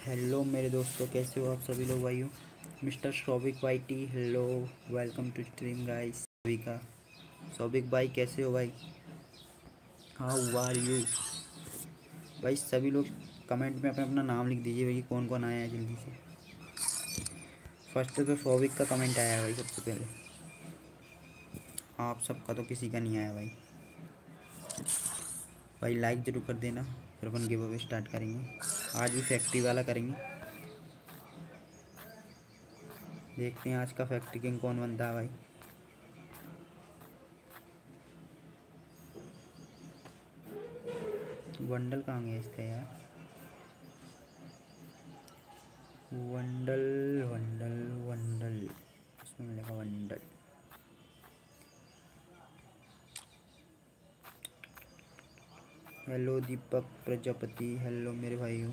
Hello मेरे दोस्तों, कैसे हो आप सभी लोग भाइयों? मिस्टर शौबिक भाई T, hello welcome to stream guys सभी का। शौबिक भाई, कैसे हो भाई? हाउ आर यू भाई, सभी लोग कमेंट में अपना अपना नाम लिख दीजिए भाई कौन कौन आया है जल्दी से। फ़र्स्ट तो शौबिक का कमेंट आया है भाई सबसे पहले। आप सबका तो किसी का नहीं आया भाई। भाई लाइक ज़रूर कर देना। फिर अपन गिव अवे स्टार्ट करेंगे। आज भी फैक्ट्री वाला करेंगे। देखते हैं आज का फैक्ट्री किंग कौन बनता है भाई। वंडल कहाँ गया इसका यार? Vandal bundle bundle. इसमें मिलेगा bundle. Hello Deepak Prajapati hello मेरे भाइयों.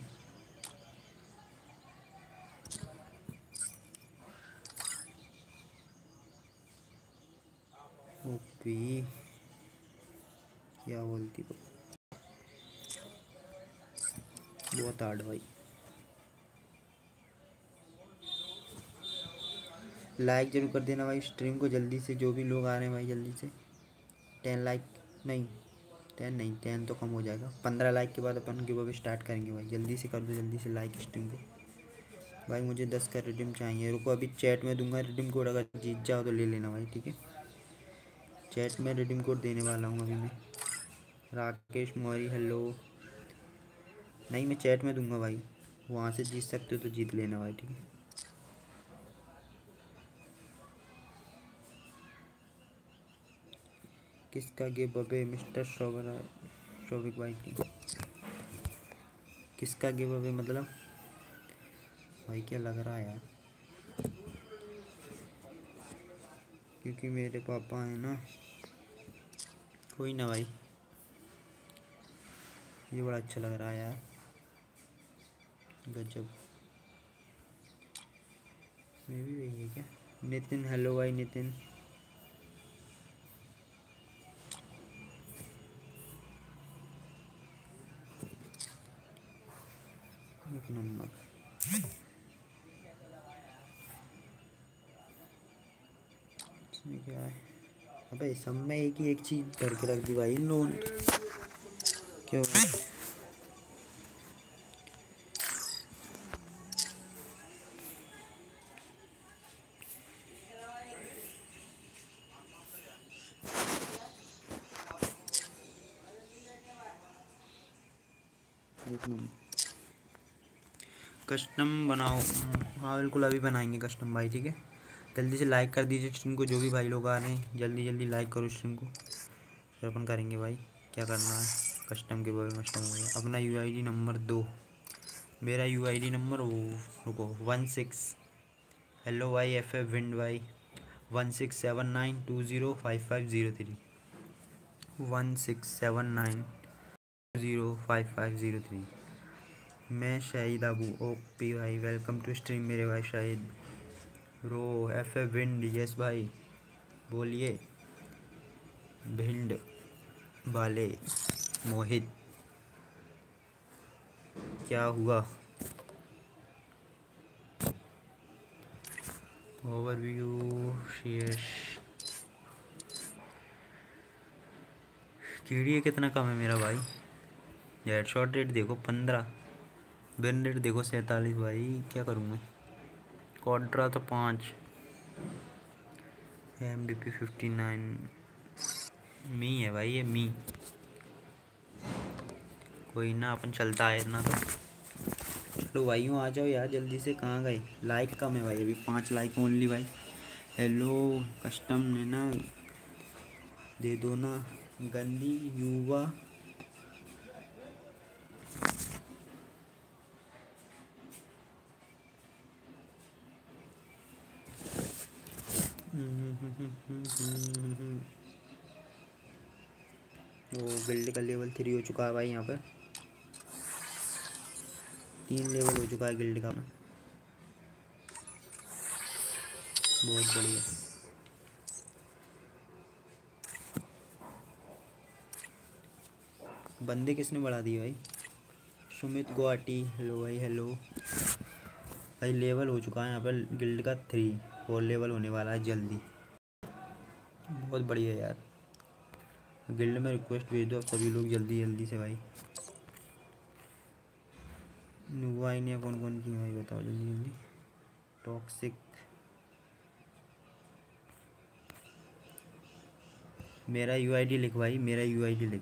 ओपी क्या बोलती बहुत हार्ड भाई. लाइक ज़रूर कर देना भाई. स्ट्रीम को जल्दी से, जो भी लोग आ रहे हैं भाई, जल्दी से. टेन लाइक नहीं. टेन नहीं टेन तो कम हो जाएगा। पंद्रह लाइक के बाद अपन गिव अवे स्टार्ट करेंगे भाई। जल्दी से कर दो, जल्दी से लाइक स्ट्रीम को भाई, मुझे दस का रिडीम चाहिए। रुको, अभी चैट में दूँगा रिडीम कोड अगर जीत जाओ तो ले लेना भाई, ठीक है? चैट में रिडीम कोड देने वाला हूँ अभी मैं। राकेश मौर्य हेलो नहीं, मैं चैट में दूँगा भाई। वहाँ से जीत सकते हो तो जीत लेना भाई, ठीक है? किसका गे बबे मिस्टर शोभरा शोभिक भाई की? किसका गे बबे मतलब? भाई क्या लग रहा है यार? क्योंकि मेरे पापा हैं ना। कोई ना भाई। ये बड़ा अच्छा लग रहा है यार। गजब। मैं भी वही है क्या? नितिन हेलो भाई नितिन। अबे सब में एक ही एक चीज़ करके रख दी भाई लोगों क्यों? कस्टम बनाओ। हाँ बिल्कुल, अभी बनाएँगे कस्टम भाई, ठीक है? जल्दी से लाइक कर दीजिए स्ट्रीम को, जो भी भाई लोग आ रहे हैं। जल्दी जल्दी लाइक करो स्ट्रीम को। फिर अपन करेंगे भाई, क्या करना है? कस्टम के बारे में कस्टम हो गया। अपना यूआईडी नंबर दो। मेरा यू आई डी नंबर वो, रुको वन सिक्स हेलो भाई एफ़ एफ़ विंड भाई। One six seven nine two zero five five zero three one six seven nine two zero five five zero three मैं Shahid Abu OP भाई welcome to stream मेरे भाई शाहिद। रो F A wind yes भाई। बोलिए भिंड वाले मोहित, क्या हुआ? ओवरव्यू शेयर कीड़िए कितना कम है मेरा भाई? हेड शॉट रेट देखो, पंद्रह। बिन रेट देखो सैंतालीस भाई, क्या करूँ मैं? कॉड्रा तो पाँच। M D P fifty nine मी है भाई, ये मी कोई ना, अपन चलता है इतना तो चलो भाइयों, आ जाओ यार, जल्दी से कहाँ गए? लाइक कम है भाई, अभी पाँच लाइक ओनली भाई। हेलो कस्टम ने ना, दे दो ना गंदी युवा। वो गिल्ड का लेवल थ्री हो चुका है भाई यहाँ पर तीन लेवल हो चुका है गिल्ड का। बहुत बढ़िया। बंदे किसने बढ़ा दिए भाई? सुमित गुवाहाटी। हेलो भाई हेलो भाई लेवल हो चुका है यहाँ पर गिल्ड का थ्री लेवल होने वाला है जल्दी। बहुत बढ़िया यार। गिल्ड में रिक्वेस्ट भेज दो सभी लोग जल्दी जल्दी से भाई। नुवाई कौन कौन की भाई, बताओ जल्दी जल्दी। टॉक्सिक मेरा यू आई डी लिख भाई, मेरा यू आई डी लिख।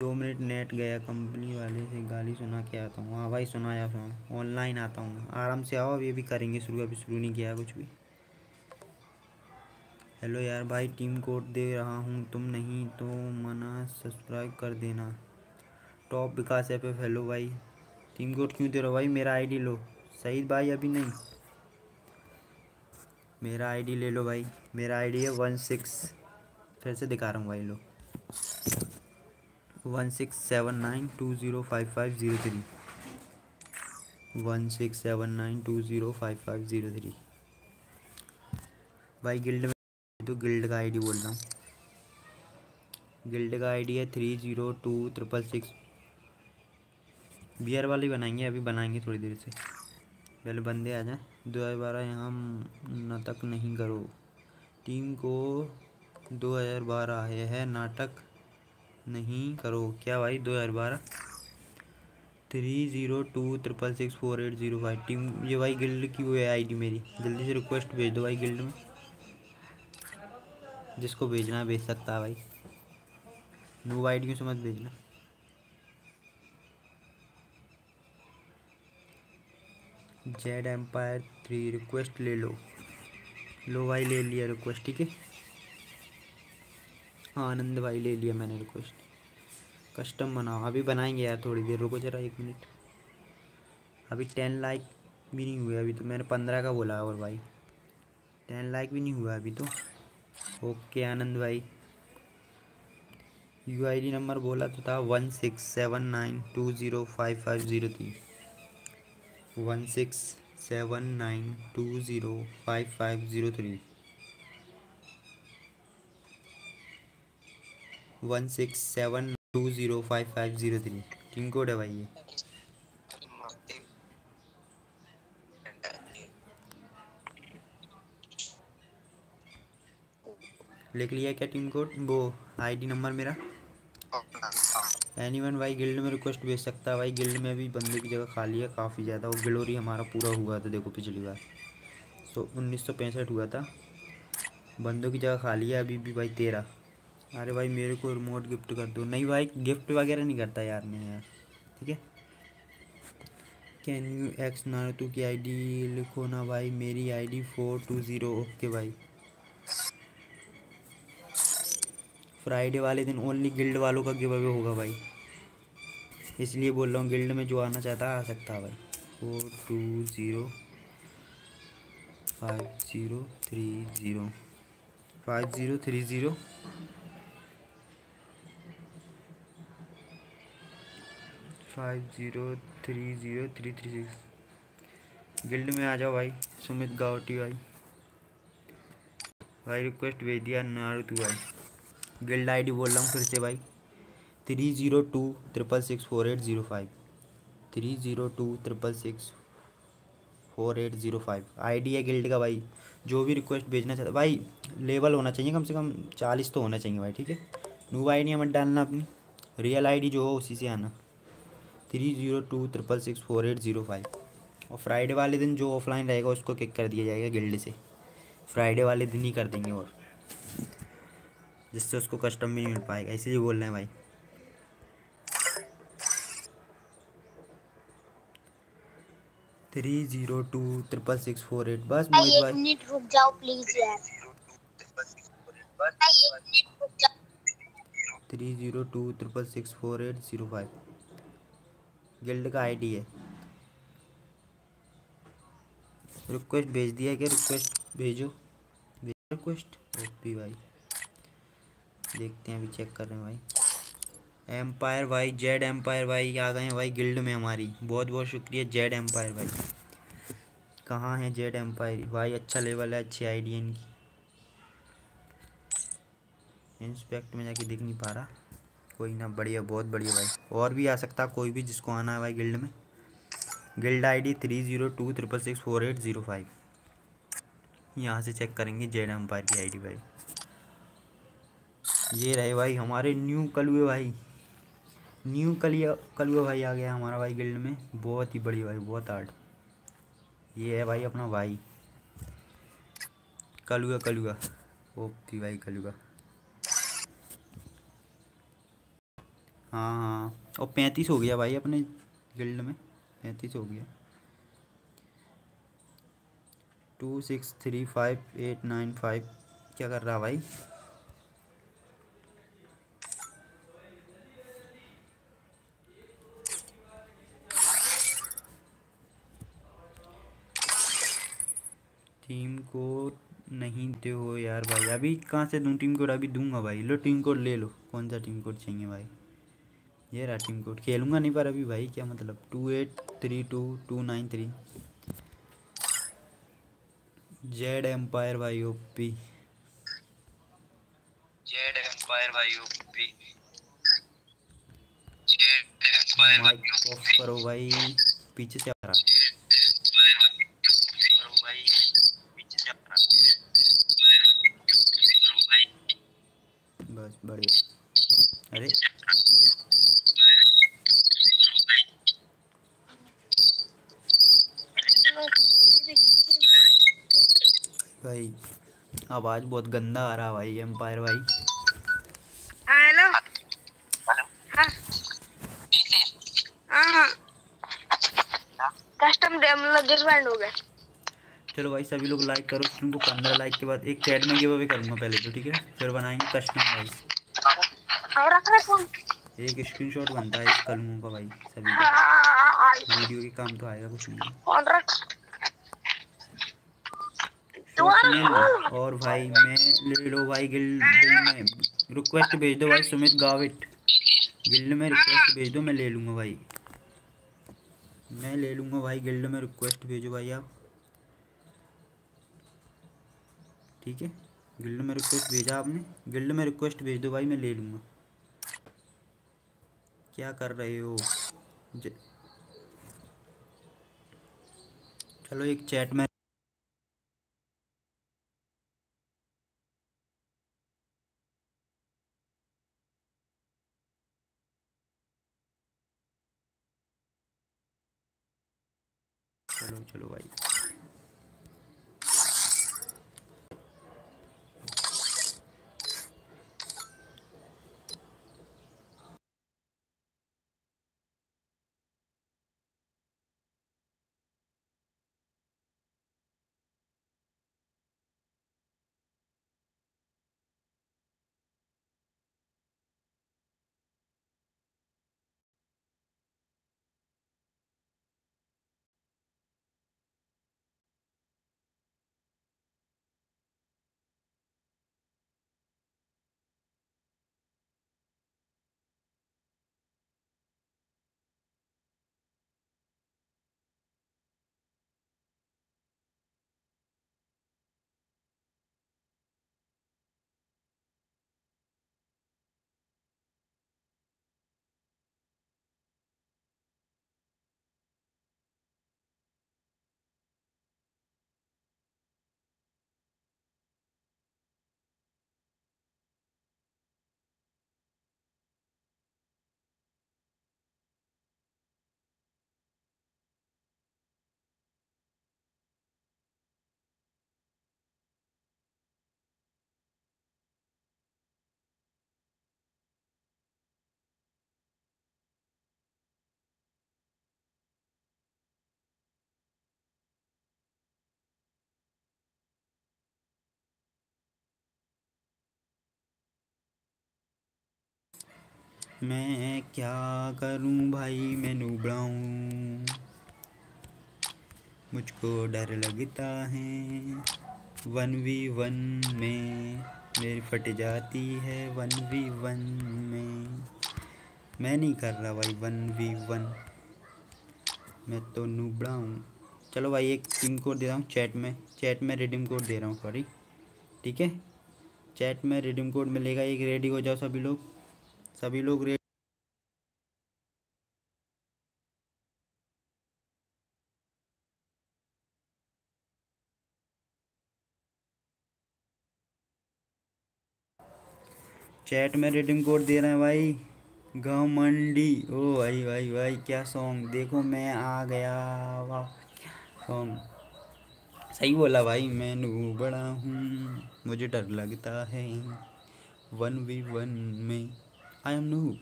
दो मिनट नेट गया कंपनी वाले से, गाली सुना के आता हूँ। हाँ भाई, सुनाया सुना ऑनलाइन आता हूँ। आराम से आओ, अभी अभी करेंगे शुरू, अभी शुरू नहीं किया कुछ भी। हेलो यार, भाई टीम कोड दे रहा हूँ, तुम नहीं तो मना सब्सक्राइब कर देना। टॉप विकास ऐप है हेलो भाई। टीम कोड क्यों दे रहा हो भाई? मेरा आईडी लो। सही भाई अभी नहीं। मेरा आईडी ले लो भाई। मेरा आईडी है वन सिक्स। फिर से दिखा रहा हूँ भाई लो। One six seven nine two zero five five zero three. One six seven nine two zero five five zero three. भाई गिल्ड तो गिल्ड का आईडी बोल रहा हूँ। गिल्ड का आईडी है three zero two triple six beer वाली बनाएँगे, अभी बनाएँगे थोड़ी देर से। पहले बंदे आ जाए। दो हज़ार बारह यहाँ नाटक नहीं करो। टीम को दो हज़ार बारह आए है, नाटक नहीं करो। क्या भाई, दो हज़ार बारह? Three zero two triple six four eight zero five team, ये भाई गिल्ड की वो है आईडी मेरी। जल्दी से रिक्वेस्ट भेज दो भाई गिल्ड में। जिसको भेजना है, भेज सकता है भाई। नो आईडी से मत भेजना। जेड एम्पायर थ्री रिक्वेस्ट ले लो। लो भाई ले लिया रिक्वेस्ट ठीक हाँ? आनंद भाई ले लिया मैंने रिक्वेस्ट कस्टम बनाओ। अभी बनाएँगे यार थोड़ी देर, रुको जरा एक मिनट अभी टेन लाइक भी नहीं हुए अभी तो। मैंने पंद्रह का बोला और भाई। टेन लाइक भी नहीं हुआ अभी तो। ओके, आनंद भाई। यू आई डी नंबर बोला तो था one six seven nine two zero five five zero three. One six seven nine two zero five five zero three. One six seven two zero five five zero three. Team code है भाई ये? लिख लिया क्या team code वो ID number मेरा। Any one भाई guild में रिक्वेस्ट भेज सकता है। भाई गिल्ड में भी बंदे की जगह खाली है, काफ़ी ज़्यादा। वो ग्लोरी हमारा पूरा हुआ था, देखो पिछली बार। तो उन्नीस सौ पैंसठ हुआ था। बंदों की जगह खाली है अभी भी भाई तेरह अरे भाई मेरे को रिमोट गिफ्ट कर दो। नहीं भाई गिफ्ट वगैरह नहीं करता यार मैं यार। ठीक है? कैन यू एक्स नारतू की आईडी लिखो ना भाई, मेरी ID four two zero okay भाई। फ्राइडे वाले दिन ओनली गिल्ड वालों का गिव अवे होगा भाई। इसलिए बोल रहा हूँ गिल्ड में जो आना चाहता है आ सकता है भाई। Four two zero five zero three zero five zero three zero five zero three zero three three six guild में आ जाओ भाई, सुमित गावटी भाई। भाई रिक्वेस्ट भेज दिया नारुतु भाई। गिल्ड आईडी बोल रहा हूँ फिर से भाई। Three zero two triple six four eight zero five. Three zero two triple six four eight zero five. I D है गिल्ड का भाई। जो भी रिक्वेस्ट भेजना चाहता भाई लेवल होना चाहिए, कम से कम चालीस तो होना चाहिए भाई, ठीक है? न्यू आई डी मत डालना अपनी। रियल आई डी जो हो, उसी से आना। Three zero two triple six four eight zero five. और फ्राइडे वाले दिन जो ऑफलाइन रहेगा, उसको किक कर दिया जाएगा गिल्ड से। फ्राइडे वाले दिन ही कर देंगे और। जिससे उसको कस्टम भी नहीं मिल पाएगा इसीलिए बोल रहे हैं भाई। Three zero two triple six four eight बस मोहित भाई मिनट रुक जाओ प्लीज़ यार। Three zero two triple six four eight zero five guild का आईडी है। रिक्वेस्ट भेज दिया क्या? रिक्वेस्ट भेजो। भेजो रिक्वेस्ट ओपी भाई। देखते हैं, अभी चेक कर रहे हैं भाई। एम्पायर भाई जेड एम्पायर भाई आ गए हैं भाई गिल्ड में हमारी। बहुत बहुत शुक्रिया जेड एम्पायर भाई। कहाँ है जेड एम्पायर भाई अच्छा लेवल है, अच्छी आईडी इनकी। इंस्पेक्ट में जाके दिख नहीं पा रहा। कोई ना, बढ़िया, बहुत बढ़िया भाई। और भी आ सकता, कोई भी जिसको आना है भाई गिल्ड में। Guild ID three zero two triple six four eight zero five यहाँ से चेक करेंगे जेड एम्पायर की आईडी भाई। ये रहे भाई हमारे न्यू कलुए भाई। न्यू कलिया कलुआ भाई आ गया हमारा भाई गिल्ड में। बहुत ही बड़ी भाई, बहुत हार्ड ये है भाई अपना भाई। कलुआ कलुआ। ओके भाई, कलुआ। हाँ हाँ। और पैंतीस हो गया भाई अपने गिल्ड में। पैंतीस हो गया। Two six three five eight nine five क्या कर रहा भाई? टीम कोड नहीं दे हो यार भाई। अभी कहाँ से दूँ? टीम कोड अभी दूँगा भाई। लो टीम कोड ले लो। कौन सा टीम कोड चाहिए भाई? ये रहा टीम कोड। खेलूँगा नहीं पर अभी भाई। क्या मतलब? Two eight three two two nine three. Z empire भाई ओपी जेड एम्पायर भाई OP Z empire mic off करो भाई। पीछे से आ रहा करो भाई पीछे से अपना करो भाई बस बढ़िया। अरे। भाई आवाज़ बहुत गंदा आ रहा भाई एम्पायर भाई। हाँ हेलो हेलो हाँ। हाँ। कस्टम मतलब हो गया। चलो भाई, सभी लोग लाइक करो स्ट्रीम को पंद्रह लाइक के बाद एक चैट में गिव अवे करूँगा पहले तो ठीक है? फिर बनाएँगे कस्टम फ़ोन एक स्क्रीनशॉट बनता है इस कलमों का भाई, सभी वीडियो के काम तो आएगा कुछ नहीं। और भाई, मैं ले लो भाई गिल्ड में। रिक्वेस्ट भेज दो भाई, सुमित गाविट गिल्ड में रिक्वेस्ट भेज दो, मैं ले लूँगा भाई। मैं ले लूँगा भाई गिल्ड में रिक्वेस्ट भेजो भाई आप। ठीक है? गिल्ड में रिक्वेस्ट भेजा आपने। गिल्ड में रिक्वेस्ट भेज दो भाई, मैं ले लूँगा। क्या कर रहे हो. चलो एक चैट में चलो चलो भाई। मैं क्या करूँ भाई? मैं नुबड़ा हूँ मुझको डर लगता है। वन वी वन में मेरी फट जाती है। वन वी वन में मैं नहीं कर रहा भाई, वन वी वन। मैं तो नूबड़ा हूँ चलो भाई, एक पिन कोड दे रहा हूँ चैट में। चैट में रिडीम कोड दे रहा हूँ, सॉरी। ठीक है? चैट में रिडीम कोड मिलेगा। एक रेडी हो जाओ सभी लोग। सभी लोग रेडी चैट में रिडीम कोड दे रहे हैं भाई। गाँव मंडी ओ भाई भाई भाई, क्या सॉन्ग देखो, मैं आ गया। वाह सॉन्ग सही बोला भाई, मैं नू बड़ा हूँ, मुझे डर लगता है। वन वी वन में आई एम नू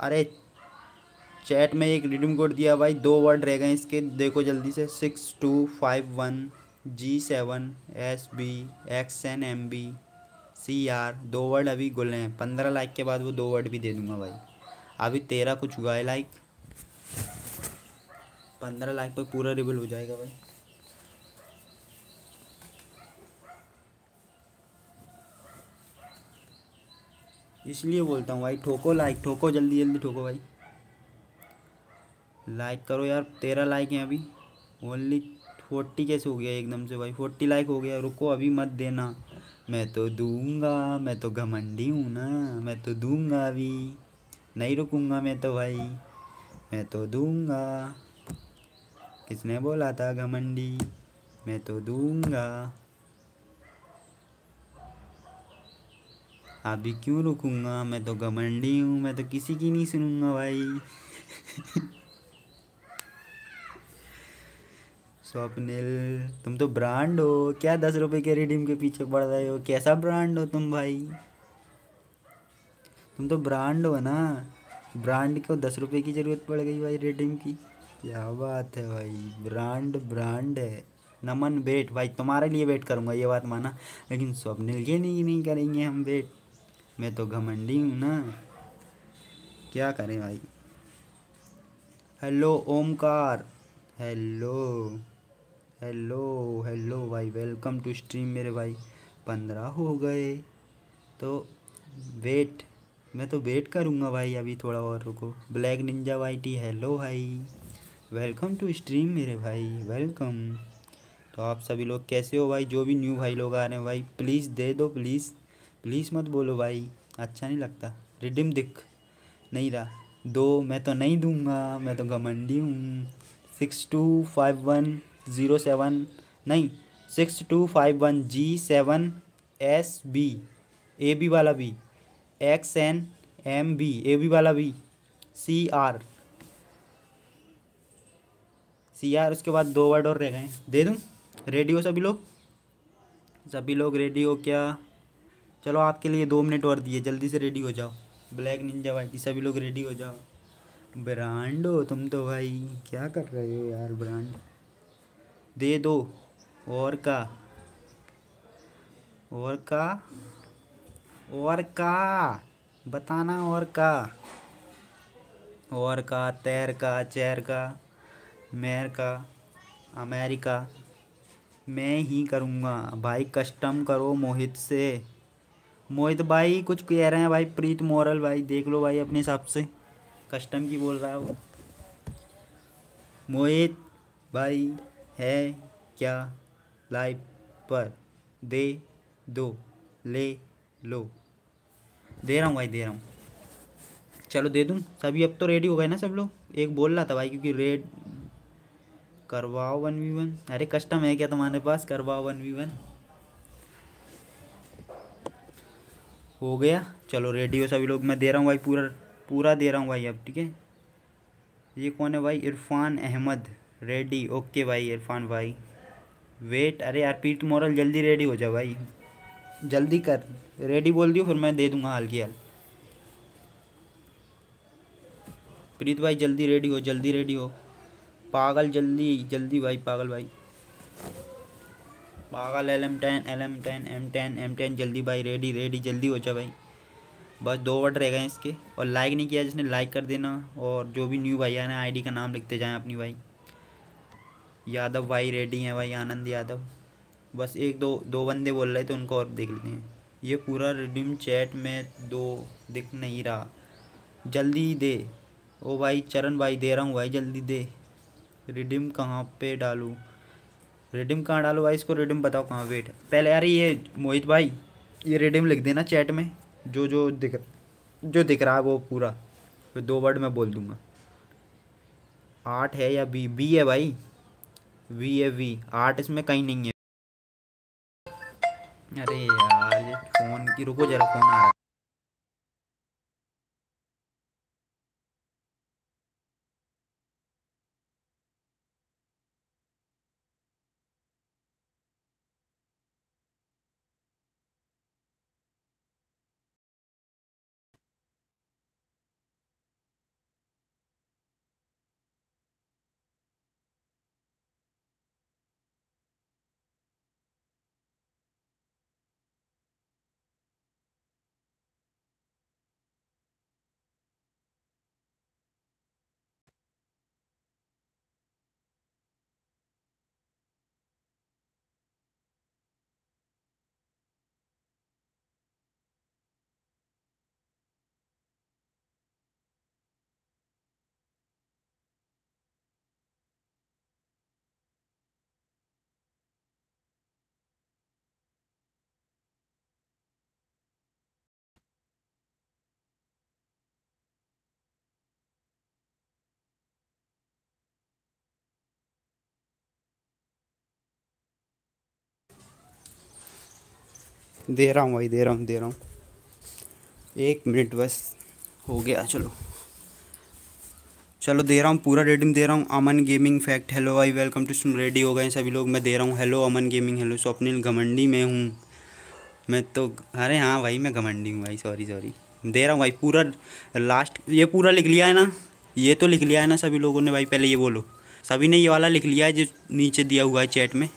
अरे चैट में एक रिडीम कोड दिया भाई, दो वर्ड रह गए इसके, देखो जल्दी से six two five one G seven S B X N M B C R दो वर्ड अभी गुले हैं। पंद्रह लाइक के बाद वो दो वर्ड भी दे दूँगा भाई। अभी तेरह कुछ हुआ है लाइक पंद्रह लाख पर पूरा रिबल हो जाएगा भाई। इसलिए बोलता हूँ भाई, ठोको लाइक ठोको जल्दी जल्दी ठोको भाई। लाइक करो यार, तेरह लाइक हैं अभी। ओनली फोर्टी कैसे हो गया एकदम से भाई। फोर्टी लाइक हो गया, रुको अभी मत देना। मैं तो दूँगा, मैं तो घमंडी हूँ ना, मैं तो दूँगा अभी। नहीं रुकूँगा मैं तो भाई, मैं तो दूँगा। किसने बोला था घमंडी? मैं तो दूँगा। अभी क्यों रुकूँगा? मैं तो घमंडी हूँ, मैं तो किसी की नहीं सुनूँगा भाई। स्वप्निल, तुम तो ब्रांड हो। क्या दस रुपए के रिडीम के पीछे पड़ रहे हो? कैसा ब्रांड हो तुम भाई? तुम तो ब्रांड हो ना। ब्रांड को दस रुपए की ज़रूरत पड़ गई भाई रिडीम की। क्या बात है भाई। ब्रांड ब्रांड है। नमन वेट भाई, तुम्हारे लिए वेट करूँगा, ये बात माना। लेकिन स्वप्निल के नहीं नहीं करेंगे हम वेट। मैं तो घमंडी हूँ ना। क्या करें भाई? Hello Omkar hello hello hello भाई वेलकम टू स्ट्रीम मेरे भाई। पंद्रह हो गए। तो वेट मैं तो वेट करूँगा भाई अभी थोड़ा और, रुको। Black ninja Y T hello भाई। वेलकम टू स्ट्रीम मेरे भाई वेलकम तो आप सभी लोग कैसे हो भाई? जो भी न्यू भाई लोग आ रहे हैं भाई प्लीज़ दे दो प्लीज़ प्लीज़ मत बोलो भाई अच्छा नहीं लगता। रिडीम दिख नहीं रहा। दो, मैं तो नहीं दूँगा, मैं तो घमंडी हूँ। Six two five one zero seven, नहीं, six two five one G seven S B, A B वाला B, X N M B, A B वाला B, C R. C R, उसके बाद दो वर्ड और रह गए। दे दूँ? रेडियो सभी लोग? सभी लोग रेडियो क्या? चलो आपके लिए दो मिनट और दिए, जल्दी से रेडी हो जाओ। ब्लैक निंजा वाइटी सभी लोग रेडी हो जाओ। ब्रांड हो तुम तो भाई क्या कर रहे हो यार ब्रांड दे दो। और का? और का? और का? बताना और का? और का, तैर का, चैर का, मैर का, अमेरिका। मैं ही करूँगा। भाई कस्टम करो मोहित से। मोहित भाई कुछ कह रहे हैं भाई, प्रीत मोरल भाई, देख लो भाई अपने हिसाब से। कस्टम की बोल रहा है वो। मोहित भाई है क्या? लाइव पर दे दो, ले लो। दे रहा हूँ भाई, दे रहा हूँ। चलो दे दूँ। सभी अब तो रेडी हो गए ना सब लोग? एक बोल रहा था भाई, क्योंकि रेड करवाओ वन वी वन अरे कस्टम है क्या तुम्हारे पास? करवाओ वन वी वन हो गया। चलो रेडी हो सभी लोग। मैं दे रहा हूँ भाई पूरा पूरा दे रहा हूँ भाई अब, ठीक है? ये कौन है भाई? इरफान अहमद। रेडी ओके भाई, इरफान भाई। वेट अरे यार पीट मोरल जल्दी रेडी हो जा भाई। जल्दी कर। रेडी बोल दियो, फिर मैं दे दूँगा हाल की हाल। प्रीत भाई, जल्दी रेडी हो, जल्दी रेडी हो। पागल, जल्दी जल्दी भाई, पागल भाई। पागल L M ten L M ten M ten M ten जल्दी भाई रेडी रेडी जल्दी हो जा भाई। बस दो वर्ड रह गए इसके, और लाइक नहीं किया जिसने लाइक कर देना, और जो भी न्यू भाई आना आईडी का नाम लिखते जाएँ अपनी भाई। यादव भाई रेडी हैं भाई, आनंद यादव। बस एक दो दो बंदे बोल रहे थे, उनको और देख लेते हैं। ये पूरा रिडीम चैट में दो दिख नहीं रहा। जल्दी दे। ओ भाई, चरण भाई, दे रहा हूँ भाई, जल्दी दे। रिडीम कहाँ पे डालूँ? रिडीम कहाँ डालूँ भाई? इसको रिडीम बताओ कहाँ वेट पहले यार ये मोहित भाई, ये रिडीम लिख देना चैट में। जो जो दिख जो दिख रहा है वो पूरा। फिर दो वर्ड में बोल दूँगा। आठ है या बी? बी है भाई। वी है वी आठ इसमें कहीं नहीं है। अरे यार फ़ोन की, रुको जरा, फ़ोन आ रहा है। दे रहा हूँ भाई, दे रहा हूँ, दे रहा हूँ। एक मिनट बस, हो गया, चलो। चलो, दे रहा हूँ, पूरा रेटिंग दे रहा हूँ। अमन गेमिंग फैक्ट, हेलो भाई, वेलकम टू रेडी हो गए सभी लोग, मैं दे रहा हूँ, hello Aman gaming, hello Swapnil, घमंडी में हूँ। मैं तो अरे हाँ भाई, मैं घमंडी हूँ भाई सॉरी सॉरी दे रहा हूँ भाई, पूरा लास्ट ये पूरा लिख लिया है ना? ये तो लिख लिया है ना सभी लोगों ने भाई, पहले ये बोलो। सभी ने ये वाला लिख लिया है जो नीचे दिया हुआ है चैट में।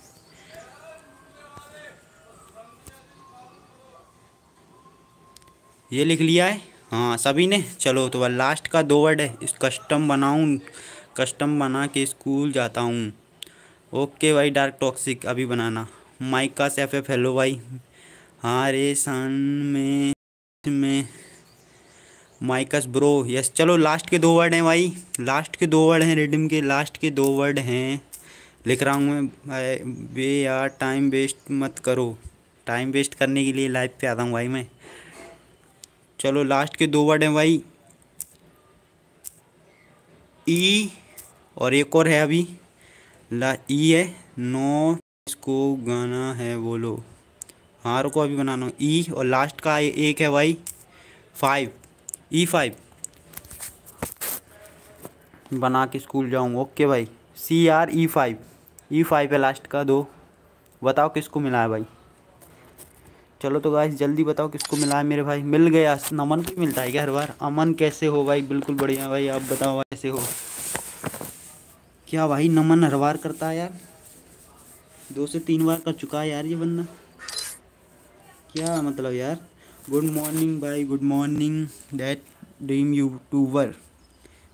ये लिख लिया है। हाँ सभी ने? चलो तो वह लास्ट का दो वर्ड है। इस कस्टम बनाऊँ कस्टम बना के स्कूल जाता हूँ। ओके भाई डार्क टॉक्सिक अभी बनाना। माइक का एफ़ एफ़ हेलो भाई। हाँ रे, सन में में। माइकस ब्रो यस चलो लास्ट के दो वर्ड हैं भाई। लास्ट के दो वर्ड हैं रेडिम के लास्ट के दो वर्ड हैं। लिख रहा हूँ मैं, भाई बे यार टाइम वेस्ट मत करो। टाइम वेस्ट करने के लिए लाइव पे आता हूँ भाई मैं। चलो लास्ट के दो वर्ड हैं भाई। ई और एक और है अभी। ला ई है। नो इसको गाना है बोलो। हाँ रुको, अभी बनाना ई और लास्ट का एक है भाई। फाइव ई फाइव बना के स्कूल जाऊँ ओके भाई। C R E five E five है लास्ट का दो। बताओ, किसको मिला है भाई? चलो तो गाइस जल्दी बताओ किसको मिला है मेरे भाई। मिल गया, नमन को मिलता है क्या हर बार? अमन कैसे हो भाई? बिल्कुल बढ़िया भाई, आप बताओ कैसे हो? क्या भाई, नमन हर बार करता है यार? दो से तीन बार कर चुका है यार ये बंदा। क्या मतलब यार? गुड मॉर्निंग भाई good morning that dream YouTuber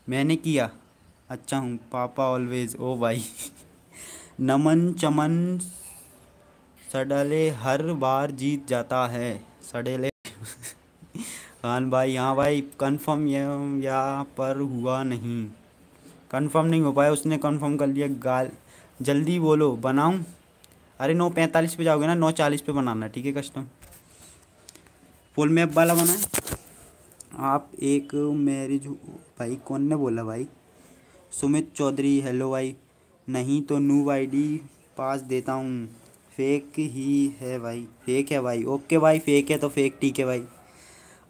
मैंने किया। अच्छा हूँ, पापा ऑलवेज ओ भाई। नमन चमन सडले हर बार जीत जाता है। सडेले। खान भाई हाँ भाई कंफर्म यहाँ पर हुआ नहीं। कंफर्म नहीं हो पाया, उसने कंफर्म कर लिया। गाल, जल्दी बोलो, बनाऊँ? अरे नौ पैंतालीस पे जाओगे ना, नौ चालीस पे बनाना, ठीक है कस्टम फुल मैप वाला बनाए। आप एक मैरिज भाई, कौन ने बोला भाई? सुमित चौधरी हेलो भाई। नहीं तो नू आईडी पास देता हूँ। फेक ही है भाई। फेक है भाई। ओके भाई फेक है तो फेक ठीक है भाई।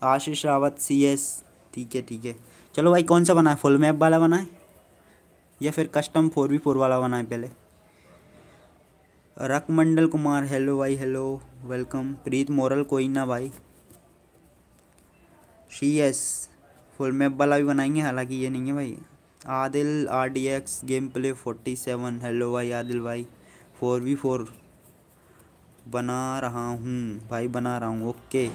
आशीष रावत सी एस ठीक है ठीक है। चलो भाई, कौन सा बनाए? फुल मैप वाला बनाए? या फिर कस्टम फोर वी फोर वाला बनाए पहले? रकमंडल कुमार हेलो भाई हेलो वेलकम प्रीत मोरल, कोई ना भाई। सी एस फुल मैप वाला भी बनाएँगे? हालाँकि ये नहीं है भाई। Adil R D X game play forty seven hello भाई, आदिल भाई। फोर वी फोर बना रहा हूँ। भाई, बना रहा हूँ, ओके।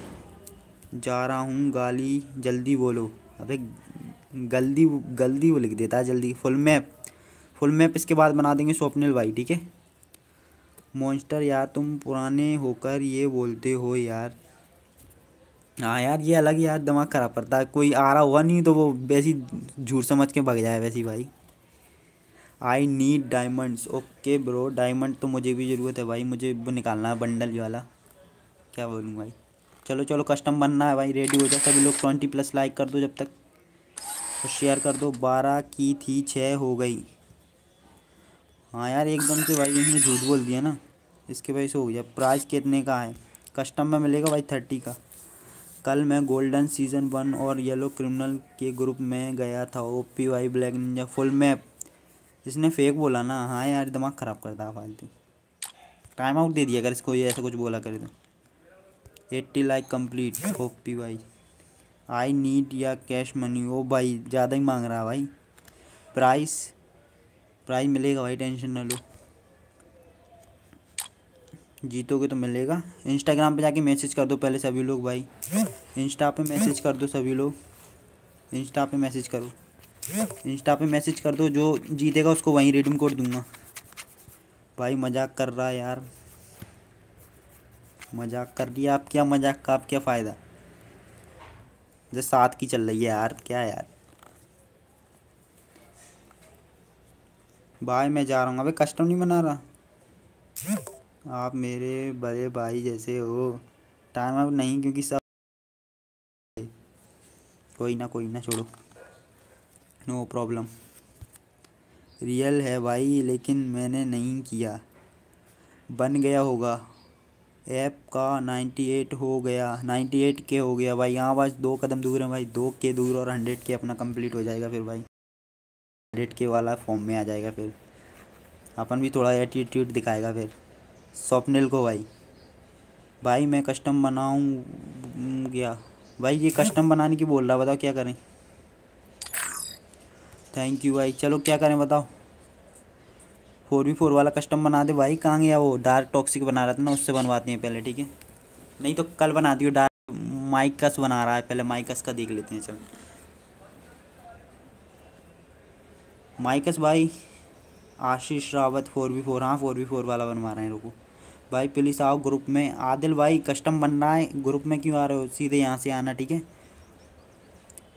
जा रहा हूँ, गाली, जल्दी बोलो। अबे, गल्दी गल्दी वो लिख देता है जल्दी। Full map. फुल मैप इसके बाद बना देंगे स्वप्निल भाई, ठीक है? मॉन्स्टर, यार, तुम पुराने होकर ये बोलते हो यार। हाँ यार, ये अलग यार, दिमाग खराब करता है। कोई आ रहा हुआ नहीं तो वो वैसी झूठ समझ के भग जाए वैसी भाई। I need diamonds okay bro diamond तो मुझे भी ज़रूरत है भाई। मुझे वो निकालना है बंडल वाला। क्या बोलूँ भाई? चलो चलो कस्टम बनना है भाई। रेडी हो जाए सभी लोग ट्वेंटी प्लस लाइक कर दो जब तक। और शेयर कर दो। बारह की थी छः हो गई। हाँ यार, एकदम से भाई इन्होंने झूठ बोल दिया ना। इसके वजह से हो गया। प्राइस कितने का है? कस्टम में मिलेगा भाई थर्टी का। कल मैं गोल्डन सीज़न वन और येलो क्रिमिनल के ग्रुप में गया था। O P Y black ninja full map इसने फेक बोला ना हाँ यार, दिमाग ख़राब करता है फालतू। टाइम आउट दे दिया, अगर इसको ये ऐसा कुछ बोला करे तो। Eighty like complete O P Y I need या कैश मनी ओ भाई, ज़्यादा ही मांग रहा भाई। प्राइस प्राइस मिलेगा भाई टेंशन ना लो। जीतोगे तो मिलेगा। इंस्टाग्राम पे जाके मैसेज कर दो पहले सभी लोग भाई। इंस्टा पे मैसेज कर दो सभी लोग। इंस्टा पे मैसेज करो। इंस्टा पे मैसेज कर दो, जो जीतेगा उसको वहीं रिडीम कोड दूँगा। भाई मज़ाक कर रहा है यार। मज़ाक कर दिया, आप क्या मज़ाक का, आप क्या फ़ायदा? जो साथ की चल रही है यार, क्या यार? भाई मैं जा रहा हूँ, अबे कस्टम नहीं बना रहा? आप मेरे बड़े भाई जैसे हो। टाइम अब नहीं, क्योंकि सब कोई ना कोई ना, छोड़ो। No problem. रियल है भाई, लेकिन मैंने नहीं किया। बन गया होगा। ऐप का 98 हो गया। 98 के हो गया भाई। यहाँ बस दो कदम दूर है भाई। दो के दूर और हंड्रेड के अपना कंप्लीट हो जाएगा फिर भाई। हंड्रेड के वाला फॉर्म में आ जाएगा फिर। अपन भी थोड़ा एटीट्यूड दिखाएगा फिर। स्वप्निल को भाई। भाई मैं कस्टम बनाऊँ, गया। भाई ये कस्टम बनाने की बोल रहा, बताओ क्या करें? थैंक यू भाई। चलो, क्या करें बताओ? फोर वी फोर वाला कस्टम बना दे भाई। कहाँ गया वो? डार्क टॉक्सिक बना रहा था ना, उससे बनवाते हैं पहले, ठीक है? नहीं तो कल बना दियो डार्क माइकस बना रहा है पहले माइकस का देख लेते हैं, चलो। माइकस भाई, Ashish Rawat four V four हाँ फोर वी फोर वाला बनवा रहे हैं, रुको। भाई प्लीज़ आओ ग्रुप में। आदिल भाई कस्टम बन रहा है। ग्रुप में क्यों आ रहे हो? सीधे यहाँ से आना, ठीक है?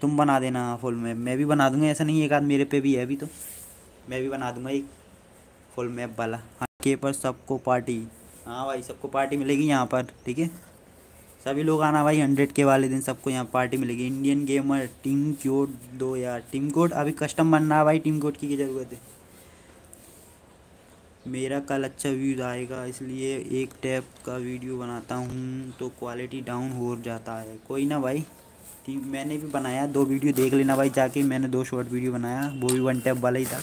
तुम बना देना फुल मैप मैं भी बना दूँगा, ऐसा नहीं एक आध मेरे पे भी है अभी तो। मैं भी बना दूँगा एक फुल मैप वाला। हाँ के पर सबको पार्टी हाँ भाई, सबको पार्टी मिलेगी यहाँ पर, ठीक है? सभी लोग आना भाई हंड्रेड के वाले दिन सबको यहाँ पार्टी मिलेगी। इंडियन गेमर टीम कोड दो यार। टीम कोड अभी कस्टम बनना है भाई टीम कोड की ज़रूरत है। मेरा कल अच्छा व्यूज़ आएगा, इसलिए एक टैप का वीडियो बनाता हूँ तो क्वालिटी डाउन हो जाता है। कोई ना भाई। ठीक मैंने भी बनाया, दो वीडियो देख लेना भाई जाके। मैंने दो शॉर्ट वीडियो बनाया, वो भी वन टैप वाला ही था।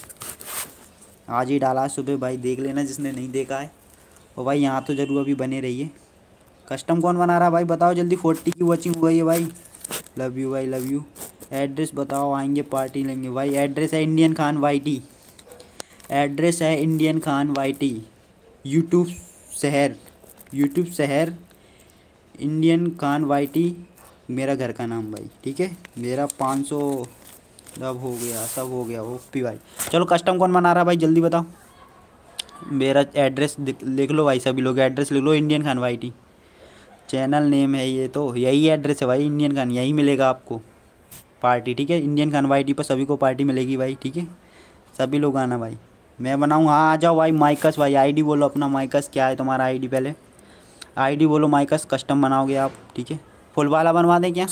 आज ही डाला सुबह भाई, देख लेना जिसने नहीं देखा है। और भाई यहाँ तो ज़रूर अभी बने रहिए। कस्टम कौन बना रहा भाई? बताओ जल्दी फोर्टी की वॉचिंग हो गई है भाई। लव यू भाई लव यू एड्रेस बताओ, आएँगे पार्टी लेंगे। भाई एड्रेस है Indian Khan Y T address है इंडियन खान वाई टी शहर। यूट्यूब शहर इंडियन खान वाई टी मेरा घर का नाम भाई, ठीक है? मेरा पाँच सौ सब हो गया, सब हो गया ओपी भाई। चलो कस्टम कौन बना रहा भाई, जल्दी बताओ। मेरा एड्रेस लिख लो भाई, सभी लोग एड्रेस लिख लो Indian Khan Y T channel name है ये तो यही एड्रेस है भाई इंडियन खान यही मिलेगा आपको। पार्टी ठीक है? इंडियन खान वाई टी पर सभी को पार्टी मिलेगी भाई, ठीक है? सभी लोग आना भाई। मैं बनाऊँ हाँ आ जाओ भाई माइकस भाई आईडी बोलो अपना माइकस क्या है तुम्हारा आईडी पहले? आईडी बोलो माइकस कस्टम बनाओगे आप, ठीक है? फुल वाला बनवा दें क्या?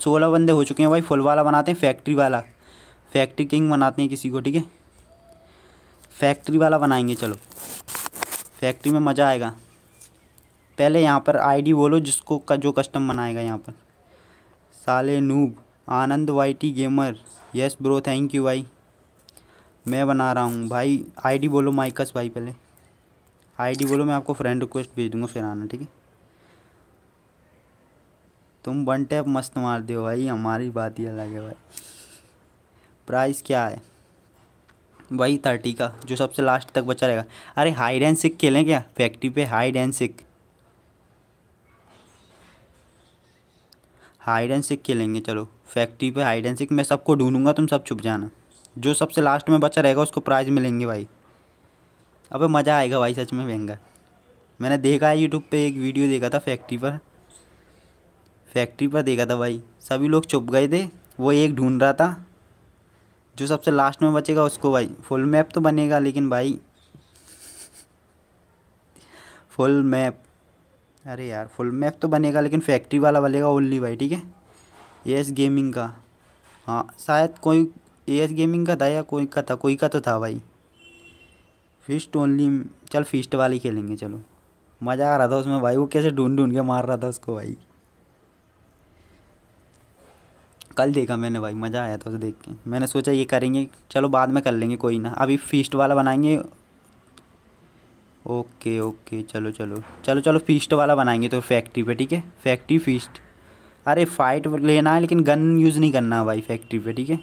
सोलह बंदे हो चुके हैं भाई फुल वाला बनाते हैं फैक्ट्री वाला। फैक्ट्री किंग बनाते हैं किसी को, ठीक है? फैक्ट्री वाला बनाएँगे, चलो। फैक्ट्री में मज़ा आएगा। पहले यहाँ पर आईडी बोलो, जिसको का, जो कस्टम बनाएगा यहाँ पर। साले noob Anand Y T gamer yes bro thank you भाई। मैं बना रहा हूँ। भाई आईडी बोलो, माइकस भाई पहले। आईडी बोलो, मैं आपको फ्रेंड रिक्वेस्ट भेज दूँगा, फिर आना, ठीक है? तुम वन टैप मस्त मार दो भाई, हमारी बात ही अलग है भाई। प्राइस क्या है? वही थर्टी का, जो सबसे लास्ट तक बचा रहेगा। अरे हाइड एंड सिक खेलें क्या? फैक्ट्री पे hide and seek hide and seek खेलेंगे, चलो। फैक्ट्री पे हाइड एंड सिक मैं सबको ढूंढूँगा, तुम सब छुप जाना। जो सबसे लास्ट में बचा रहेगा, उसको प्राइज़ मिलेंगे भाई। अबे मज़ा आएगा भाई, सच में महँगा। मैंने देखा है यूट्यूब पे एक वीडियो देखा था फैक्ट्री पर। फैक्ट्री पर देखा था भाई। सभी लोग चुप गए थे। वो एक ढूंढ रहा था। जो सबसे लास्ट में बचेगा उसको भाई। फुल मैप तो बनेगा, लेकिन भाई फुल मैप अरे यार फुल मैप तो बनेगा, लेकिन फैक्ट्री वाला बनेगा ओनली भाई, ठीक है? ए एस गेमिंग का। हाँ शायद कोई ए एस गेमिंग का था या कोई का था? कोई का तो था भाई। फिस्ट ओनली चल फिस्ट वाली खेलेंगे, चलो। मज़ा आ रहा था उसमें भाई। वो कैसे ढूंढ ढूंढ के मार रहा था उसको भाई। कल देखा मैंने भाई, मज़ा आया था उसे देख के। मैंने सोचा ये करेंगे, चलो बाद में कर लेंगे, कोई ना। अभी फीस्ट वाला बनाएँगे। ओके ओके, चलो चलो। चलो चलो फीस्ट वाला बनाएँगे तो फैक्ट्री पे, ठीक है? फैक्ट्री फीस्ट अरे फाइट लेना है, लेकिन गन यूज़ नहीं करना भाई फैक्ट्री पे, ठीक है?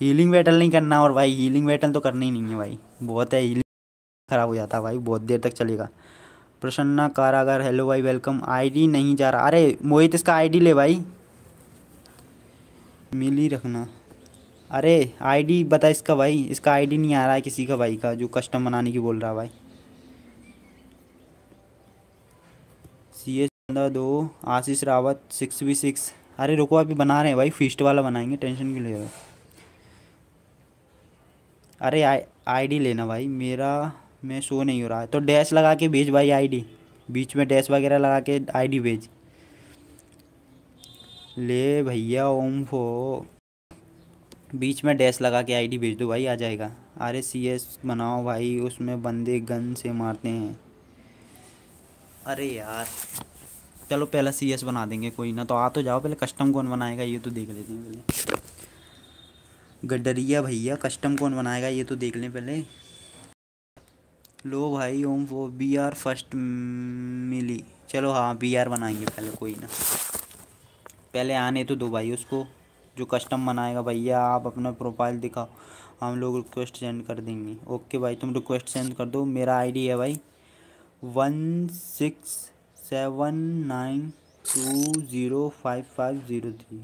हीलिंग बैटल नहीं करना, और भाई हीलिंग बैटल तो करना ही नहीं है भाई। बहुत है हीलिंग ख़राब हो जाता है भाई, बहुत देर तक चलेगा। प्रसन्ना, कारागर हेलो भाई वेलकम आईडी नहीं जा रहा। अरे, मोहित, इसका आईडी ले भाई। मिल ही रखना। अरे आईडी बता इसका भाई। इसका आईडी नहीं आ रहा है किसी का भाई का, जो कस्टम बनाने की बोल रहा है भाई। सी एस एच दो Ashish Rawat six V six अरे, रुको, अभी बना रहे हैं भाई। फीस्ट वाला बनाएँगे टेंशन क्यों ले रहे अरे आई आईडी लेना भाई। मेरा, में शो नहीं हो रहा। है तो डैश लगा के भेज भाई आईडी बीच में डैश वगैरह लगा के आईडी भेज। ले भैया, ओम फो बीच में डैश लगा के आईडी भेज दो भाई, आ जाएगा। अरे सी एस बनाओ भाई, उसमें बंदे गन से मारते हैं। अरे यार, चलो पहले सी एस बना देंगे, कोई ना। तो आ तो जाओ, पहले कस्टम कौन बनाएगा, ये तो देख लेते हैं पहले। गडरिया भैया कस्टम कौन बनाएगा, ये तो देख लें पहले। लो भाई, ओम वो बी आर फ़र्स्ट मिली। चलो हाँ बी आर बनाएँगे पहले, कोई ना। पहले आने तो दो भाई उसको, जो कस्टम बनाएगा, भैया, आप अपना प्रोफ़ाइल दिखाओ, हम लोग रिक्वेस्ट सेंड कर देंगे। ओके भाई, तुम रिक्वेस्ट सेंड कर दो, मेरा आईडी है भाई one six seven nine two zero five five zero three.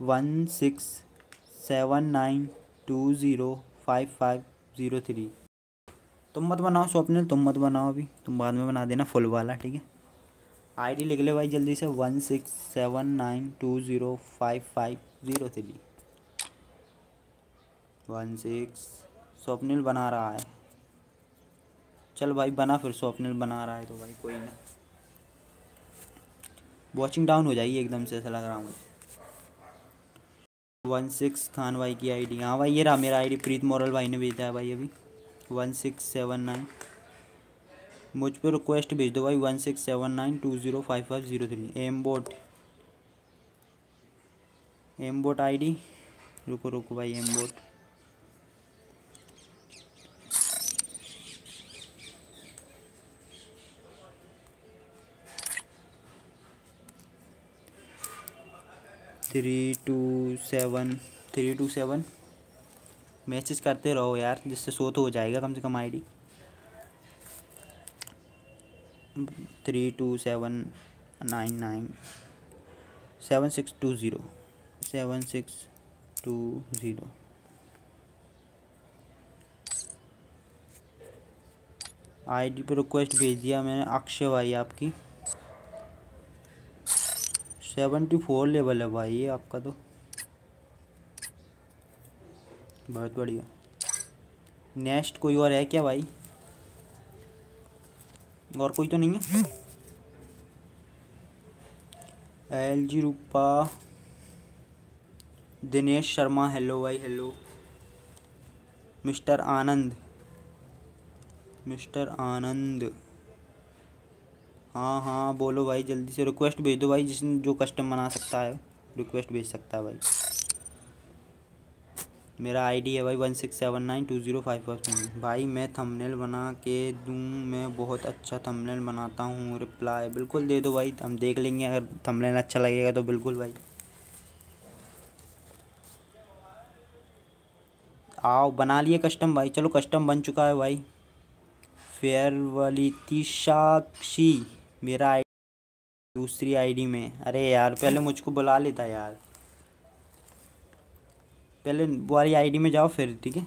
One six seven nine two zero five five zero three. तुम मत बनाओ, स्वप्निल, तुम मत बनाओ अभी, तुम बाद में बना देना फुल वाला, ठीक है? आईडी लिख ले भाई जल्दी से, one six seven nine two zero five five zero three one six, Swapnil बना रहा है। चल भाई बना फिर स्वप्निल बना रहा है तो भाई कोई ना। वॉचिंग डाउन हो जाएगी एकदम से ऐसा लग रहा हूँ वन सिक्स खान भाई की आईडी। हाँ भाई ये रहा मेरा आईडी, प्रीत मोरल भाई ने भेजा है भाई अभी। One six seven nine. मुझ पर रिक्वेस्ट भेज दो भाई one six seven nine two zero five five zero three M bot M bot I D रुको रुको भाई M bot three two seven three two seven message करते रहो यार, जिससे सो तो हो जाएगा कम से कम ID three two seven nine nine seven six two zero seven six two zero ID पर रिक्वेस्ट भेज दिया मैंने, अक्षय भाई आपकी। सेवेंटी फोर लेवल है भाई आपका तो। बहुत बढ़िया। नेक्स्ट कोई और है क्या भाई? और कोई तो नहीं है। L G Rupa, Dinesh Sharma hello भाई hello mister Anand. Mister Anand. हाँ हाँ बोलो भाई, जल्दी से रिक्वेस्ट भेज दो भाई, जिसने जो कस्टम बना सकता है रिक्वेस्ट भेज सकता है भाई। मेरा आईडी है भाई one six seven nine two zero five five seven भाई मैं थंबनेल बना के दूँ, मैं बहुत अच्छा थंबनेल बनाता हूँ रिप्लाई बिल्कुल दे दो भाई, हम देख लेंगे, अगर थंबनेल अच्छा लगेगा तो बिल्कुल भाई। आओ, बना लिए कस्टम भाई। चलो कस्टम बन चुका है भाई। फेयर वाली तिशाक्षी मेरा आईडी दूसरी आईडी में। अरे यार, पहले मुझको बुला लेता यार। पहले वाली आईडी में जाओ फिर ठीक है?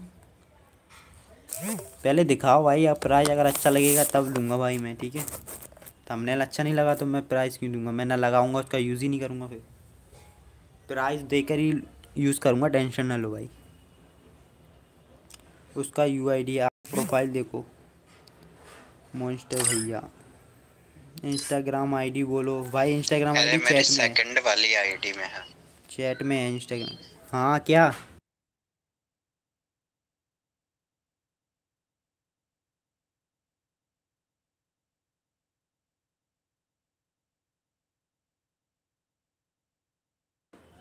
पहले दिखाओ भाई आप प्राइस अगर अच्छा लगेगा तब लूँगा भाई मैं ठीक है? थंबनेल अच्छा नहीं लगा तो मैं प्राइस क्यों दूँगा? मैं ना लगाऊँगा उसका यूज़ ही नहीं करूँगा फिर। प्राइस देकर ही यूज़ करूँगा टेंशन ना लो भाई। उसका यू आई डी आप प्रोफ़ाइल देखो। मोन्स्टर भैया। इंस्टाग्राम आईडी बोलो। भाई इंस्टाग्राम आईडी चैट में सेकंड वाली आईडी में है। चैट में है इंस्टाग्राम हाँ क्या?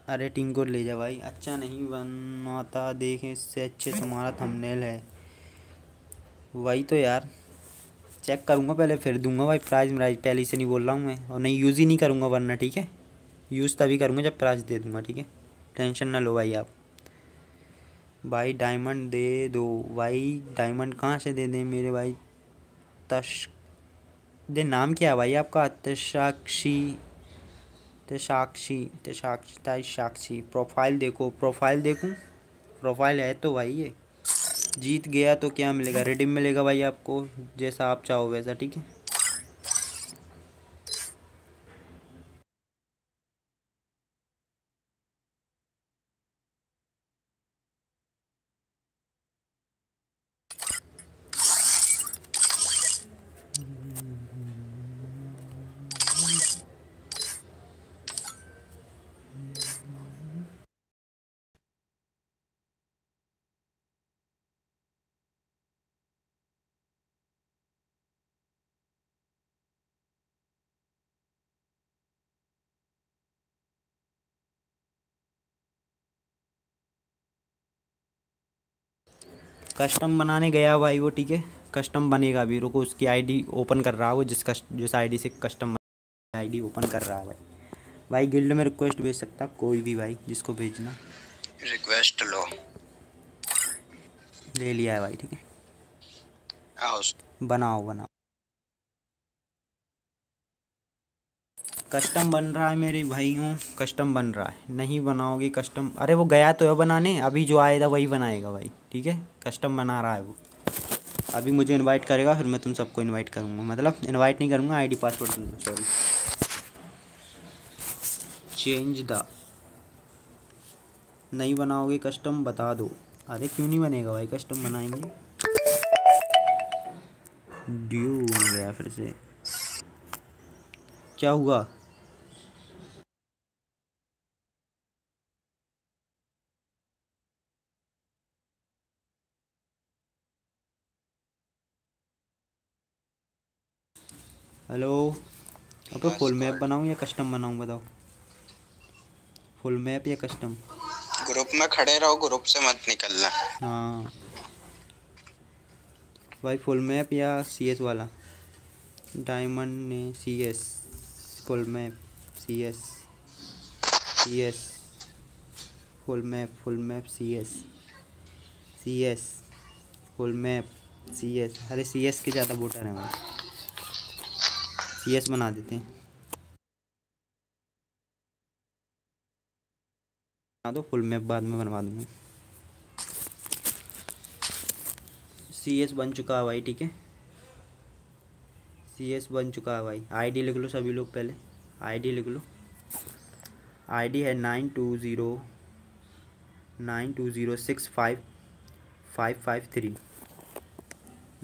अरे टीम को ले जा भाई। अच्छा नहीं बनाता, देखें, इससे अच्छे तुम्हारा थंबनेल है। वही तो यार। चेक करूँगा पहले, फिर दूँगा भाई प्राइज़ प्राइस पहले से नहीं बोल रहा हूँ मैं। और नहीं यूज़ ही नहीं करूँगा वरना, ठीक है? यूज़ तभी करूँगा जब प्राइज़ दे दूँगा, ठीक है? टेंशन ना लो भाई आप। भाई डायमंड दे दो। भाई डायमंड कहाँ से दे दें मेरे भाई? तश दे नाम क्या है भाई आपका? तशाक्षी। तशाक्षी। तशाक्षी तशाक्षी प्रोफ़ाइल देखो। प्रोफ़ाइल देखूँ? प्रोफ़ाइल है तो भाई ये। जीत गया तो क्या मिलेगा? रिडीम मिलेगा भाई आपको, जैसा आप चाहो वैसा, ठीक है? कस्टम बनाने गया भाई वो ठीक है कस्टम बनेगा अभी रुको उसकी आईडी ओपन कर रहा है वो जिस कस्ट जिस आईडी से कस्टम आईडी ओपन कर रहा है। भाई भाई गिल्ड में रिक्वेस्ट भेज सकता कोई भी भाई जिसको भेजना। रिक्वेस्ट लो। ले लिया है भाई ठीक है। बनाओ बनाओ। कस्टम बन रहा है मेरे भाइयों, कस्टम बन रहा है। नहीं बनाओगे कस्टम? अरे वो गया तो है बनाने, अभी जो आएगा वही बनाएगा भाई, ठीक है? कस्टम बना रहा है वो। अभी मुझे इनवाइट करेगा, फिर मैं तुम सबको इनवाइट करूँगा। मतलब इनवाइट नहीं करूँगा आईडी पासवर्ड दूँगा सॉरी चेंज द नहीं बनाओगे कस्टम, बता दो। अरे क्यों नहीं बनेगा भाई? कस्टम बनाएँगे। ड्यू मिल गया फिर से। क्या हुआ? हेलो। अबे बस फुल मैप बनाऊँ या कस्टम बनाऊँ बताओ? फुल मैप या कस्टम ग्रुप में खड़े रहो ग्रुप से मत निकलना। हाँ। भाई फुल मैप या सी एस वाला? डायमंड ने C S full map C S C S full map full map C S C S full map C S अरे सी एस के ज़्यादा वोटर हैं भाई। सी एस बना देते हैं। बना दो फुल मैप बाद में बनवा दूँगा। सी एस बन चुका है भाई ठीक है? सी एस बन चुका है भाई आईडी लिख लो सभी लोग पहले। आईडी लिख लो। आईडी है nine two zero nine two zero six five five five three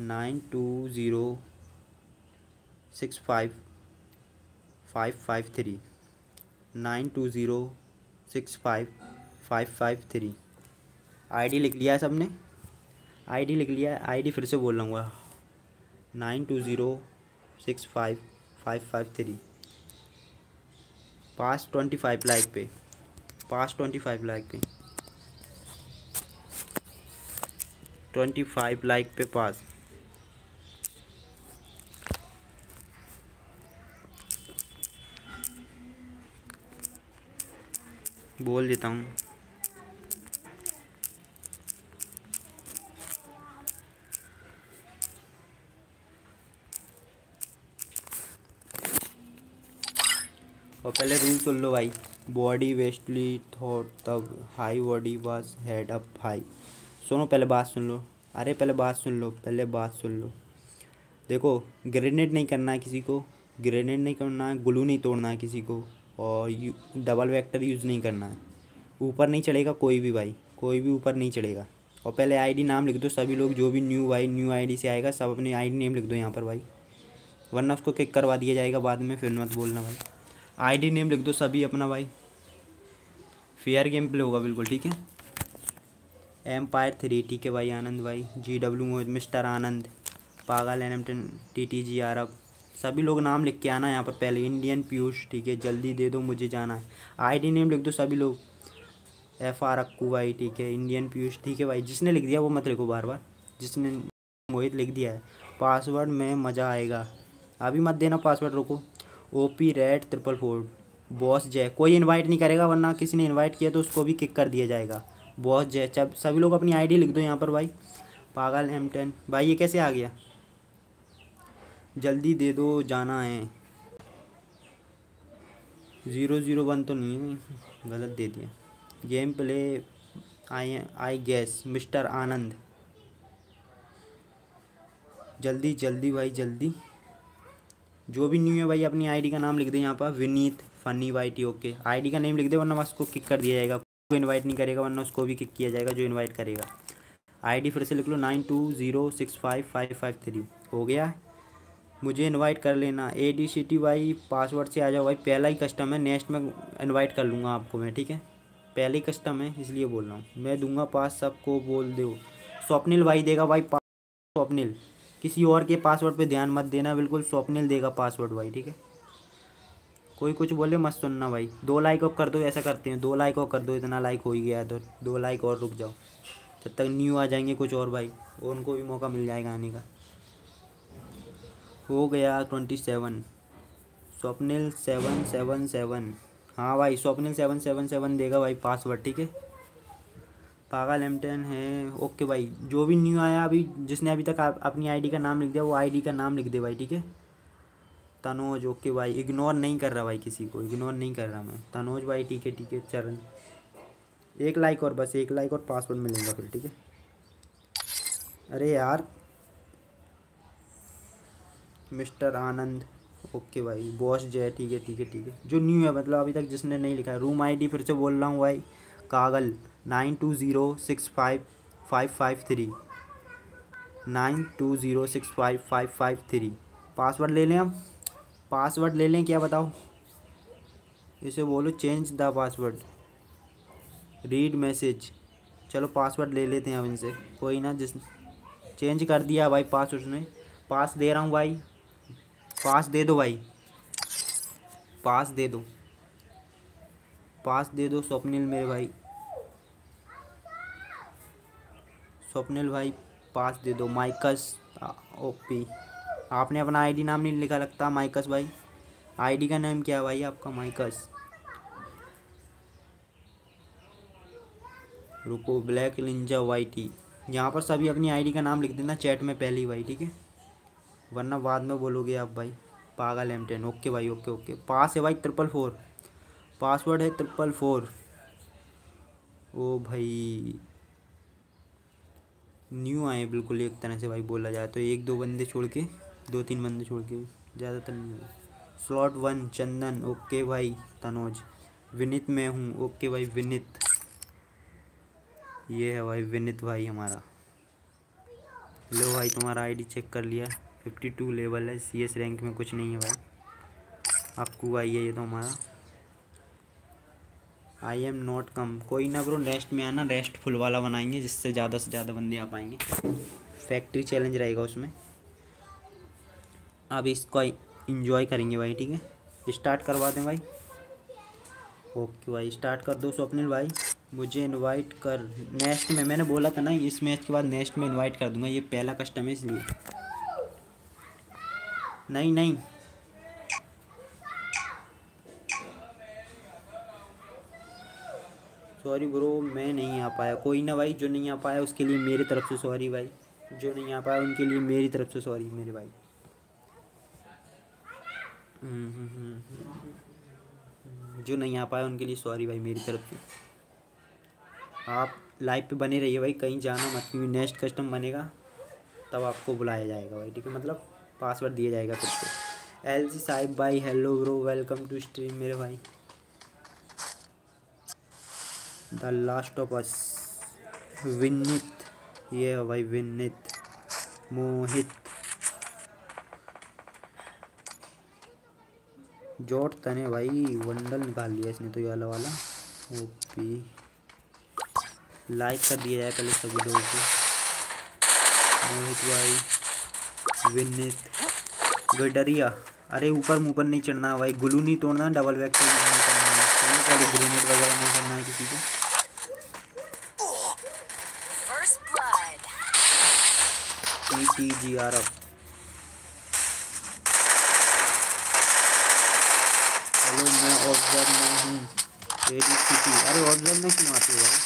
nine two zero six five five five three nine two zero six five five five three आई लिख लिया है सबने? आईडी लिख लिया है। आईडी फिर से बोल लूँगा nine two zero six five five five three pass twenty five like पे। पास ट्वेंटी फाइव लाइक पे। ट्वेंटी फाइव लाइक पे पास बोल देता हूँ। और पहले रूल सुन लो भाई। बॉडी वेस्टली थॉट तब high body was head up high सुनो, पहले बात सुन लो। अरे, पहले बात सुन लो, पहले बात सुन लो। देखो ग्रेनेड नहीं करना है किसी को ग्रेनेड नहीं करना है ग्लू नहीं तोड़ना है किसी को। और डबल वेक्टर यूज़ नहीं करना है। ऊपर नहीं चढ़ेगा कोई भी भाई, कोई भी ऊपर नहीं चढ़ेगा। और पहले आईडी नाम लिख दो, सभी लोग जो भी न्यू भाई न्यू आईडी से आएगा, सब अपनी आईडी नेम लिख दो यहाँ पर भाई। वरना उसको किक करवा दिया जाएगा बाद में, फिर मत बोलना भाई। आईडी नेम लिख दो सभी अपना भाई। फेयर गेम प्ले होगा बिल्कुल, ठीक है? एम्पायर थ्री ठीक है भाई आनंद भाई जी डब्ल्यू मिस्टर आनंद, पागल N M T T G R अब सभी लोग नाम लिख के आना यहाँ पर पहले। इंडियन पीयूष ठीक है, जल्दी दे दो मुझे जाना है। आईडी नेम लिख दो सभी लोग। एफ़ आर अक्कू भाई ठीक है इंडियन पीयूष ठीक है भाई। जिसने लिख दिया वो मत लिखो बार बार। जिसने मोहित लिख दिया है। पासवर्ड में मज़ा आएगा। अभी मत देना पासवर्ड रुको। O P red triple four boss Jay कोई इनवाइट नहीं करेगा, वरना किसी ने इनवाइट किया तो उसको भी किक कर दिया जाएगा। बॉस जय सभी लोग अपनी आईडी लिख दो यहाँ पर भाई। पागल एम टेन भाई, ये कैसे आ गया? जल्दी दे दो, जाना है। ज़ीरो ज़ीरो वन तो नहीं है, गलत दे दिया। Game play, I I guess, mister Anand. जल्दी जल्दी भाई, जल्दी। जो भी न्यू है भाई, अपनी आईडी का नाम लिख दे यहाँ पर, Vineet funny Y T okay ID का नेम लिख दे, वरना उसको किक कर दिया जाएगा। को इनवाइट नहीं करेगा, वरना उसको भी किक किया जाएगा, जो इनवाइट करेगा। आईडी फिर से लिख लो nine two zero six five five five three हो गया? मुझे इनवाइट कर लेना। A D C T Y password से आ जाओ भाई। पहला ही कस्टम है। नेक्स्ट में इनवाइट कर लूँगा आपको मैं, ठीक है? पहला ही कस्टम है, इसलिए बोल रहा हूँ। मैं दूँगा पास सबको बोल दो। स्वप्निल भाई देगा भाई पास स्वप्निल। किसी और के पासवर्ड पे ध्यान मत देना। बिल्कुल स्वप्निल देगा पासवर्ड भाई, ठीक है? कोई कुछ बोले मत सुनना भाई। दो लाइक और कर दो, ऐसा करते हैं। दो लाइक और कर दो, इतना लाइक हो ही गया तो दो लाइक और रुक जाओ। जब तक न्यू आ जाएँगे कुछ और भाई। उनको भी मौका मिल जाएगा आने का। हो गया twenty seven. Swapnil seven seven seven. हाँ भाई स्वप्निल सेवन सेवन सेवन देगा भाई पासवर्ड ठीक है? पागल एम टेन है। ओके भाई जो भी न्यू आया अभी जिसने अभी तक आप, अपनी आईडी का नाम लिख दिया वो आईडी का नाम लिख दे भाई ठीक है? तनोज ओके भाई इग्नोर नहीं कर रहा भाई किसी को इग्नोर नहीं कर रहा मैं। तनोज भाई ठीक है ठीक है चरण। एक लाइक और बस एक लाइक और पासवर्ड मिलेगा फिर ठीक है? अरे यार मिस्टर आनंद। ओके भाई, बॉस जय ठीक है ठीक है ठीक है। जो न्यू है मतलब अभी तक जिसने नहीं लिखा है। रूम आईडी फिर से बोल रहा हूँ भाई, Kagal nine two zero six five five five three nine two zero six five five five three password ले लें हम। पासवर्ड ले लें, क्या बताओ इसे बोलो change the password read message चलो पासवर्ड ले लेते हैं अब इनसे। कोई ना, जिस चेंज कर दिया भाई पास उसने। पास दे रहा हूँ भाई। पास दे दो भाई। पास दे दो। पास दे दो स्वप्निल मेरे भाई। स्वप्निल भाई, पास दे दो। माइकस ओपी। आपने अपना आईडी नाम नहीं लिखा, लगता माइकस भाई। आईडी का नाम क्या है भाई आपका, माइकस? रुको, ब्लैक लिंजा वाई टी। यहाँ पर सभी अपनी आईडी का नाम लिख देना चैट में पहली भाई, ठीक है? वरना बाद में बोलोगे आप भाई, पागल एम टेन ओके भाई ओके ओके पास है भाई ट्रिपल फोर पासवर्ड है ट्रिपल फोर ओ भाई। न्यू आए बिल्कुल एक तरह से भाई बोला जाए तो एक दो बंदे छोड़ के, दो तीन बंदे छोड़ के, ज़्यादातर नहीं स्लॉट वन चंदन ओके भाई, तनोज। विनित मैं हूँ ओके भाई, विनित। ये है भाई, विनित भाई हमारा। लो भाई, तुम्हारा आईडी चेक कर लिया। फिफ्टी टू लेवल है। सी एस रैंक में कुछ नहीं है भाई। आपको भाई है ये तो हमारा। आई एम नॉट कम कोई ना ब्रो नेक्स्ट में आना रेस्ट फुल वाला बनाएँगे, जिससे ज़्यादा से ज़्यादा बंदे आ पाएँगे। फैक्ट्री चैलेंज रहेगा उसमें। अब इसको इंजॉय करेंगे भाई, ठीक है? स्टार्ट करवा दें भाई। ओके भाई स्टार्ट कर दो स्वप्निल भाई। मुझे इनवाइट कर। नेक्स्ट में, मैंने बोला था ना, इस मैच के बाद नेक्स्ट में इनवाइट कर दूँगा। ये पहला कस्टम है इसलिए। नहीं नहीं। सॉरी ब्रो मैं नहीं आ पाया। कोई ना भाई, जो नहीं आ पाया उसके लिए मेरी तरफ़ से सॉरी भाई। जो नहीं आ पाया उनके लिए मेरी तरफ़ से सॉरी मेरे भाई। जो नहीं आ पाए उनके लिए सॉरी भाई, मेरी तरफ़ से। आप लाइव पे बने रहिए भाई, कहीं जाना मत, क्योंकि नेक्स्ट कस्टम बनेगा, तब आपको बुलाया जाएगा भाई, ठीक है? मतलब पासवर्ड दिया जाएगा फिर से। एल सी साहिब भाई hello bro welcome to stream मेरे भाई। The last of us Vinit, ये है भाई विनित, मोहित। जोट तने भाई वंडल निकाल लिया इसने तो ये वाला वाला। ओपी लाइक कर दिया जाए पहले सभी लोगों को। मोहित भाई। विनित गडरिया. अरे ऊपर मुँह पर नहीं चढ़ना भाई. ग्लू नहीं तोड़ना डबल वैक्स नहीं करना. है पहले ग्रेनेड वगैरह नहीं करना है किसी को. T T G R F hello मैं ऑब्ज़र्व में हूँ. अरे ऑब्ज़र्व में क्यों आती हो भाई?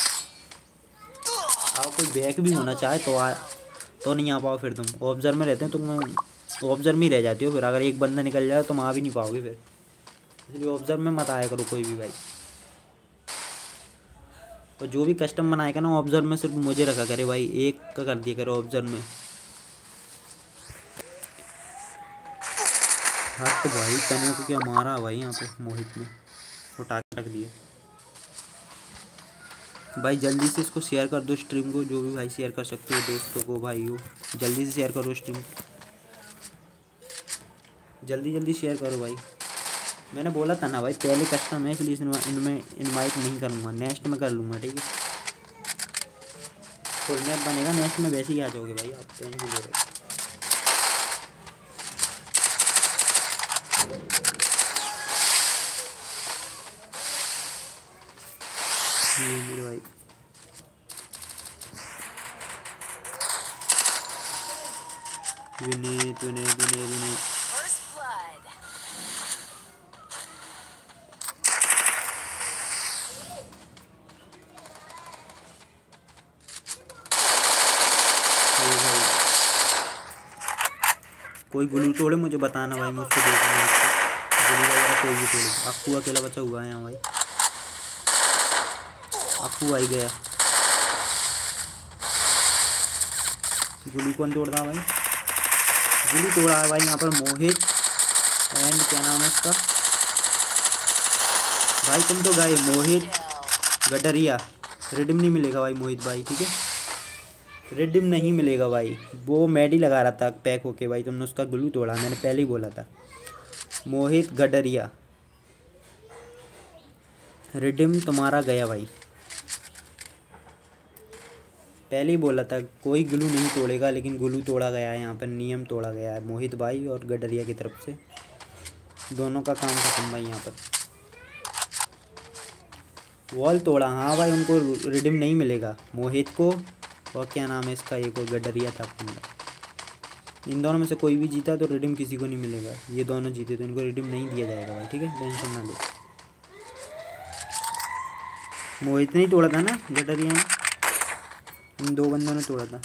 आप कोई बैक भी होना चाहे तो आ तो नहीं आ पाओ फिर तुम। ऑब्ज़र्व में रहते हैं, तुम ऑब्ज़र्व में ही रह जाती हो फिर। अगर एक बंदा निकल जाए तो आ भी नहीं पाओगे फिर। इसलिए ऑब्ज़र्व में मत आया करो कोई भी भाई। और जो भी कस्टम बनाएगा ना ऑब्ज़र्व में सिर्फ़ मुझे रखा करे भाई। एक का कर दिया करो ऑब्ज़र्व में। हट भाई, तने को क्या मारा भाई यहाँ पे मोहित ने? उठा रख दिए। भाई, जल्दी से इसको शेयर कर दो स्ट्रीम को, जो भी भाई शेयर कर सकते हो, दोस्तों को भाई भाइयों। जल्दी से शेयर करो स्ट्रीम जल्दी जल्दी शेयर करो भाई। मैंने बोला था ना भाई, पहले कस्टम है, इसलिए इनमें इनवाइट नहीं करूँगा। नेक्स्ट में कर लूँगा, ठीक है? फुल मैप बनेगा नेक्स्ट में वैसे ही आ जाओगे भाई, आप टेंशन ले रहे ये भाई कोई गुली तोड़े, मुझे बताना भाई, मुझसे देखना। कोई भी तोड़े। अक्कू अकेला बचा हुआ है यहाँ भाई। अक्कू आई गया। गुली कौन तोड़ रहा भाई? गुली तोड़ा है भाई, यहाँ पर मोहित एंड क्या नाम है इसका? भाई तुम तो गए, मोहित गडरिया। रिडम नहीं मिलेगा भाई मोहित भाई, ठीक है? रिडम नहीं मिलेगा भाई। वो मैडी लगा रहा था पैक होके भाई, तुमने उसका ग्लू तोड़ा, मैंने पहले ही बोला था। मोहित गडरिया। रिडम तुम्हारा गया भाई। पहले ही बोला था, कोई ग्लू नहीं तोड़ेगा, लेकिन गुलू तोड़ा गया है यहाँ पर, नियम तोड़ा गया है, मोहित भाई और गडरिया की तरफ़ से। दोनों का काम खत्म भाई यहाँ पर। वॉल तोड़ा हाँ भाई, उनको रिडम नहीं मिलेगा। मोहित को, और क्या नाम है इसका एक और गडरिया था अपना इन दोनों में से कोई भी जीता तो रिडीम किसी को नहीं मिलेगा। ये दोनों जीते तो इनको रिडीम नहीं दिया जाएगा भाई, ठीक है? टेंशन ना लो। मोहित ने ही तोड़ा था ना गडरिया ने? इन दो बंदों ने तोड़ा था।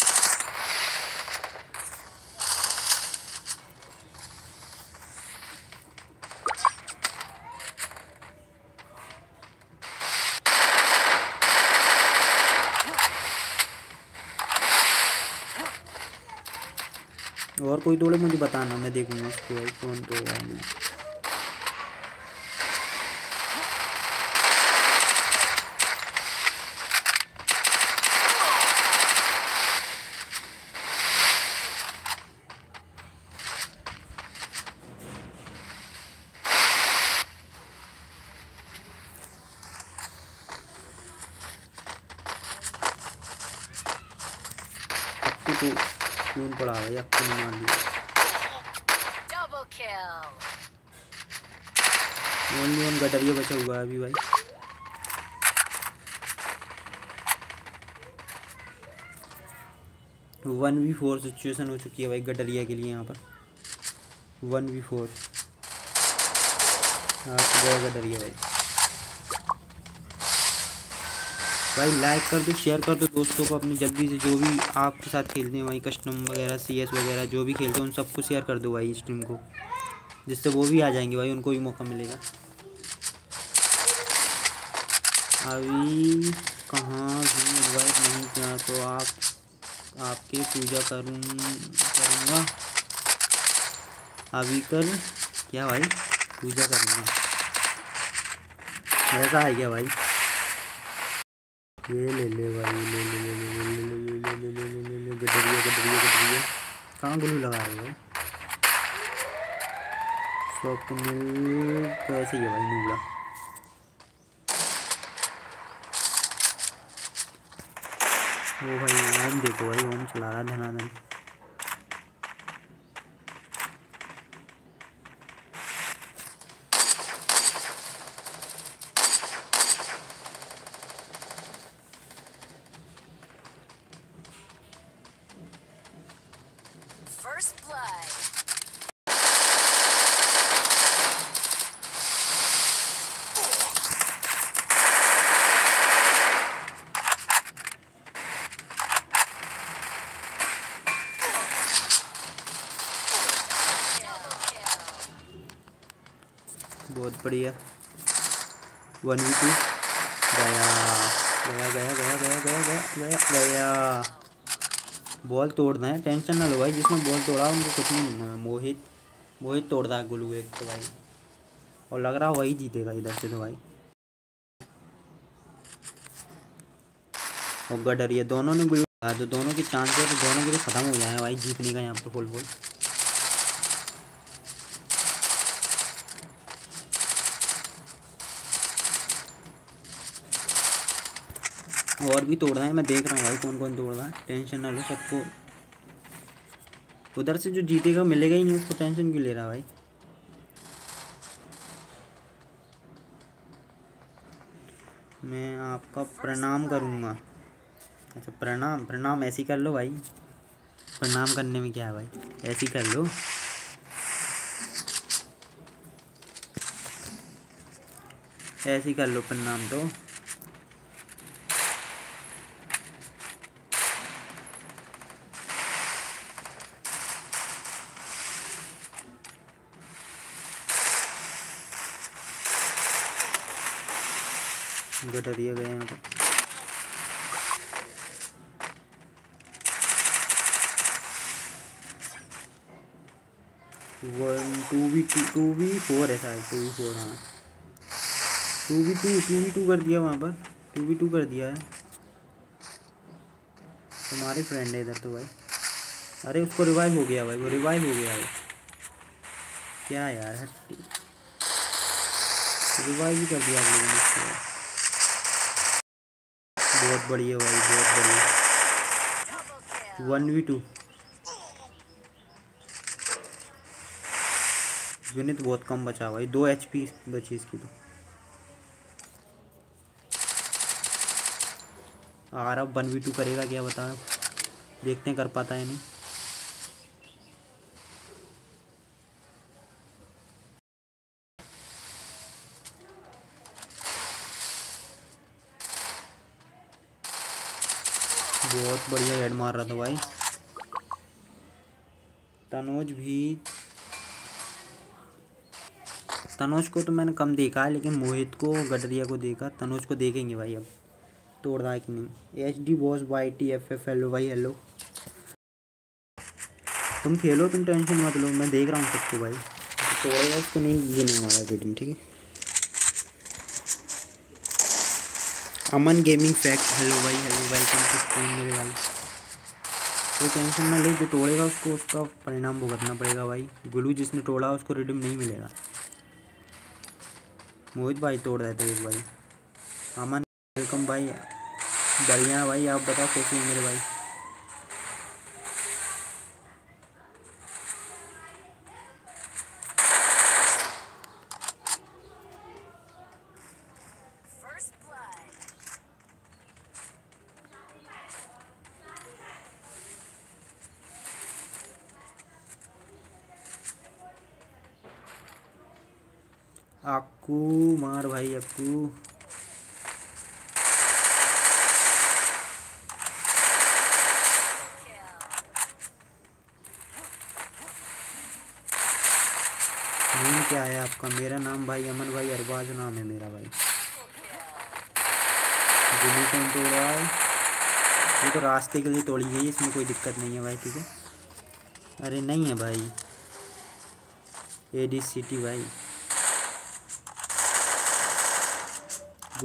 और कोई तोड़े मुझे बताना, मैं देखूँगा उसको, कौन तोड़ा है नहीं अक्कू तो खून पड़ा है अक्कू ने मार दिया Double kill. ओनली वन गडरिया बचा हुआ है अभी भाई वन वी फोर सिचुएशन हो चुकी है भाई गडरिया के लिए यहाँ पर। वन वी फोर गया गडरिया भाई। भाई लाइक कर दो शेयर कर दो दोस्तों को अपनी, जल्दी से जो भी आपके साथ खेलते हैं भाई कस्टम वगैरह सी एस वगैरह, जो भी खेलते हैं, उन सबको शेयर कर दो भाई स्ट्रीम को। जिससे वो भी आ जाएँगे भाई, उनको भी मौका मिलेगा। अभी कहाँ भी इन्वाइट नहीं किया तो आप आपके पूजा करूँ, करूँगा। अभी कर क्या भाई? पूजा करूँगा। ऐसा है क्या भाई? ये ले ले भाई, ले ले ले ले ले ले ले ले ले ले ले ले गडरिया गडरिया गडरिया कहाँ गुलू लगा रहे हो स्वप्निल ही है भाई, नूबड़ा ओ भाई ओम देखो भाई ओम चला रहा है धनाधन। तोड़ना है, टेंशन ना लो भाई, जिसने बॉल तोड़ा उनको कुछ नहीं मिलना है मोहित मोहित तोड़ता है गुलू एक तो भाई। और लग रहा वही जीतेगा इधर से तो भाई। और गडर, ये दोनों ने गुलू तो दोनों की चांस है तो दोनों के लिए ख़त्म हो जाए भाई जीतने का यहाँ पर फुल फुल और भी तोड़ रहा है, मैं देख रहा हूँ भाई कौन कौन तोड़ रहा है। टेंशन ना लो, सबको उधर से जो जीतेगा, मिलेगा ही नहीं उसको टेंशन क्यों ले रहा भाई? मैं आपका प्रणाम करूँगा। अच्छा प्रणाम प्रणाम ऐसे कर लो भाई। प्रणाम करने में क्या है भाई? ऐसे कर लो। ऐसे कर लो प्रणाम तो गडरिया गए यहाँ पर one two V two two V four है शायद टू वी फोर हाँ। Two V two two V two कर दिया वहाँ पर। टू वी टू कर दिया है। तुम्हारे फ्रेंड है इधर तो भाई। अरे, उसको रिवाइव हो गया भाई, वो रिवाइव हो गया है। क्या यार, हट्टी। रिवाइव भी कर दिया बहुत बढ़िया भाई, बहुत बढ़िया। वन वी टू यूनिट बहुत कम बचा भाई दो एच पी बची इसकी तो। आ रहा वन वी टू करेगा क्या बता देखते हैं, कर पाता है नहीं। बहुत बढ़िया हेड मार रहा था भाई। तनोज भी तनोज को तो मैंने कम देखा है, लेकिन मोहित को, गडरिया को देखा। तनोज को देखेंगे भाई अब। तोड़ रहा है कि नहीं? H D boss Y T F F hello भाई हेलो तुम खेलो, तुम टेंशन मत लो, मैं देख रहा हूँ सबको भाई। तोड़ेगा उसको नहीं गिने हमारा वीडियो ठीक है? अमन गेमिंग फैक्ट हेलो भाई हेलो वेलकम टू स्ट्रीम मेरे भाई। कोई टेंशन ना ले, जो तोड़ेगा उसको, उसका परिणाम भुगतना पड़ेगा भाई। गुलू जिसने तोड़ा, उसको रिडीम नहीं मिलेगा। मोहित भाई तोड़ रहे थे एक भाई। अमन वेलकम भाई। बढ़िया भाई, आप बताओ कैसे हैं मेरे भाई? मार भाई अक्कू नाम क्या है आपका? मेरा नाम भाई अमन भाई, अरबाज नाम है मेरा भाई। गुली कौन तोड़ रहा है ये तो रास्ते के लिए तोड़ी गई इसमें कोई दिक्कत नहीं है भाई, ठीक है? अरे नहीं है भाई। ए डी सिटी भाई।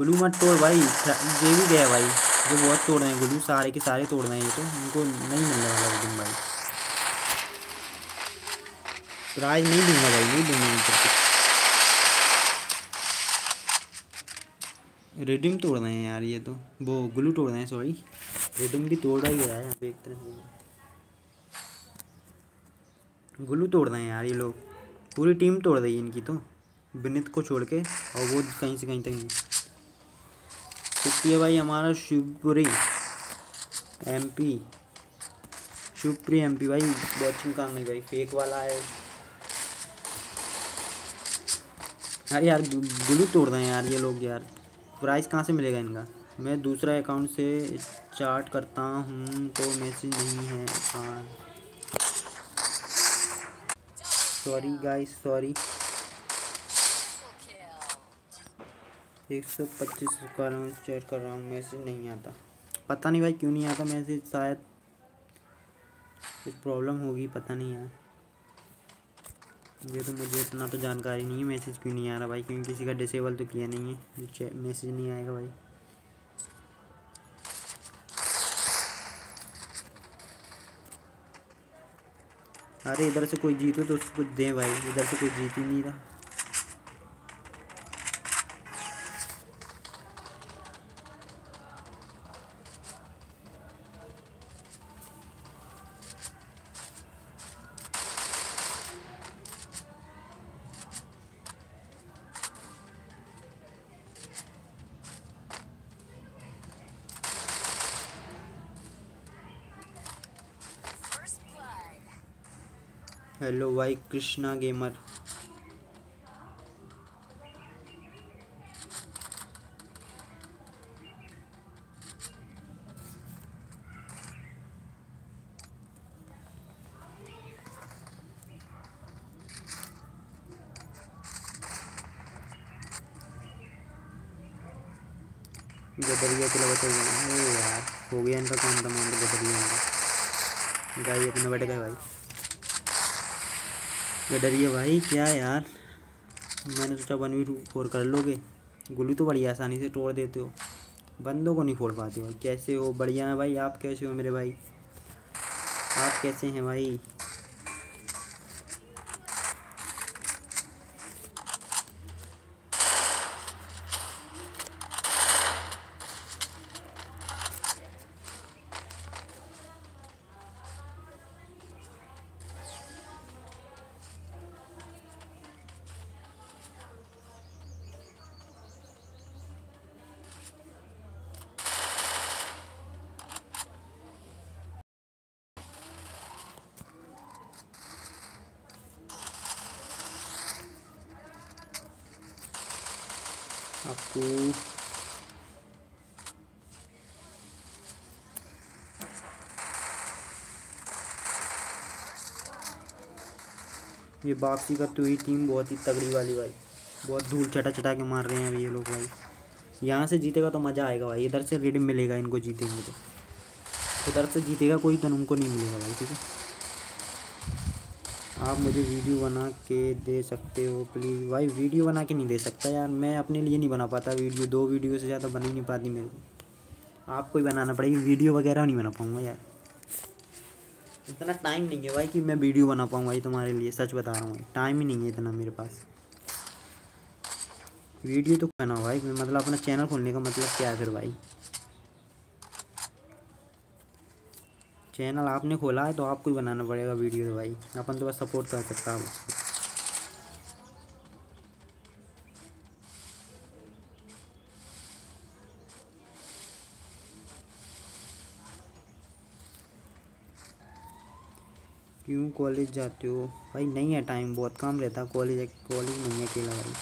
गुलू मत तोड़ भाई। ये भी गया भाई, जो बहुत तोड़ रहे हैं गुलू, सारे के सारे तोड़ रहे हैं ये तो। उनको नहीं मिलने वाला रिडीम भाई। प्राइज नहीं दूँगा भाई, नहीं दूँगा रिडीम तोड़ रहे हैं यार ये तो। वो गुलू तोड़ रहे हैं सॉरी रिडीम भी तोड़ रहा ही है यहाँ पे एक तरह से। गुलू तोड़ रहे हैं यार ये लोग। पूरी टीम तोड़ रही है इनकी तो। विनित को छोड़ के, और वो कहीं से कहीं तक शुक्रिया भाई, हमारा शिवपुरी एमपी शिवपुरी एमपी भाई, बहुत काम नहीं भाई फेक वाला है। अरे यार गुलू तोड़ रहे हैं यार ये लोग यार। प्राइस कहाँ से मिलेगा इनका? मैं दूसरा अकाउंट से चार्ट करता हूँ तो मैसेज नहीं हाँ सॉरी गाइस सॉरी एक सौ पच्चीस कर चेक कर रहा हूँ, मैसेज नहीं आता। पता नहीं भाई क्यों नहीं आता मैसेज, शायद कुछ प्रॉब्लम होगी, पता नहीं यार। ये तो मुझे इतना तो जानकारी नहीं है, मैसेज क्यों नहीं आ रहा भाई, क्योंकि किसी का डिसेबल तो किया नहीं है मैसेज नहीं आएगा भाई। अरे इधर से कोई जीतो तो उसको दें भाई, इधर से कोई जीत ही नहीं रहा। भाई कृष्णा गेमर गदरिया के लगा चल गया अरे यार हो गया इनका काम तमाम तो गदरिया इनका गाई अपने बैठ गए भाई ये डरिए भाई क्या यार? मैंने सोचा वन वी फोर कर लोगे। गुल्ली तो बड़ी आसानी से तोड़ देते हो। बंदों को नहीं फोड़ पाते हो। कैसे हो? बढ़िया है भाई। आप कैसे हो मेरे भाई? आप कैसे हैं भाई आपको ये वापसी करती हुई टीम बहुत ही तगड़ी वाली भाई। बहुत धूल चटा चटा के मार रहे हैं अभी ये लोग भाई। यहाँ से जीतेगा तो मज़ा आएगा भाई। इधर से रिडीम मिलेगा इनको जीतेंगे तो। उधर से जीतेगा कोई धन उनको नहीं मिलेगा भाई, ठीक है? आप मुझे वीडियो बना के दे सकते हो प्लीज़ भाई वीडियो बना के नहीं दे सकता यार। मैं अपने लिए नहीं बना पाता वीडियो दो वीडियो से ज़्यादा बन ही नहीं पाती मेरे को। आपको ही बनाना पड़ेगा। वीडियो वगैरह नहीं बना पाऊँगा यार। इतना टाइम नहीं है भाई कि मैं वीडियो बना पाऊँ भाई तुम्हारे लिए, सच बता रहा हूँ टाइम ही नहीं है इतना मेरे पास। वीडियो तो बनाओ भाई मतलब अपना चैनल खोलने का मतलब क्या है फिर भाई? चैनल आपने खोला है तो आपको ही बनाना पड़ेगा वीडियो भाई। अपन तो बस सपोर्ट कर सकता हूँ क्यों कॉलेज जाते हो? भाई नहीं है टाइम बहुत काम रहता कॉलेज कॉलेज नहीं है अकेला भाई।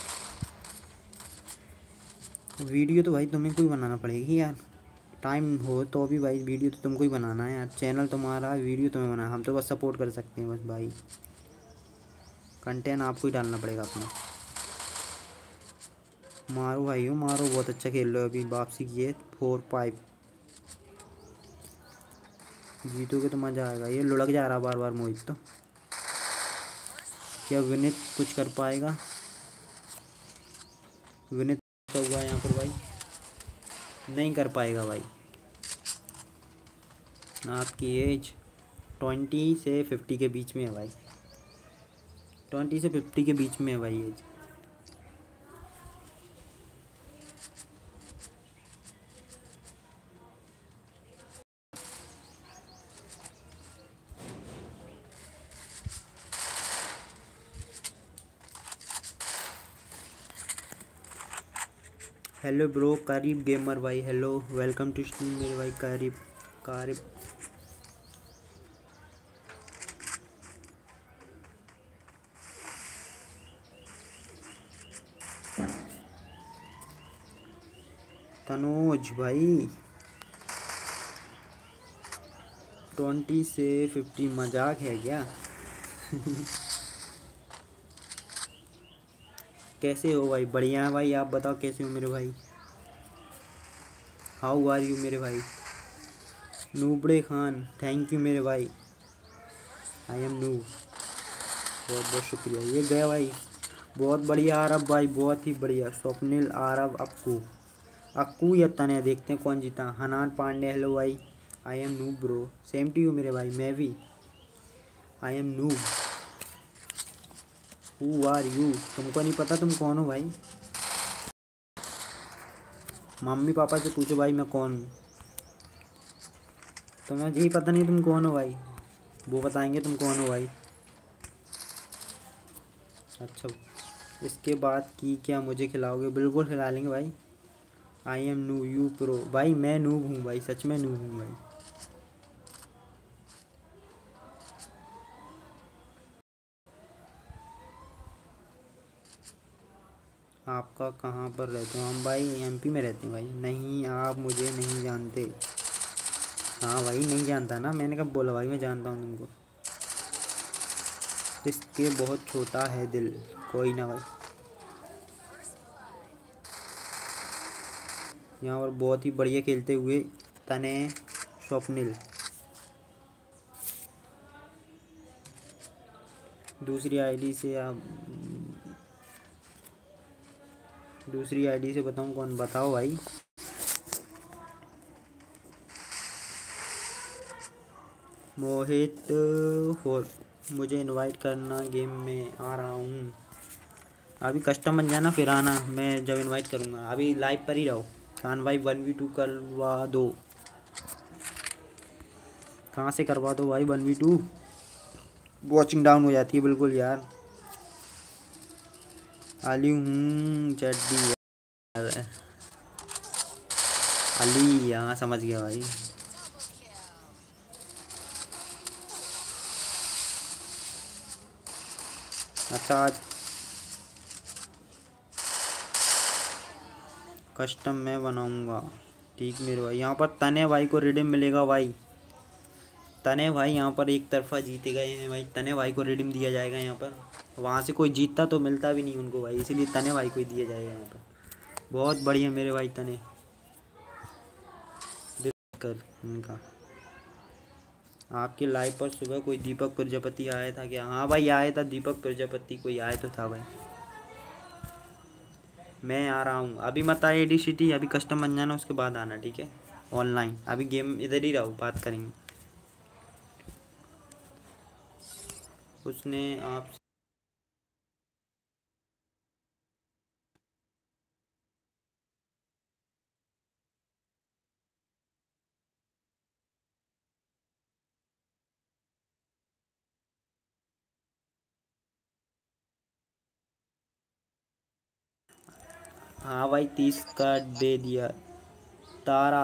वीडियो तो भाई तुम्हें को ही बनाना पड़ेगी यार। टाइम हो तो भी भाई वीडियो तो तुमको ही बनाना है यार। चैनल तुम्हारा वीडियो तुम्हें बनाना हम तो बस सपोर्ट कर सकते हैं बस भाई। कंटेंट आपको ही डालना पड़ेगा अपना। मारो भाई हो मारो। बहुत अच्छा खेल रहे हो अभी। वापसी किए फोर फाइव जीतोगे तो मज़ा आएगा। ये लुढ़क जा रहा बार बार मोहित तो। क्या विनित कुछ कर पाएगा? विनित क्या हुआ यहाँ पर भाई। नहीं कर पाएगा भाई। आपकी एज ट्वेंटी से फिफ्टी के बीच में है भाई। ट्वेंटी से फिफ्टी के बीच में है भाई एज। हेलो ब्रो, कारिब गेमर भाई, हेलो, वेलकम टू स्ट्रीम मेरे भाई, कारिब कारिब। तनोज भाई, ट्वेंटी से फिफ्टी मज़ाक है क्या? कैसे हो भाई? बढ़िया है भाई, आप बताओ कैसे हो मेरे भाई? हाउ आर यू मेरे भाई? नूबड़े खान थैंक यू मेरे भाई। आई एम नू बहुत बहुत शुक्रिया। ये गया भाई। बहुत बढ़िया आरब भाई, बहुत ही बढ़िया। स्वप्निल आरब अक्कू। अक्कू या तने, देखते हैं कौन जीता। हनान पांडे हेलो भाई। I am noob bro same to you मेरे भाई। मैं भी। I am noob who are you तुमको नहीं पता तुम कौन हो भाई? मम्मी पापा से पूछो भाई, मैं कौन हूँ? तुम्हें यही पता नहीं तुम कौन हो भाई। वो बताएँगे तुम कौन हो भाई। अच्छा इसके बाद की क्या मुझे खिलाओगे? बिल्कुल खिला लेंगे भाई। I am new you pro भाई, मैं नूब हूँ भाई, सच में नूब हूँ भाई। आपका कहाँ पर रहते हो? हम भाई एमपी में रहते हैं भाई। नहीं, आप मुझे नहीं जानते। हाँ भाई, नहीं जानता ना। मैंने कब बोला भाई, मैं जानता हूँ तुमको। इसके बहुत छोटा है दिल। कोई ना भाई। यहाँ पर बहुत ही बढ़िया खेलते हुए तने स्वप्निल। दूसरी आईडी से आप दूसरी आईडी से बताऊँ कौन बताओ भाई। मोहित फोर मुझे इनवाइट करना गेम में आ रहा हूँ। अभी कस्टम बन जाना फिर आना। मैं जब इनवाइट करूँगा। अभी लाइव पर ही रहो। खान भाई वन वी टू करवा दो। कहाँ से करवा दो भाई one v two watching down हो जाती है बिल्कुल यार। अली हूँ चड्डी अली हाँ समझ गया भाई। अच्छा कस्टम मैं बनाऊँगा। ठीक मेरे भाई, यहाँ पर तने भाई को रिडीम मिलेगा भाई। तने भाई यहाँ पर एक तरफा जीते गए हैं भाई, तने भाई को रिडीम दिया जाएगा यहाँ पर। वहाँ से कोई जीतता तो मिलता भी नहीं उनको भाई, इसीलिए तने भाई को दिया जाएगा यहाँ पर। बहुत बढ़िया मेरे भाई तने। कर उनका आपके लाइव पर सुबह कोई दीपक प्रजापति आया था क्या? हाँ भाई, आया था दीपक प्रजापति, कोई आया तो था भाई। मैं आ रहा हूँ। अभी मत आए एडी सिटी अभी कस्टम बन जाना, उसके बाद आना, ठीक है? ऑनलाइन अभी गेम इधर ही रहो, बात करेंगे। उसने आप हाँ भाई तीस का दे दिया तारा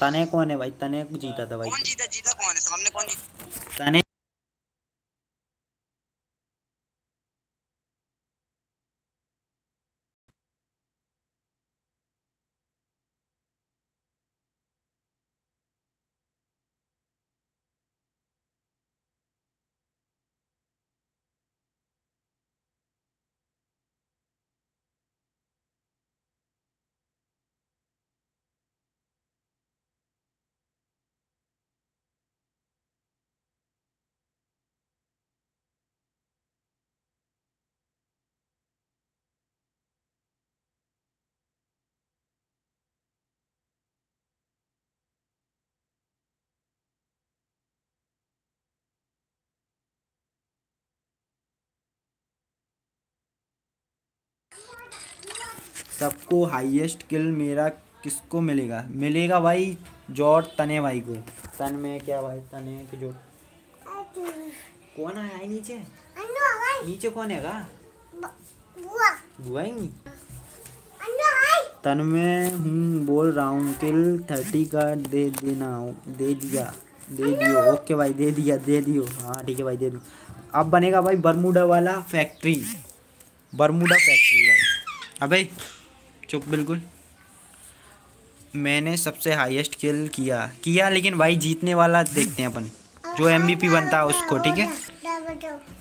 तने कौन है भाई तने को जीता था भाई कौन जीता जीता कौन है सामने कौन जीता तने सबको हाईएस्ट किल मेरा किसको मिलेगा? मिलेगा भाई जॉर्ज तने भाई को। तन में क्या भाई? तने के जो कौन आया है नीचे? नीचे कौन है बुआ तन में हूँ बोल रहा हूँ किल थर्टी का दे देना दे दिया। दे दियो। ओके भाई, दे दिया। दे दियो। हाँ ठीक है भाई, दे दो। अब बनेगा भाई बरमूडा वाला फैक्ट्री बरमूडा फैक्ट्री भाई। अबे चुप, बिल्कुल। मैंने सबसे हाईएस्ट किल किया। किया, लेकिन भाई जीतने वाला देखते हैं अपन। जो एमबीपी बनता है उसको, ठीक है?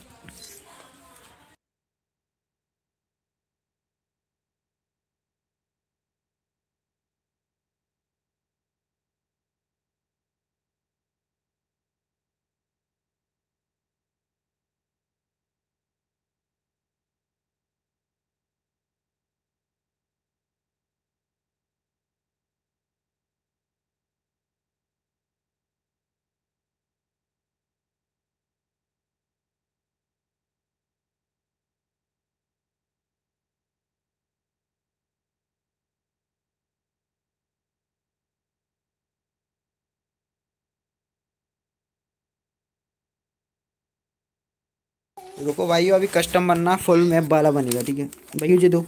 रुको भाई अभी कस्टम बनना फुल मैप वाला बनेगा ठीक है? भाई ये दो।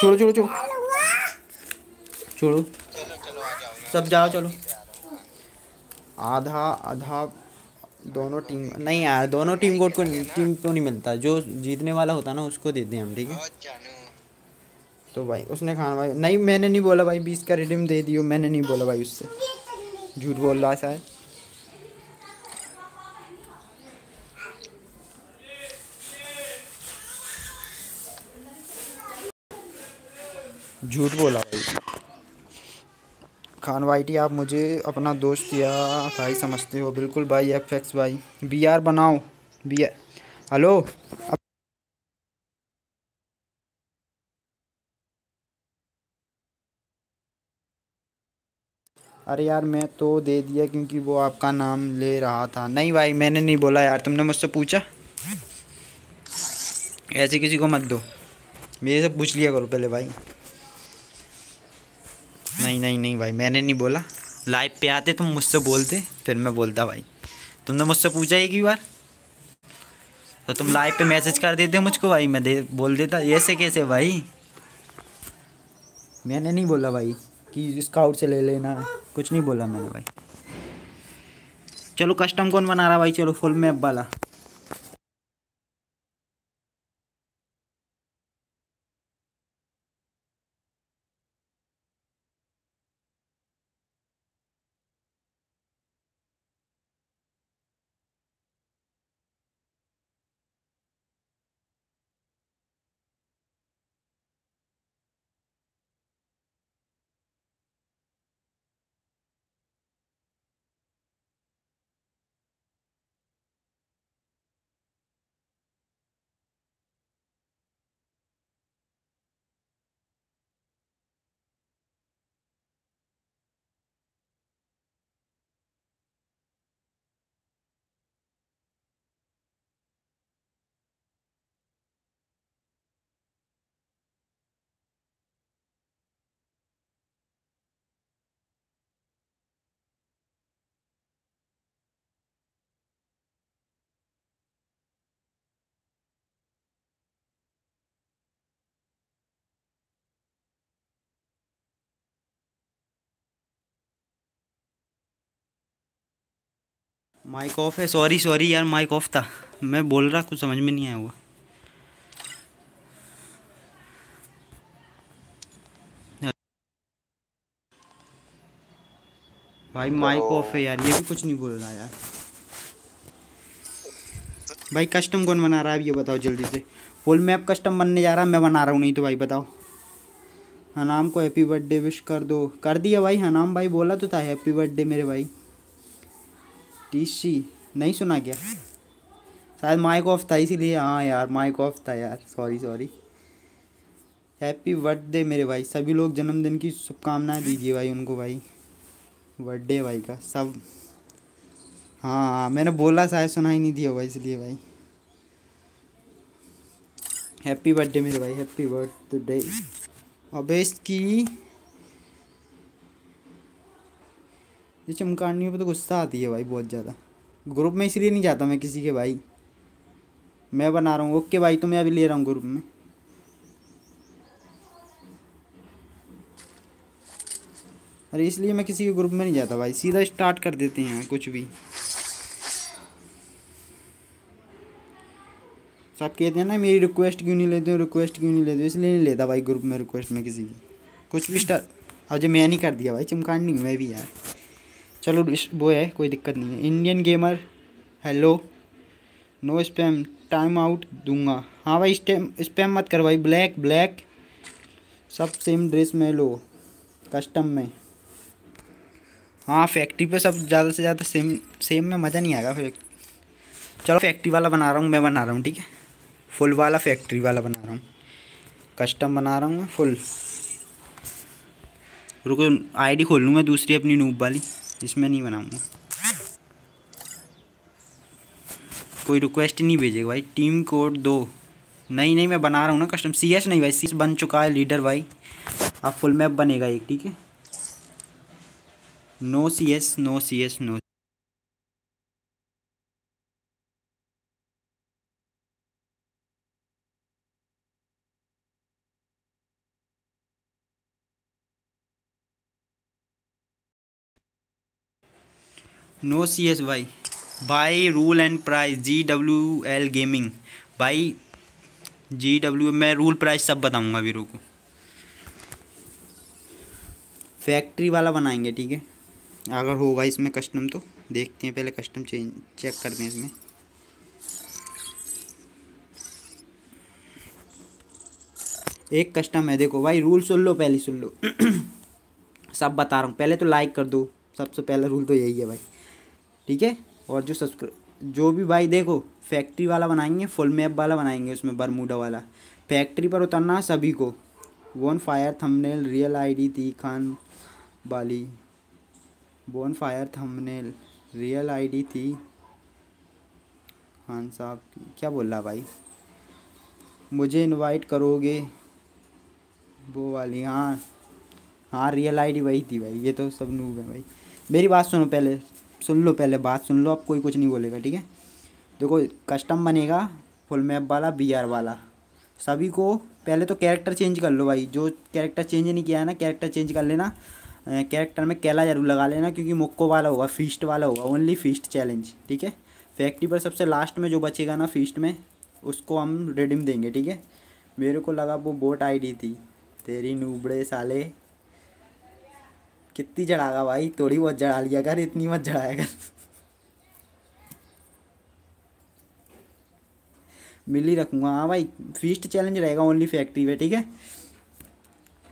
छोड़ो छोड़ो छोड़ो छोड़ो सब जाओ चलो। आधा आधा दोनों टीम नहीं यार दोनों टीम को टीम को नहीं मिलता। जो जीतने वाला होता ना उसको देते हैं हम ठीक है? तो भाई उसने खाना भाई नहीं मैंने नहीं बोला भाई बीस का रिडीम दे दियो मैंने नहीं बोला भाई उससे। झूठ बोल रहा है शायद। झूठ बोला भाई। खान वाइटी, आप मुझे अपना दोस्त या भाई समझते हो? बिल्कुल भाई एफ़ एक्स भाई। बी आर बनाओ। B R hello? अरे यार, मैं तो दे दिया क्योंकि वो आपका नाम ले रहा था। नहीं भाई, मैंने नहीं बोला यार। तुमने मुझसे पूछा? ऐसे किसी को मत दो। मेरे से पूछ लिया करो पहले भाई। नहीं नहीं नहीं भाई, मैंने नहीं बोला। लाइव पे आते तुम मुझसे बोलते, फिर मैं बोलता भाई। तुमने मुझसे पूछा एक ही बार? तो तुम लाइव पे मैसेज कर देते मुझको भाई, मैं दे, बोल देता, ऐसे कैसे भाई? मैंने नहीं बोला भाई कि स्काउट से ले लेना, कुछ नहीं बोला मैंने भाई। चलो कस्टम कौन बना रहा भाई? चलो फुल मैप वाला। माइक ऑफ़ है. सॉरी सॉरी यार माइक ऑफ़ था. मैं बोल रहा, कुछ समझ में नहीं आया हुआ. भाई माइक ऑफ़ है यार. ये भी कुछ नहीं बोल रहा यार. भाई कस्टम कौन बना रहा है? ये बताओ जल्दी से. फुल मैप कस्टम बनने जा रहा मैं बना रहा हूँ, नहीं तो भाई बताओ. हनाम को हैप्पी बर्थडे विश कर दो. कर दिया भाई हनाम भाई, बोला तो था हैप्पी बर्थडे मेरे भाई. टीसी नहीं सुना क्या? शायद माइक ऑफ़ था इसीलिए हाँ यार माइक ऑफ़ था यार सॉरी सॉरी हैप्पी बर्थडे मेरे भाई, सभी लोग जन्मदिन की शुभकामनाएँ दीजिए भाई उनको भाई। बर्थडे भाई का, सब। हाँ हाँ मैंने बोला शायद सुना ही नहीं दिया भाई इसलिए भाई। हैप्पी बर्थडे मेरे भाई हैप्पी बर्थडे अबे इसकी ये चमकानियों पे तो गुस्सा आती है भाई बहुत ज़्यादा। ग्रुप में इसलिए नहीं जाता मैं किसी के भाई। मैं बना रहा हूँ, ओके भाई तो मैं अभी ले रहा हूँ ग्रुप में। अरे इसलिए मैं किसी के ग्रुप में नहीं जाता भाई, सीधा स्टार्ट कर देते हैं कुछ भी। सब कहते हैं ना, मेरी रिक्वेस्ट क्यों नहीं लेते हो रिक्वेस्ट क्यों नहीं लेते हो? इसलिए नहीं लेता भाई ग्रुप में रिक्वेस्ट में किसी की। कुछ भी स्टार्ट अब जो मैं नहीं कर दिया भाई, चमकान नहीं, मैं भी यार। चलो वो है, कोई दिक्कत नहीं है। Indian gamer hello no spam time out दूँगा। हाँ भाई स्टैम स्पैम मत कर भाई। ब्लैक ब्लैक सब सेम ड्रेस में लो। कस्टम में। हाँ फैक्ट्री पे सब ज़्यादा से ज़्यादा सेम सेम में मज़ा नहीं आएगा फिर। चलो फैक्ट्री वाला बना रहा हूँ, मैं बना रहा हूँ, ठीक है? फुल वाला फैक्ट्री वाला बना रहा हूँ। कस्टम बना रहा हूँ मैं फुल रुको आईडी खोल लूँ मैं दूसरी अपनी नूब वाली। इसमें नहीं बनाऊँगा कोई रिक्वेस्ट नहीं भेजेगा भाई। टीम कोड दो। नहीं नहीं, मैं बना रहा हूँ ना कस्टम सी एस नहीं भाई। सी बन चुका है लीडर भाई। अब फुल मैप बनेगा एक, ठीक है? No C S no C S no no C S भाई by rule and prize G W L gaming भाई जी डब्ल्यू मैं रूल प्राइस सब बताऊँगा वीरो को। फैक्ट्री वाला बनाएँगे, ठीक है? अगर होगा इसमें कस्टम तो देखते हैं, पहले कस्टम चेंज चेक करते हैं इसमें। एक कस्टम है, देखो भाई रूल सुन लो, पहले सुन लो। सब बता रहा हूँ। पहले तो लाइक कर दो। सबसे पहला रूल तो यही है भाई। ठीक है? और जो सब्सक्राइब जो भी भाई देखो फैक्ट्री वाला बनाएँगे फुल मैप वाला बनाएँगे उसमें बरमूडा वाला। फैक्ट्री पर उतरना सभी को। One fire thumbnail real ID थी खान वाली। Bonfire thumbnail real ID थी खान साहब क्या बोल रहा भाई? मुझे इनवाइट करोगे? वो वाली हाँ। हाँ रियल आईडी वही थी भाई। ये तो सब नूब है भाई। मेरी बात सुनो पहले। सुन लो पहले, बात सुन लो, अब कोई कुछ नहीं बोलेगा, ठीक है? देखो कस्टम बनेगा फुल मैप वाला बी आर वाला। सभी को पहले तो कैरेक्टर चेंज कर लो भाई। जो कैरेक्टर चेंज नहीं किया है ना कैरेक्टर चेंज कर लेना। कैरेक्टर में केला ज़रूर लगा लेना, क्योंकि मुक्को वाला होगा फीस्ट वाला होगा ओनली फीस्ट चैलेंज ठीक है? फैक्ट्री पर सबसे लास्ट में जो बचेगा ना फीस्ट में, उसको हम रिडीम देंगे, ठीक है? मेरे को लगा वो बोट आईडी थी। तेरी नूबड़े साले। कितनी जड़ागा भाई, थोड़ी बहुत जड़ा लिया कर, इतनी मत कर। मिल ही रखूँगा। हाँ भाई फीस्ट चैलेंज रहेगा ओनली फैक्ट्री पे, ठीक है?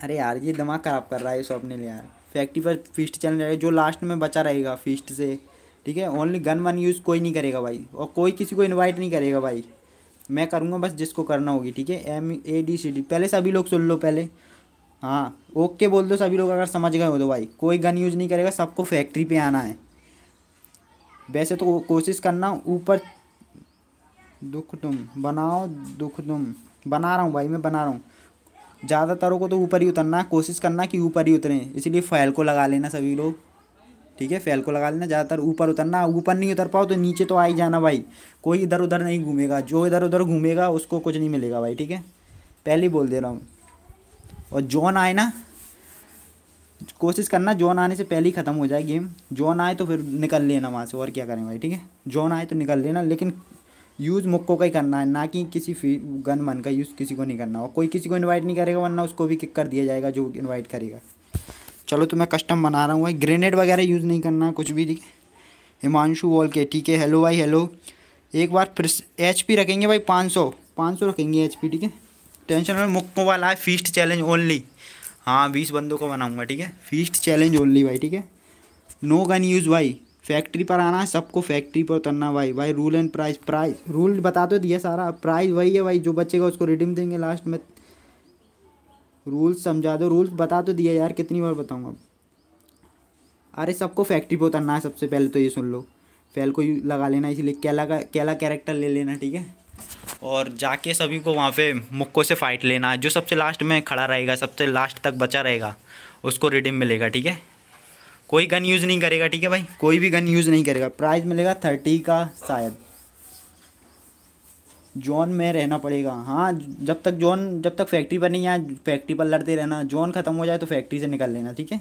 अरे यार, ये दिमाग ख़राब कर रहा है स्वप्निल यार। फैक्ट्री पर फीस्ट चैलेंज रहेगा, जो लास्ट में बचा रहेगा फीस्ट से, ठीक है? ओनली गन वन यूज़ कोई नहीं करेगा भाई, और कोई किसी को इनवाइट नहीं करेगा भाई। मैं करूँगा बस जिसको करना होगी, ठीक है? M A D C D पहले सभी लोग सुन लो पहले। हाँ ओके बोल दो, सभी लोग अगर समझ गए हो तो भाई। कोई गन यूज़ नहीं करेगा, सबको फैक्ट्री पे आना है। वैसे तो कोशिश करना, ऊपर दुख तुम, बनाओ, दुख तुम। बना रहा हूँ भाई, मैं बना रहा हूँ। ज़्यादातरों को तो ऊपर ही उतरना है, कोशिश करना कि ऊपर ही उतरें। इसीलिए फैल को लगा लेना सभी लोग। ठीक है, फैल को लगा लेना, ज़्यादातर ऊपर उतरना। ऊपर नहीं उतर पाओ तो नीचे तो आ ही जाना भाई। कोई इधर उधर नहीं घूमेगा, जो इधर उधर घूमेगा, उसको कुछ नहीं मिलेगा भाई, ठीक है? पहले बोल दे रहा हूँ। और जोन आए ना, कोशिश करना जोन आने से पहले ही ख़त्म हो जाए गेम। जोन आए तो फिर निकल लेना वहाँ से, और क्या करें भाई, ठीक है? जोन आए तो निकल लेना, लेकिन यूज़ मुक्को का ही करना है, ना कि किसी गन मन का यूज़ किसी को नहीं करना। और कोई किसी को इनवाइट नहीं करेगा, वरना उसको भी किक कर दिया जाएगा, जो इनवाइट करेगा। चलो तो मैं कस्टम बना रहा हूँ भाई। ग्रेनेड वगैरह यूज़ नहीं करना, कुछ भी ठीक हिमांशु वॉल के, ठीक है हेलो भाई हेलो एक बार फिर एच पी रखेंगे भाई, पाँच सौ। पाँच सौ रखेंगे एच पी ठीक है? टेंशन में मुक्को वाला है फीस्ट चैलेंज ओनली हाँ बीस बंदों को बनाऊँगा, ठीक है? फीस्ट चैलेंज ओनली भाई, ठीक है? नो गन यूज़ भाई। फैक्ट्री पर आना है, सबको फैक्ट्री पर उतरना भाई। भाई rule and prize prize rule बता तो दिया सारा। प्राइस वही है, भाई, जो बचेगा उसको रिडीम देंगे लास्ट में। रूल्स समझा दो। रूल्स बता तो दिया यार, कितनी बार बताऊँगा। अरे, सबको फैक्ट्री पर उतरना है सबसे पहले तो ये सुन लो। फैल को लगा लेना, इसीलिए केला का केला कैरेक्टर ले लेना, ठीक है? और जाके सभी को वहाँ पे मुक्को से फाइट लेना है जो सबसे लास्ट में खड़ा रहेगा, सबसे लास्ट तक बचा रहेगा, उसको रिडीम मिलेगा, ठीक है? कोई गन यूज़ नहीं करेगा, ठीक है भाई? कोई भी गन यूज़ नहीं करेगा। प्राइस मिलेगा थर्टी का शायद। जोन में रहना पड़ेगा। हाँ जब तक जोन जब तक फैक्ट्री पर नहीं आए फैक्ट्री पर लड़ते रहना। जोन ख़त्म हो जाए तो फैक्ट्री से निकल लेना, ठीक है?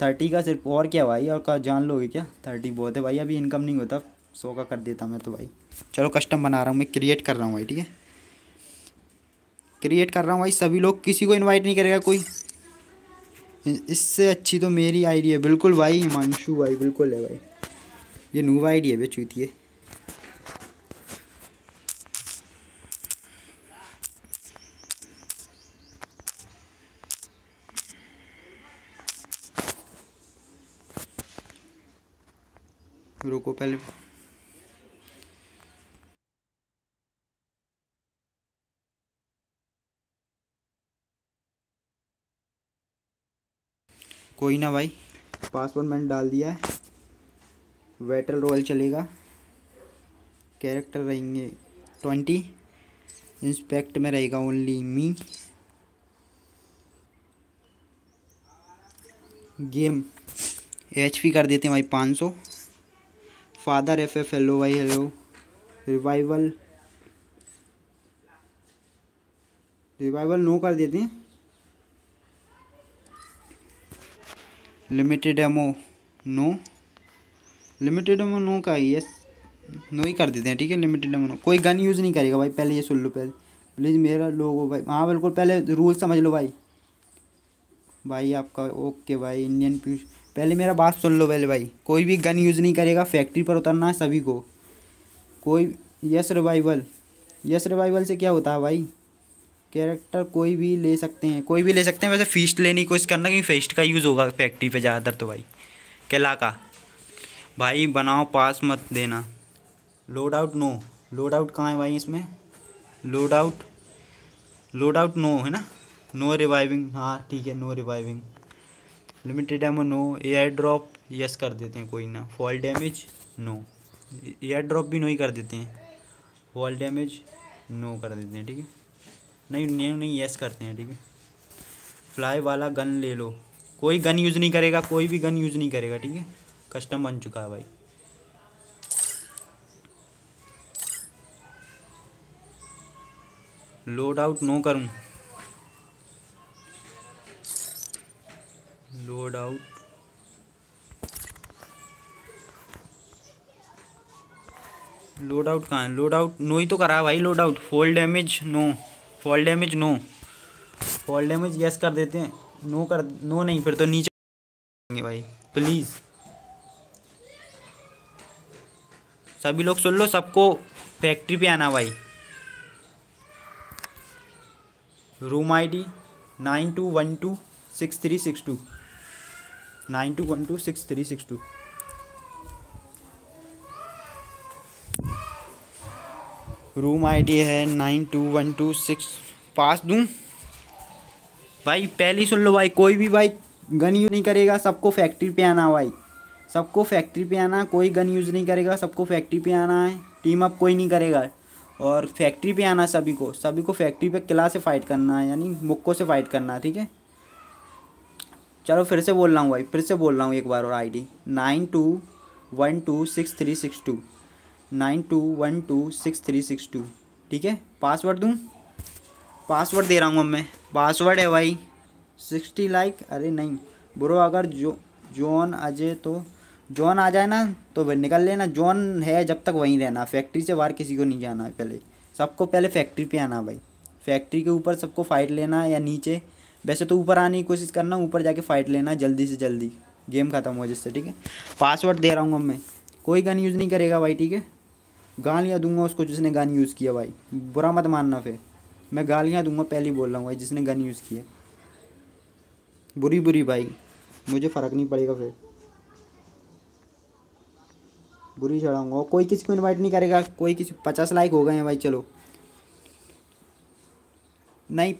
थर्टी का सिर्फ़, और क्या भाई? और का जान लोगे क्या? थर्टी बहुत है भाई, अभी इनकम नहीं होता। सौ का कर देता मैं तो भाई। चलो कस्टम बना रहा हूँ मैं क्रिएट कर रहा हूँ भाई, ठीक है? क्रिएट कर रहा हूँ भाई, सभी लोग किसी को इनवाइट नहीं करेगा कोई। इससे अच्छी तो मेरी आईडी है। बिल्कुल भाई, हिमांशु भाई, बिल्कुल है भाई। ये नूव आईडी है बेचूती है रुको पहले। कोई ना भाई। पासवर्ड मैंने डाल दिया है। वेटल रॉयल चलेगा। कैरेक्टर रहेंगे ट्वेंटी इंस्पेक्ट में रहेगा only me game H P कर देते हैं भाई पाँच सौ। फादर एफ़ एफ़ हेलो भाई हेलो रिवाइवल रिवाइवल नो कर देते हैं। Limited ammo no limited ammo no का यस नो ही कर देते हैं ठीक है लिमिटेड एमो नो कोई गन यूज़ नहीं करेगा भाई पहले ये सुन लो पहले प्लीज़ मेरा लोगो भाई हाँ बिल्कुल पहले रूल समझ लो भाई भाई आपका ओके भाई इंडियन पीस पहले मेरा बात सुन लो पहले भाई कोई भी गन यूज़ नहीं करेगा फैक्ट्री पर उतरना है सभी को कोई यस रिवाइवल यस रिवाइवल से क्या होता है भाई कैरेक्टर कोई भी ले सकते हैं, कोई भी ले सकते हैं, वैसे फीस्ट लेने की कोशिश करना, क्योंकि फेस्ट का यूज़ होगा फैक्ट्री पे ज़्यादातर तो भाई। केला का। भाई बनाओ, पास मत देना। Load out no load out कहाँ है भाई इसमें? Load out load out no है ना? नो रिवाइविंग हाँ ठीक है no reviving limited ammo no air drop yes कर देते हैं, कोई ना। Fall damage no air drop भी नो ही कर देते हैं। फॉल डैमेज नो कर देते हैं, ठीक है? नहीं नहीं नहीं यस करते हैं, ठीक है। फ्लाई वाला गन ले लो। कोई गन यूज़ नहीं करेगा, कोई भी गन यूज़ नहीं करेगा, ठीक है। कस्टम बन चुका है भाई। लोड आउट नो करूँ। लोड आउट लोड आउट कहाँ लोड आउट नो ही तो करा भाई load out fall damage no fall damage no fall damage gas कर देते हैं। नो कर नो नहीं, फिर तो नीचे भाई। प्लीज़ सभी लोग सुन लो, सबको फैक्ट्री पे आना भाई। Room ID nine two one two six three six two nine two one two six three six two room ID है nine two one two six, pass दूँ? भाई, पहले सुन लो भाई, कोई भी भाई, गन यूज़ नहीं करेगा, सबको फैक्ट्री पे आना भाई। सबको फैक्ट्री पे आना, कोई गन यूज़ नहीं करेगा, सबको फैक्ट्री पे आना है। टीम अप कोई नहीं करेगा। और फैक्ट्री पे आना सभी को सभी को फैक्ट्री पे किला से फाइट करना है, यानी मुक्को से फाइट करना है, ठीक है? चलो फिर से बोल रहा हूँ भाई, फिर से बोल रहा हूँ एक बार और ID nine two one two six three six two. Nine two one two six three six two. ठीक है? पासवर्ड दूँ? पासवर्ड दे रहा हूँ अब मैं। पासवर्ड है भाई। Sixty like? अरे नहीं। ब्रो, अगर जो, जॉन जाए तो जॉन आ जाए ना तो फिर निकल लेना। जॉन है जब तक वहीं रहना। फैक्ट्री से बाहर किसी को नहीं जाना है पहले। सबको पहले फैक्ट्री पे आना भाई। फैक्ट्री के ऊपर सबको फाइट लेना या नीचे। वैसे तो ऊपर आने की कोशिश करना, ऊपर जाके फाइट लेना जल्दी से जल्दी। गेम ख़त्म हो जिससे, ठीक है? पासवर्ड दे रहा हूँ अब मैं। कोई गन यूज़ नहीं करेगा भाई, ठीक है? गालियाँ दूँगा उसको जिसने गन यूज़ किया भाई। बुरा मत मानना फिर। मैं गालियाँ दूँगा, पहले बोल रहा हूँ भाई, जिसने गन यूज़ किया। बुरी बुरी भाई। मुझे फ़र्क नहीं पड़ेगा फिर। बुरी चढ़ाऊँगा। कोई किसी को इनवाइट नहीं करेगा। कोई किसी, पचास लाइक हो गए हैं भाई, चलो। नहीं,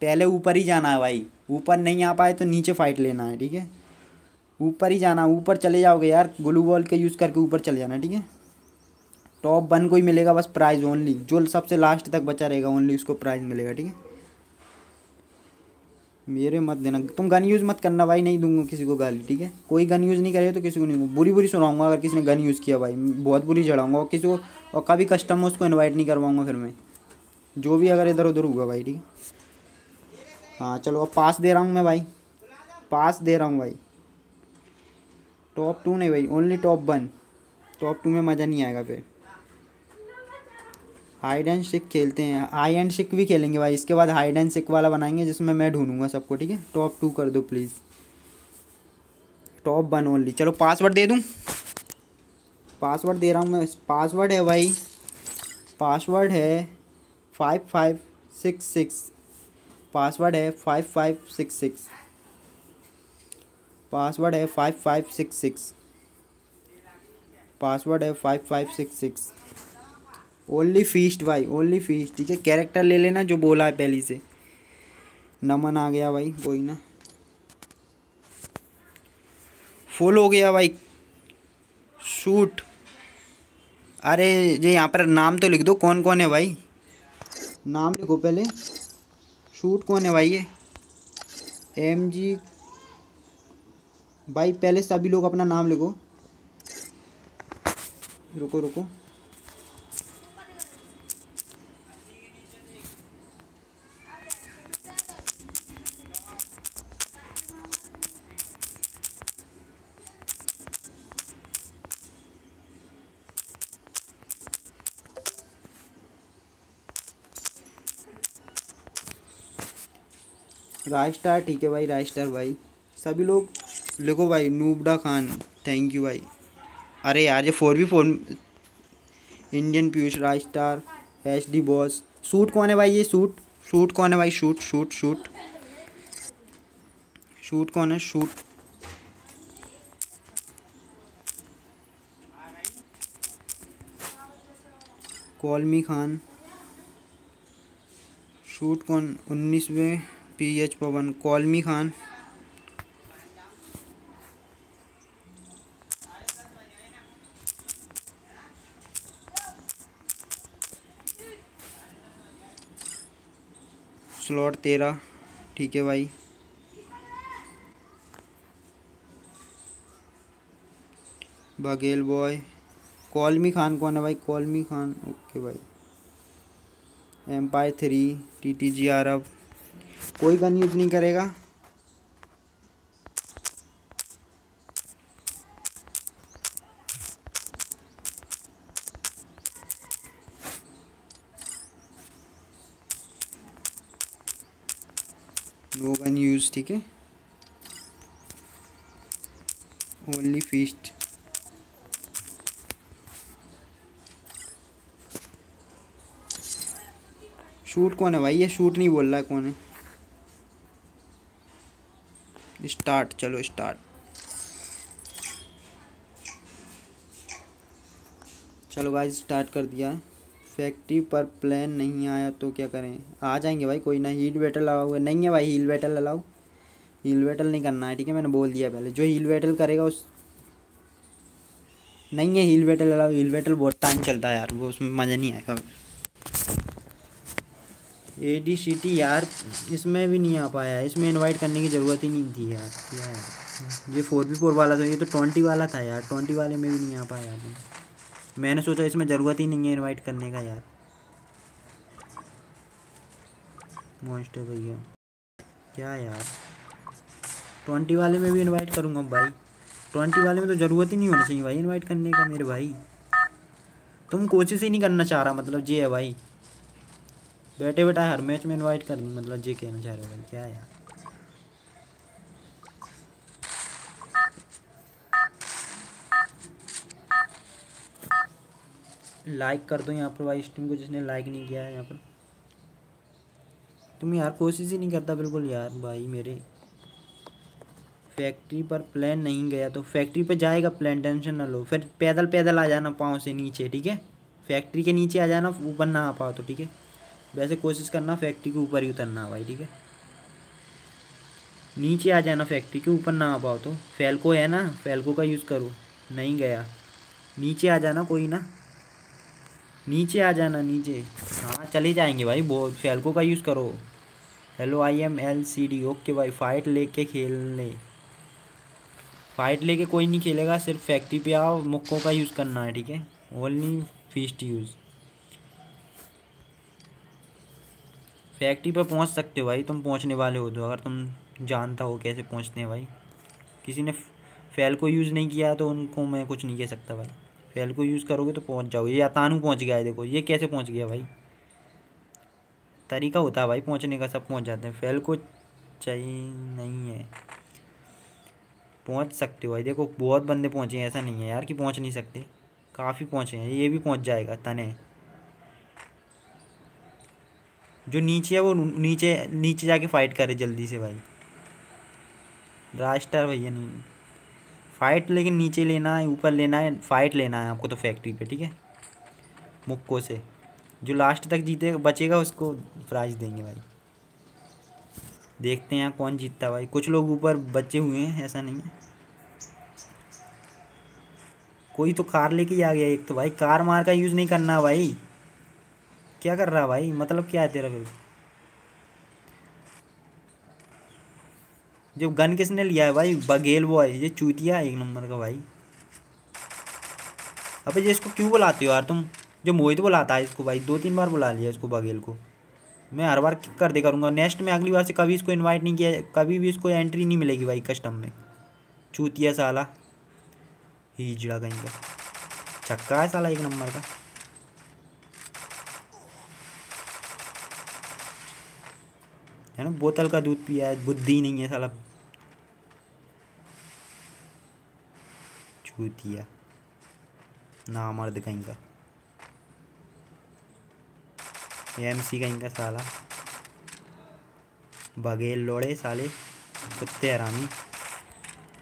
पहले ऊपर ही जाना है भाई। ऊपर नहीं आ पाए तो नीचे फाइट लेना है, ठीक है? ऊपर ही जाना ऊपर चले जाओगे यार, ग्लू बॉल के यूज़ करके ऊपर चले जाना ठीक है? टॉप वन को ही मिलेगा बस प्राइज ओनली जो सबसे लास्ट तक बचा रहेगा ओनली उसको प्राइज मिलेगा, ठीक है? मेरे मत देना, तुम गन यूज़ मत करना भाई, नहीं दूँगा किसी को गाली, ठीक है? कोई गन यूज़ नहीं करे तो किसी को नहीं बुरी बुरी सुनाऊँगा अगर किसी ने गन यूज़ किया भाई, बहुत बुरी चढ़ाऊँगा और किसी को, और कभी कस्टमर उसको इनवाइट नहीं करवाऊँगा फिर मैं। जो भी अगर इधर उधर हुआ भाई, ठीक है? हाँ चलो अब पास दे रहा हूँ मैं भाई। पास दे रहा हूँ भाई। टॉप टू नहीं भाई only top one top two में मज़ा नहीं आएगा फिर। हाइड एंड सिक खेलते हैं। हाई एंड सिक भी खेलेंगे भाई। इसके बाद हाइड एंड सिक वाला बनाएँगे, जिसमें मैं ढूंढूँगा सबको, ठीक है? टॉप टू कर दो प्लीज़ टॉप वन ओनली चलो पासवर्ड दे दूँ? पासवर्ड दे रहा हूँ मैं। पासवर्ड है भाई। पासवर्ड है five five six six password है five five six six password है five five six six password है five five six six only fist भाई ओनली फीस्ट ठीक है? कैरेक्टर ले लेना जो बोला है पहली से। नमन आ गया भाई, कोई ना। फुल हो गया भाई। शूट अरे, ये यहाँ पर नाम तो लिख दो कौन कौन है भाई? नाम लिखो पहले। शूट कौन है भाई ये? एम जी भाई, पहले सभी लोग अपना नाम लिखो। रुको रुको। राजस्टार, ठीक है भाई, राजस्टार भाई। सभी लोग लिखो भाई, नूबडा खान थैंक यू भाई। अरे यार, ये फोर भी four Indian Piyush Rajstar H D boss suit कौन है भाई ये? सूट शूट कौन है भाई? शूट शूट शूट शूट कौन है? Shoot call me Khan. शूट कौन? उन्नीसवें पी एच पवन कॉलमी खान। स्लॉट तेरह ठीक है भाई। बघेल बॉय कॉलमी खान कौन है भाई? कॉलमी खान ओके भाई। Empire three T T G R अब कोई गन यूज़ नहीं करेगा। नो गन यूज़, ठीक है? Only feast. शूट कौन है भाई? ये शूट नहीं बोल रहा है कौन है? स्टार्ट, चलो स्टार्ट। चलो भाई स्टार्ट कर दिया। फैक्ट्री पर प्लान नहीं आया तो क्या करें? आ जाएँगे भाई, कोई ना। हील बैटल लगा हुआ नहीं है भाई heal battle allow heal battle नहीं करना है, ठीक है? मैंने बोल दिया पहले। जो हील बैटल करेगा उस नहीं है heal battle allow heal battle बहुत टाइम चलता है यार, वो उसमें मज़ा नहीं आएगा। ए डी सी टी यार, इसमें भी नहीं आ पाया इसमें इनवाइट करने की ज़रूरत ही नहीं थी यार। क्या ये फोर बी फोर वाला था ये तो ट्वेंटी वाला था यार। ट्वेंटी वाले में भी नहीं आ पाया मैंने सोचा इसमें ज़रूरत ही नहीं है इनवाइट करने का यार। मॉन्स्टर भैया, क्या यार? ट्वेंटी वाले में भी इनवाइट करूँगा भाई। ट्वेंटी वाले में तो ज़रूरत ही नहीं होनी चाहिए भाई इनवाइट करने का मेरे भाई। तुम कोशिश ही नहीं करना चाह रहा मतलब ये है भाई। बैठे बैठा हर मैच में इनवाइट कर मतलब ये कहना चाह रहे हो क्या यार? लाइक कर दो यहाँ पर भाई स्ट्रीम को जिसने लाइक नहीं किया है यहाँ पर। तुम यार कोशिश ही नहीं करता बिल्कुल यार भाई मेरे। फैक्ट्री पर प्लान नहीं गया तो फैक्ट्री पे जाएगा प्लान टेंशन ना लो। फिर पैदल पैदल आ जाना पाँव से नीचे, ठीक है? फैक्ट्री के नीचे आ जाना ऊपर ना आ पाओ तो ठीक है? वैसे कोशिश करना फैक्ट्री के ऊपर ही उतरना भाई, ठीक है? नीचे आ जाना फैक्ट्री के ऊपर ना आ पाओ तो। फैल्को है ना फैल्को का यूज़ करो। नहीं गया। नीचे आ जाना कोई ना। नीचे आ जाना, नीचे। हाँ चले जाएँगे भाई, बहुत। फैल्को का यूज़ करो। Hello I am L C D okay भाई फाइट लेके खेल ले फाइट लेके कोई नहीं खेलेगा, सिर्फ़ फैक्ट्री पे आओ, मुक्कों का यूज़ करना है, ठीक है? ओनली फीस्ट यूज़ फैक्ट्री पर पहुँच सकते हो भाई, तुम पहुँचने वाले हो तो अगर तुम जानता हो कैसे पहुँचते हैं भाई। किसी ने फैल को यूज़ नहीं किया तो उनको मैं कुछ नहीं कह सकता भाई। फैल को यूज़ करोगे तो पहुँच जाओगे। ये अतानू पहुँच गया है, देखो, ये कैसे पहुँच गया भाई। तरीका होता है भाई, पहुँचने का, सब पहुँच जाते हैं। फैल को चाहिए नहीं है। पहुँच सकते हो भाई। देखो, बहुत बंदे पहुँचे हैं, ऐसा नहीं है यार कि पहुँच नहीं सकते। काफ़ी पहुँचे हैं, ये भी पहुँच जाएगा, तने। जो नीचे है, वो नीचे नीचे जाके फाइट करे जल्दी से भाई। रास्टर भैया नहीं फाइट लेकिन नीचे लेना है, ऊपर लेना है फाइट लेना है आपको तो फैक्ट्री पे, ठीक है? मुक्को से। जो लास्ट तक जीते, बचेगा उसको प्राइज देंगे भाई। देखते हैं कौन जीतता भाई। कुछ लोग ऊपर बचे हुए हैं, ऐसा नहीं है। कोई तो कार लेके आ गया, एक तो भाई। कार मार का यूज़ नहीं करना भाई। क्या कर रहा है भाई? मतलब क्या है तेरा फिर? जो गन किसने लिया है भाई? बघेल बॉय ये चूतिया है एक नंबर का भाई। अबे ये इसको क्यों बुलाते हो यार तुम? जो मोहित बुलाता है इसको भाई, दो तीन बार बुला लिया इसको बघेल को। मैं हर बार कर दे करूँगा। नेक्स्ट में अगली बार से कभी इसको इनवाइट नहीं किया, कभी भी इसको एंट्री नहीं मिलेगी भाई कस्टम में। चूतिया साला। हिजड़ा कहीं का। छक्का है साला एक नंबर का। है ना? बोतल का दूध पिया है, बुद्धि नहीं है साला। चूतिया ना मर्द कहीं का एम सी कहीं का साला। बघेल लोड़े साले, कुत्ते हरामी।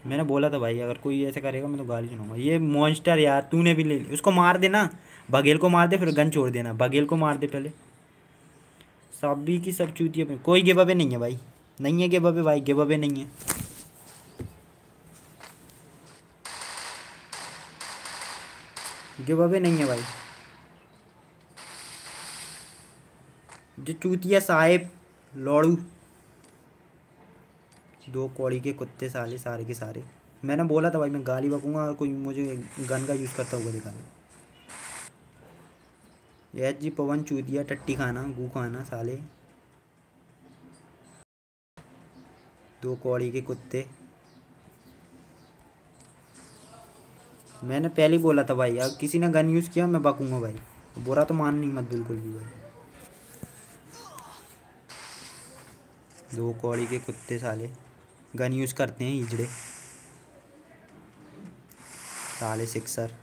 मैंने बोला था भाई, अगर कोई ऐसे करेगा, मैं तो गाली सुनाऊँगा। ये मॉन्स्टर यार, तूने भी ले ली। उसको मार देना। बघेल को मार दे, फिर गन छोड़ देना। बघेल को मार दे पहले। सभी की सब चूतिया पे। कोई गिव नहीं है भाई। नहीं है गिव अवे भाई अवे नहीं है। गिव नहीं है भाई। जो चूतिया साहेब, लौड़ू। दो कौड़ी के कुत्ते साले, सारे के सारे। मैंने बोला था भाई, मैं गाली बकूँगा और कोई मुझे गन का यूज़ करता होगा दिखाना एच जी पवन चूतिया, टट्टी खाना, गू खाना, साले। दो कौड़ी के कुत्ते। मैंने पहले बोला था भाई अगर किसी ने गन यूज़ किया, मैं बकूँगा भाई। बुरा तो मान नहीं मत बिल्कुल भी भाई। दो कौड़ी के कुत्ते साले। गन यूज़ करते हैं इजड़े साले सिक्सर।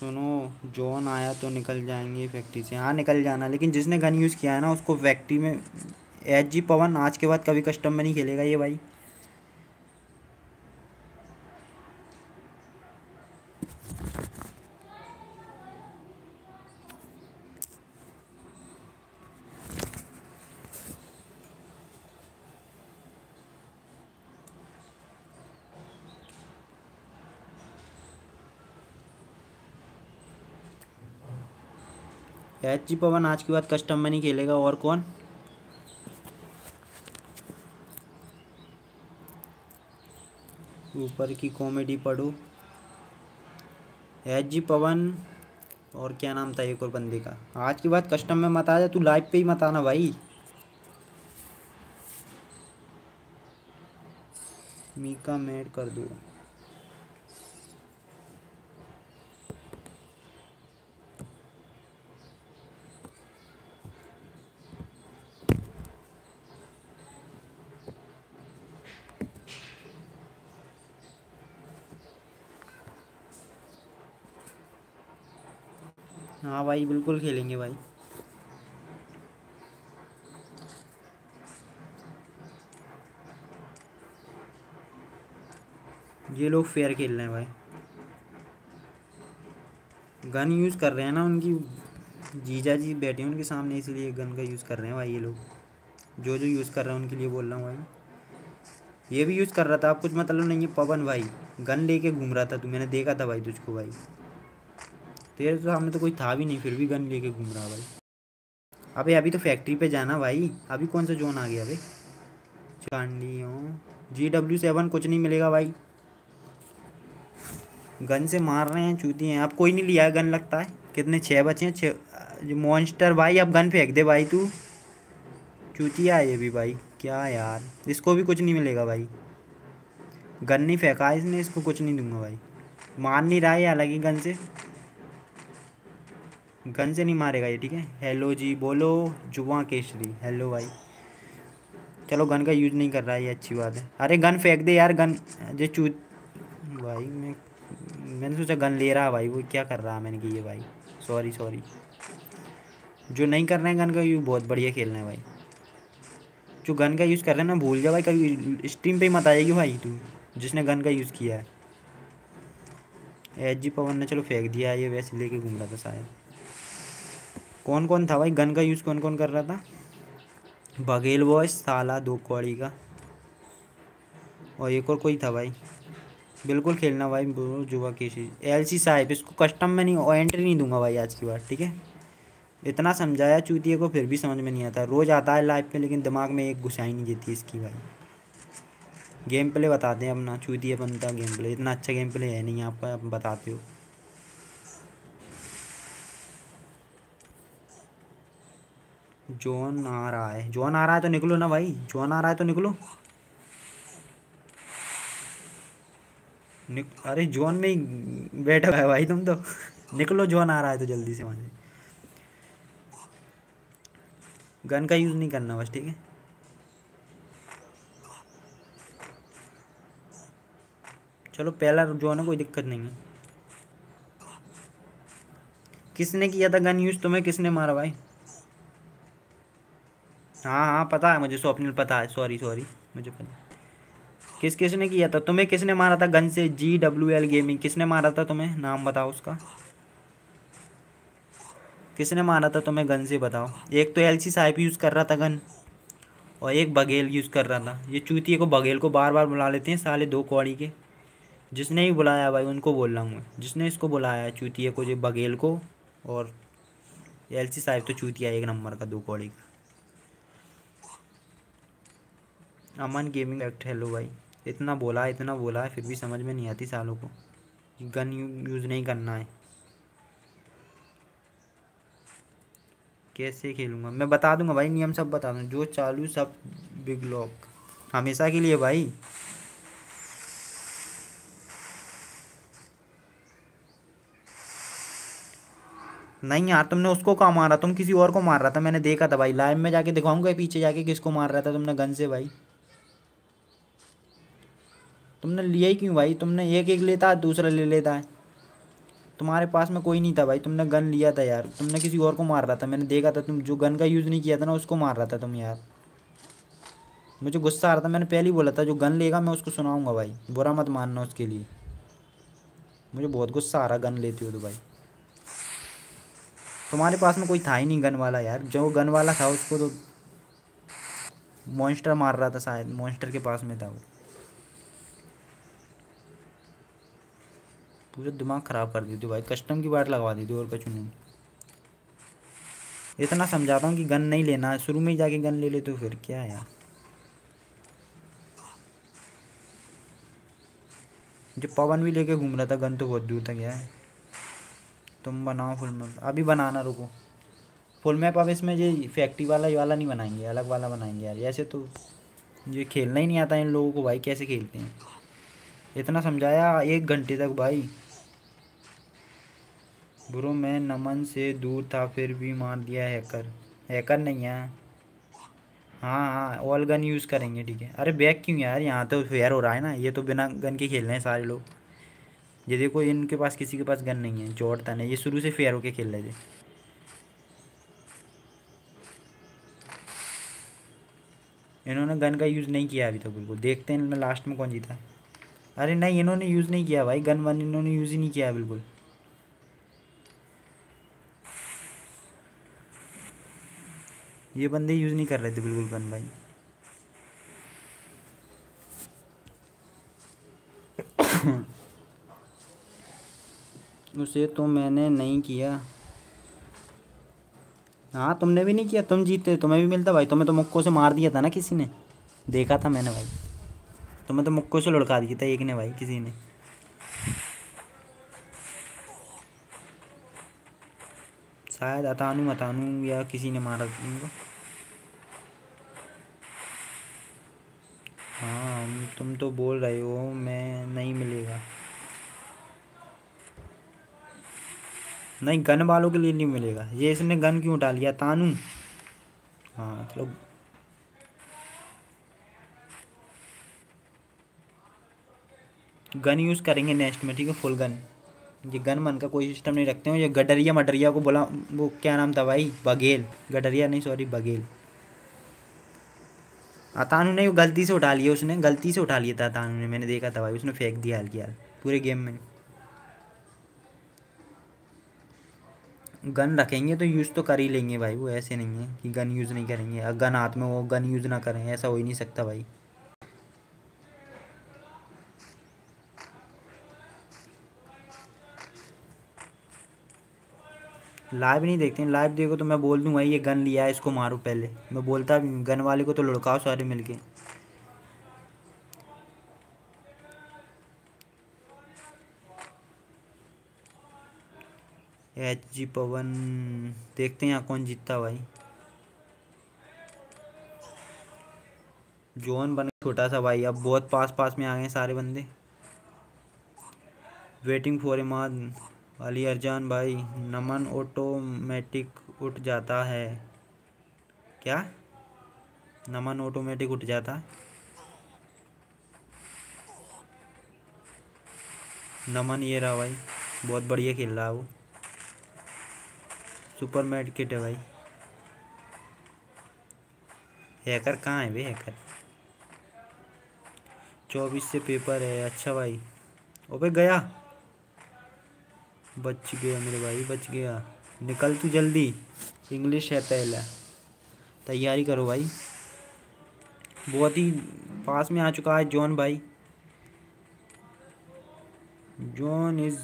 सुनो जॉन आया तो निकल जाएँगे फैक्ट्री से। हाँ निकल जाना, लेकिन जिसने गन यूज़ किया है ना, उसको फैक्ट्री में एच जी पवन आज के बाद कभी कस्टम में नहीं खेलेगा ये भाई। एच जी पवन, आज के बाद कस्टम में नहीं खेलेगा, और कौन? ऊपर की कॉमेडी पढ़ो। एच जी पवन, और क्या नाम था एक और बंदे का? आज के बाद कस्टम में मत आ जा, तू लाइव पे ही मत आना भाई। मीका मेड कर दो हाँ भाई, बिल्कुल खेलेंगे भाई। ये लोग फेयर खेल रहे हैं भाई। गन यूज़ कर रहे हैं ना उनकी। जीजा जी बैठे हैं उनके सामने, इसलिए गन का यूज़ कर रहे हैं भाई ये लोग। जो जो यूज़ कर रहे हैं उनके लिए बोल रहा हूँ भाई। ये भी यूज़ कर रहा था कुछ मतलब नहीं है। पवन भाई गन लेके घूम रहा था तू, मैंने देखा था भाई तुझको भाई। तेरे तो सामने तो कोई था भी नहीं, फिर भी गन लेके घूम रहा भाई। अबे, अभी तो फैक्ट्री पे जाना भाई। अभी कौन सा जोन आ गया अबे? चांडी जी डब्ल्यू सेवन कुछ नहीं मिलेगा भाई। गन से मार रहे हैं, चूती हैं। अब कोई नहीं लिया गन, लगता है। कितने छः बचे हैं? छः मॉन्स्टर भाई, अब गन फेंक दे भाई तू। चूतिया है ये भी भाई। क्या यार? इसको भी कुछ नहीं मिलेगा भाई। गन नहीं फेंका इसने, इसको कुछ नहीं दूँगा भाई। मार नहीं रहा है हालाँकि गन से। गन से नहीं मारेगा ये, ठीक है? हेलो जी, बोलो, जुआ केशरी हेलो भाई। चलो, गन का यूज़ नहीं कर रहा है, ये अच्छी बात है। अरे गन फेंक दे यार, गन। जो चू भाई, मैं मैंने सोचा गन ले रहा भाई, वो क्या कर रहा है मैंने कि ये भाई? सॉरी सॉरी जो नहीं कर रहे हैं गन का यूज़ बहुत बढ़िया खेल रहे हैं भाई। जो गन का यूज़ कर रहे हैं ना, भूल जा भाई, कभी स्ट्रीम पे ही मत आएगी भाई तू, जिसने गन का यूज़ किया है। एच जी पवन ने चलो फेंक दिया ये वैसे लेके घूम रहा था शायद। कौन कौन था भाई? गन का यूज़ कौन कौन कर रहा था? बघेल बॉयस साला दो कौड़ी का। और एक और कोई था भाई? बिल्कुल खेलना भाई जुआ केसी एल सी साहिब, इसको कस्टम में नहीं, और एंट्री नहीं दूँगा भाई आज की बार, ठीक है? इतना समझाया चूतिए को, फिर भी समझ में नहीं आता। रोज़ आता है लाइफ में लेकिन दिमाग में एक घुसाई नहीं देती इसकी भाई। गेम प्ले बताते हैं अपना, चूतिए बनता गेम प्ले इतना अच्छा गेम प्ले है नहीं आपका आप बताते हो। जोन आ रहा है। जोन आ रहा है तो निकलो ना भाई। जोन आ रहा है तो निकलो। निक, अरे जोन में ही बैठा है भाई तुम तो। निकलो, जोन आ रहा है तो जल्दी से वहाँ गन का यूज़ नहीं करना बस, ठीक है? चलो, पहला जो है, कोई दिक्कत नहीं है। किसने किया था गन यूज़? तुम्हें किसने मारा भाई? हाँ हाँ पता है मुझे, स्वप्निल पता है सॉरी सॉरी मुझे पता किस, किसने किया था? तुम्हें किसने मारा था गन से? जी डब्ल्यू एल गेमिंग किसने मारा था तुम्हें? नाम बताओ उसका। किसने मारा था तुम्हें गन से, बताओ? एक तो एल सी साहिब यूज़ कर रहा था गन, और एक बघेल यूज़ कर रहा था। ये चूतिए को बघेल को बार बार बुला लेते हैं, साले दो कौड़ी के। जिसने ही बुलाया भाई, उनको बोल रहा हूँ मैं। जिसने इसको बुलाया चूतिए को जो बघेल को, और एल सी साहिब तो चूतिया एक नंबर का, दो कौड़ी का। अमन गेमिंग एक्ट, हेलो भाई। इतना बोला इतना बोला है फिर भी समझ में नहीं आती सालों को। गन यूज़ नहीं करना है। कैसे खेलूँगा? मैं बता दूँगा भाई, नियम सब बता दूँ। जो चालू, सब बिग लॉक। हमेशा के लिए भाई। नहीं यार, तुमने उसको कहाँ मारा? तुम किसी और को मार रहा था, मैंने देखा था भाई। लाइव में जाके दिखाऊँगा, पीछे जाके किसको मार रहा था तुमने गन से भाई। तुमने लिया ही क्यों भाई? तुमने एक एक लेता है दूसरा ले लेता है। तुम्हारे पास में कोई नहीं था भाई। तुमने गन लिया था यार। तुमने किसी और को मार रहा था। मैंने देखा था तुम जो गन का यूज़ नहीं किया था ना, उसको मार रहा था तुम यार। मुझे गुस्सा आ रहा था। मैंने पहले ही बोला था, जो गन लेगा मैं उसको सुनाऊँगा भाई। बुरा मत मानना उसके लिए। मुझे बहुत गुस्सा आ रहा गन लेती हो तो भाई। तुम्हारे पास में कोई था ही नहीं गन वाला यार। जो गन वाला था उसको तो मॉन्स्टर मार रहा था शायद। मॉन्स्टर के पास में था वो। पूरा दिमाग ख़राब कर दी थी भाई। कस्टम की बात लगवा दी थी और कुछ नहीं। इतना समझाता हूँ कि गन नहीं लेना। शुरू में ही जाके गन ले ले तो फिर क्या यार। जो पवन भी लेके घूम रहा था, गन तो बहुत दूर तक गया है। तुम बनाओ फुल मैप अभी बनाना, रुको। फुल मैप अब इसमें ये फैक्ट्री वाला, ये वाला नहीं बनाएँगे। अलग वाला बनाएँगे यार। ऐसे तो ये खेलना ही नहीं आता इन लोगों को भाई। कैसे खेलते हैं? इतना समझाया एक घंटे तक भाई। ब्रो मैं नमन से दूर था, फिर भी मार दिया हैकर। हैकर नहीं है। हाँ हाँ ऑल गन यूज़ करेंगे, ठीक है। अरे बैक क्यों यार? यहाँ तो फेयर हो रहा है ना। ये तो बिना गन के खेल रहे हैं सारे लोग। ये देखो, इनके पास किसी के पास गन नहीं है। जॉर्डन है ये शुरू से फेयर होके खेल रहे थे। इन्होंने गन का यूज़ नहीं किया अभी तक तो बिल्कुल। देखते हैं इन्होंने लास्ट में कौन जीता। अरे नहीं, इन्होंने यूज़ नहीं किया भाई। गन वन इन्होंने यूज़ ही नहीं किया, बिल्कुल। ये बंदे यूज़ नहीं कर रहे थे बिल्कुल गन भाई। उसे तो मैंने नहीं किया। हाँ तुमने भी नहीं किया, तुम जीते, तुम्हें भी मिलता भाई। तुम्हें तो मुक्को से मार दिया था ना किसी ने? देखा था मैंने भाई। तुम्हें तो मुक्को से लुढ़का दिया था एक ने भाई, किसी ने। शायद अतानू मतानू या किसी ने मारा उनको। हाँ तुम तो बोल रहे हो, मैं नहीं मिलेगा। नहीं, गन वालों के लिए नहीं मिलेगा। ये इसने गन क्यों उठा लिया? तानू। हाँ चलो गन यूज़ करेंगे नेक्स्ट में, ठीक है? फुल गन ये गन मन का कोई सिस्टम नहीं रखते हो। ये गडरिया मडरिया को बोला वो क्या नाम था भाई? बघेल। गडरिया नहीं सॉरी बघेल। अतानू ने गलती से उठा लिया उसने, गलती से उठा लिया था तानू ने, मैंने देखा था भाई, उसने फेंक दिया हल्की हाल, पूरे गेम में। गन रखेंगे तो यूज़ तो कर ही लेंगे भाई, वो ऐसे नहीं है कि गन यूज़ नहीं करेंगे, अगर गन हाथ में हो, गन यूज़ ना करें, ऐसा हो ही नहीं सकता भाई। लाइव नहीं देखते हैं। लाइव देखो तो मैं बोल दूँ भाई ये गन लिया है, इसको मारो पहले। मैं बोलता भी गन वाले को तो लुढ़काओ सारे मिलके। एच जी पवन, देखते हैं यहाँ कौन जीतता भाई। जोन बन छोटा सा भाई, अब बहुत पास पास में आ गए सारे बंदे। वेटिंग फॉर इमाद अली अर्जान भाई, नमन ऑटोमेटिक उठ जाता है। क्या? नमन ऑटोमेटिक उठ जाता? है नमन ये रहा भाई, बहुत बढ़िया खेल रहा है वो। सुपर मैट किट है भाई। हैकर कहाँ है भाई हैकर? चौबीस से पेपर है अच्छा भाई। ओबे गया। बच गया मेरे भाई, बच गया। निकल तू जल्दी। इंग्लिश है पहला। तैयारी करो भाई। बहुत ही पास में आ चुका है जॉन भाई। जॉन इज़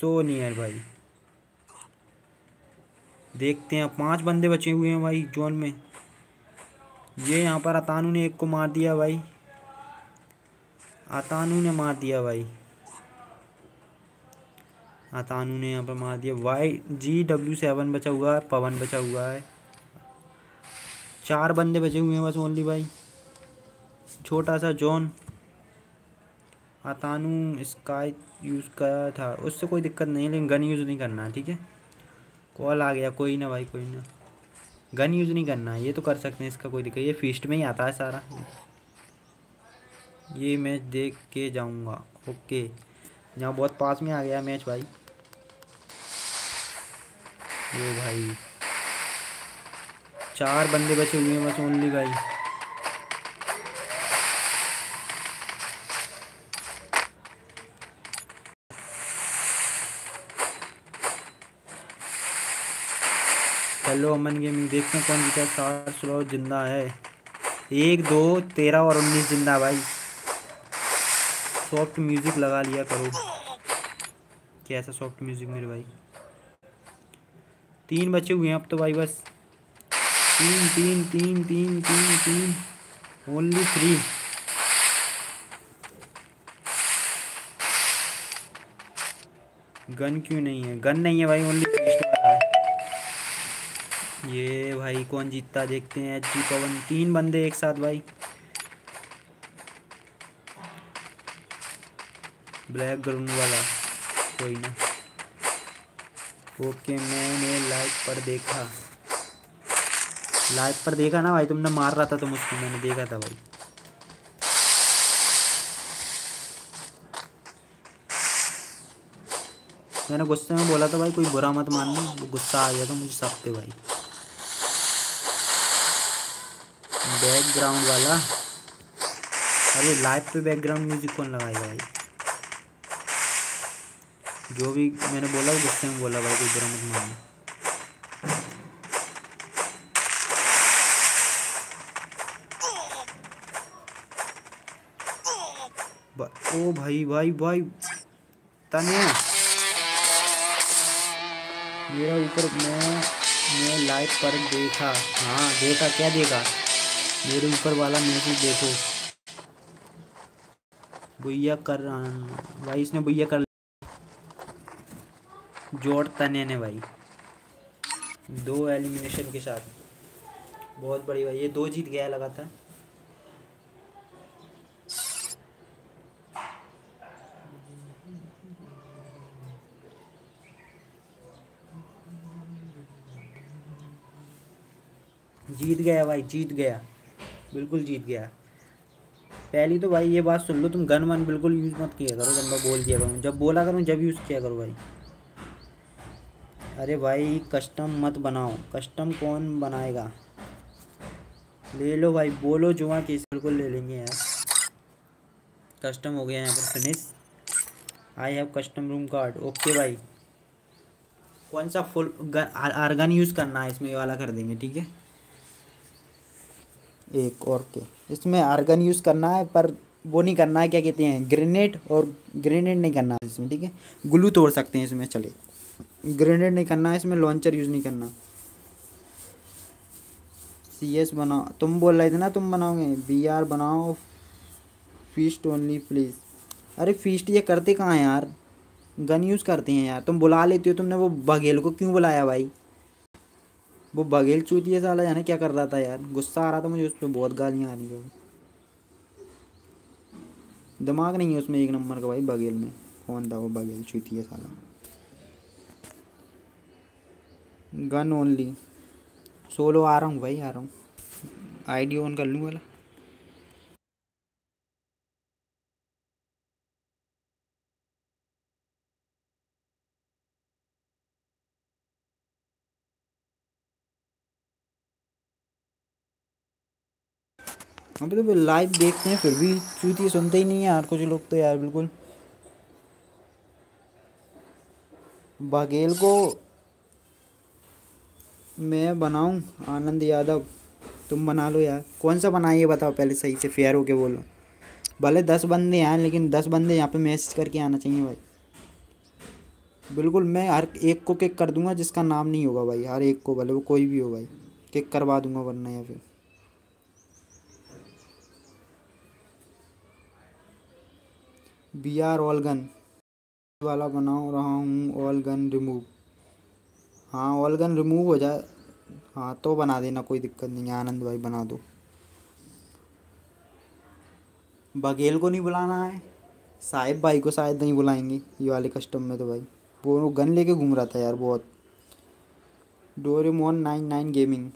सो नियर भाई। देखते हैं पाँच बंदे बचे हुए हैं भाई जोन में। ये यहाँ पर अतानू ने एक को मार दिया भाई। अतानू ने मार दिया भाई। अतानू ने यहाँ पर मार दिया। वाई जी डब्ल्यू सेवन बचा हुआ है, पवन बचा हुआ है। चार बंदे बचे हुए हैं बस ओनली भाई। छोटा सा जॉन अतानू स्काई यूज़ करा था। उससे कोई दिक्कत नहीं लेकिन गन यूज़ नहीं करना, ठीक है? कॉल आ गया, कोई ना भाई, कोई ना। गन यूज़ नहीं करना, ये तो कर सकते हैं, इसका कोई दिक्कत ये फीस्ट में ही आता है सारा। ये मैच देख के जाऊँगा। ओके यहाँ बहुत पास में आ गया मैच भाई। ये भाई। चार बंदे बचे हुए हैं बस ओनली भाई हेलो अमन गेमिंग देखते हैं कौन जीता चार स्लो ज़िंदा है। एक, दो, तेरह और उन्नीस ज़िंदा भाई। सॉफ्ट म्यूज़िक लगा लिया करो। कैसा सॉफ्ट म्यूज़िक मेरे भाई? तीन बचे हुए हैं अब तो भाई बस। तीन तीन तीन तीन तीन तीन। ओनली थ्री गन क्यों नहीं है? गन नहीं है भाई ओनली ये भाई कौन जीतता? देखते हैं एच जी पवन। तीन बंदे एक साथ भाई। ब्लैक ग्राउंड वाला। कोई ना। ओके, मैंने लाइव पर देखा। लाइव पर देखा ना भाई, तुमने मार रहा था तो मुझको मैंने देखा था भाई। मैंने गुस्से में बोला था भाई, कोई बुरा मत मानना, गुस्सा आ गया था मुझे सब पे भाई। बैकग्राउंड वाला। अरे लाइव पे बैकग्राउंड म्यूज़िक कौन लगाएगा भाई? जो भी मैंने बोला गुस्से में बोला, भाई कोई बुरा मत मानना ओ भाई भाई भाई तने मेरा ऊपर मैं मैं लाइव पर देखा। हाँ देखा, क्या देखा? मेरे ऊपर वाला मैसेज देखो। भैया कर रहा भाई, इसने भैया कर जोड़ तने ने भाई। दो एलिमिनेशन के साथ। बहुत बड़ी भाई, ये दो जीत गया लगा था जीत गया भाई, जीत गया। बिल्कुल जीत गया। पहली तो भाई ये बात सुन लो, तुम गन वन बिल्कुल यूज़ मत किया करो जब मैं बोल दिया करूँ। जब बोला करूँ, जब यूज़ किया करो भाई। अरे भाई कस्टम मत बनाओ। कस्टम कौन बनाएगा? ले लो भाई, बोलो जुआ केस बिल्कुल ले लेंगे यार। कस्टम हो गया यहाँ पर finish I have custom room card okay भाई। कौन सा फुल आर्गन यूज़ करना है? इसमें ये वाला कर देंगे, ठीक है? एक और के। इसमें आर्गन यूज़ करना है, पर वो नहीं करना है, क्या कहते हैं? ग्रेनेड और ग्रेनेड नहीं करना है इसमें, ठीक है? ग्लू तोड़ सकते हैं इसमें चले ग्रेनेड नहीं करना है इसमें लॉन्चर यूज़ नहीं करना। सी एस बनाओ। तुम बोल रहे थे ना, तुम बनाओगे। बी आर बनाओ। फीस्ट ओनली प्लीज़ अरे फीस्ट ये करते कहाँ हैं यार? गन यूज़ करते हैं यार। तुम बुला लेते हो, तुमने वो बघेल को क्यों बुलाया भाई? वो बघेल चूतिया साला जाने क्या कर रहा था यार? गुस्सा आ रहा था मुझे उस पर बहुत गालियाँ आ रही थी दिमाग नहीं है उसमें एक नंबर का भाई, बघेल में। कौन था वो बघेल चूतिया साला? गन ओनली सोलो आ रहा हूँ भाई, आ रहा हूँ। आईडी ऑन कर लूँ वाला। अभी तो लाइव देखते हैं, फिर भी चूतिया सुनते ही नहीं है यार कुछ लोग तो यार, बिल्कुल। बघेल को मैं बनाऊँ? आनंद यादव, तुम बना लो यार। कौन सा बनाइए बताओ पहले सही से फेयर होके बोलो। भले दस बंदे हैं, लेकिन दस बंदे यहाँ पे मैसेज करके आना चाहिए भाई। बिल्कुल, मैं हर एक को किक कर दूँगा, जिसका नाम नहीं होगा भाई। हर एक को, भले वो कोई भी हो भाई। किक करवा दूँगा वरना या फिर। बी आर ऑल गन वाला बना रहा हूँ ऑल गन रिमूव हाँ ऑल गन रिमूव हो जाए। हाँ तो बना देना, कोई दिक्कत नहीं है आनंद भाई बना दो। बघेल को नहीं बुलाना है। साहिब भाई को शायद नहीं बुलाएँगे, ये वाले कस्टम में तो भाई। वो गन लेके घूम रहा था यार, बहुत। Doraemon nine nine gaming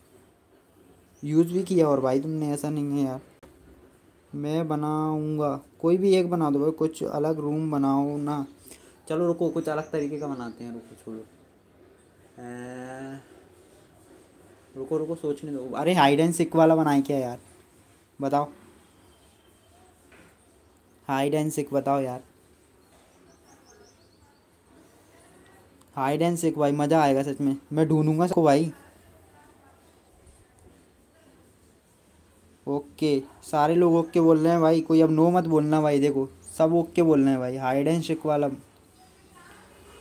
use भी किया और भाई तुमने, ऐसा नहीं है यार। मैं बनाऊँगा। कोई भी एक बना दो भाई, कुछ अलग रूम बनाओ ना। चलो रुको, कुछ अलग तरीके का बनाते हैं, रुको, छोड़ो। रुको रुको सोचने दो। अरे हाइड एंड सिक वाला बनाए क्या यार? बताओ। हाइड एंड सिक बताओ यार। हाइड एंड सिक भाई, मज़ा आएगा सच में। मैं ढूंढूँगा सबको, भाई। ओके, सारे लोग ओके बोल रहे हैं, भाई। कोई अब नो मत बोलना, भाई, देखो। सब ओके बोल रहे हैं, भाई। हाइड एंड सिक वाला।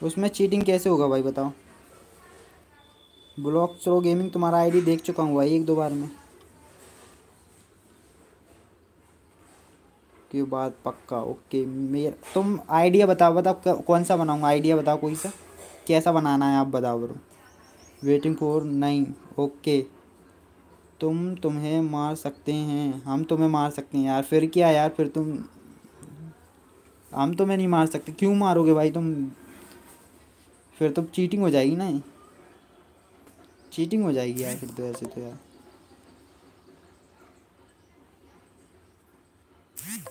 उसमें चीटिंग कैसे होगा, भाई, बताओ। ब्लॉक स्लो गेमिंग तुम्हारा आईडी देख चुका हूँ भाई एक दो बार में। की बात पक्का? ओके मेरा, तुम आइडिया बताओ बताओ कौन सा बनाऊँगा? आइडिया बताओ कोई सा। कैसा बनाना है आप बताओ बरो वेटिंग फॉर नहीं ओके तुम तुम्हें मार सकते हैं। हम तुम्हें मार सकते हैं यार। फिर क्या यार? फिर तुम, हम तुम्हें नहीं मार सकते। क्यों मारोगे भाई तुम? फिर तो चीटिंग हो जाएगी ना चीटिंग हो जाएगी यार फिर तो ऐसे तो यार।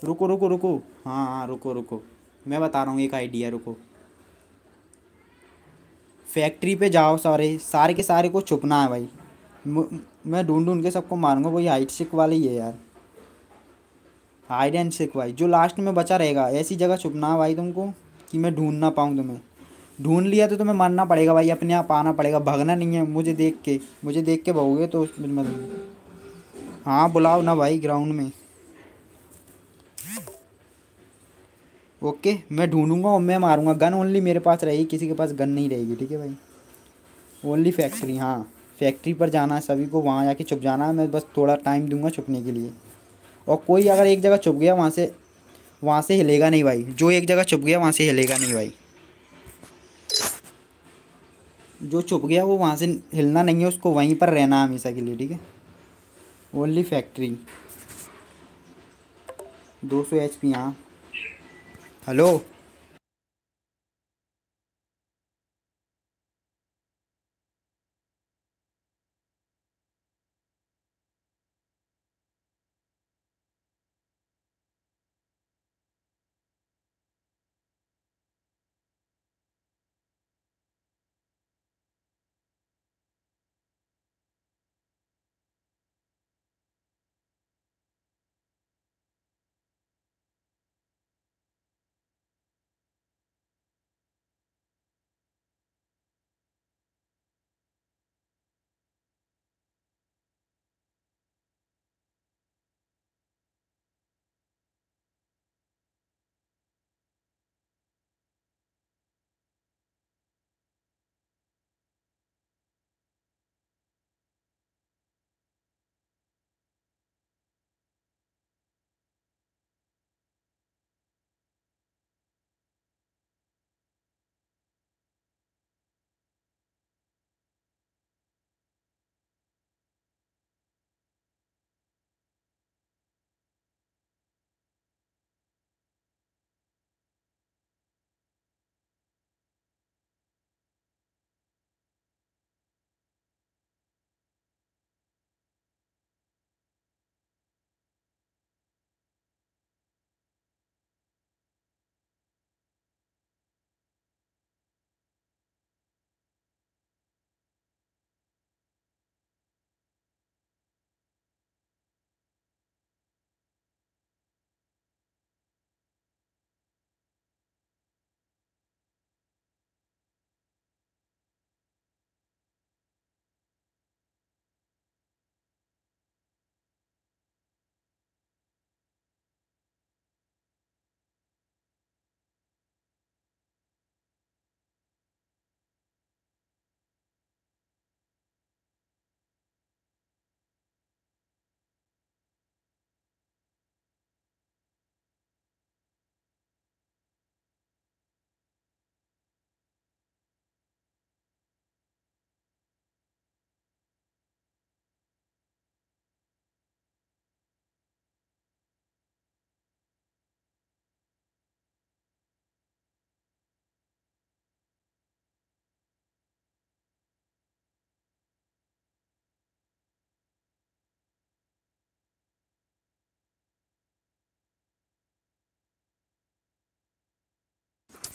रुको रुको रुको। हाँ हाँ रुको रुको। मैं बता रहा हूँ, एक आइडिया रुको। फैक्ट्री पे जाओ सारे सारे के सारे को छुपना है भाई। मैं ढूंढ ढूंढ के सबको मारूँगा, वही हाइट सिक वाले ही यार। हाइड एंड सिक भाई, जो लास्ट में बचा रहेगा, ऐसी जगह छुपना है भाई तुमको, कि मैं ढूंढ ना पाऊँ तुम्हें। ढूंढ लिया तो तुम्हें मरना पड़ेगा भाई, अपने आप आना पड़ेगा, भागना नहीं है, मुझे देख के, मुझे देख के भागोगे तो मतलब हाँ बुलाओ ना भाई ग्राउंड में। ओके मैं ढूंढूँगा और मैं मारूँगा। गन ओनली मेरे पास रहेगी, किसी के पास गन नहीं रहेगी, ठीक है भाई? ओनली फैक्ट्री हाँ। फैक्ट्री पर जाना है, सभी को वहाँ जाके छुप जाना है, मैं बस थोड़ा टाइम दूँगा छुपने के लिए। और कोई अगर एक जगह छुप गया, वहाँ से वहाँ से हिलेगा नहीं भाई। जो एक जगह छुप गया, वहाँ से हिलेगा नहीं भाई। जो छुप गया, वो वहाँ से हिलना नहीं है, उसको वहीं पर रहना है हमेशा के लिए, ठीक है? ओनली फैक्ट्री दो सौ एच पी हाँ हेलो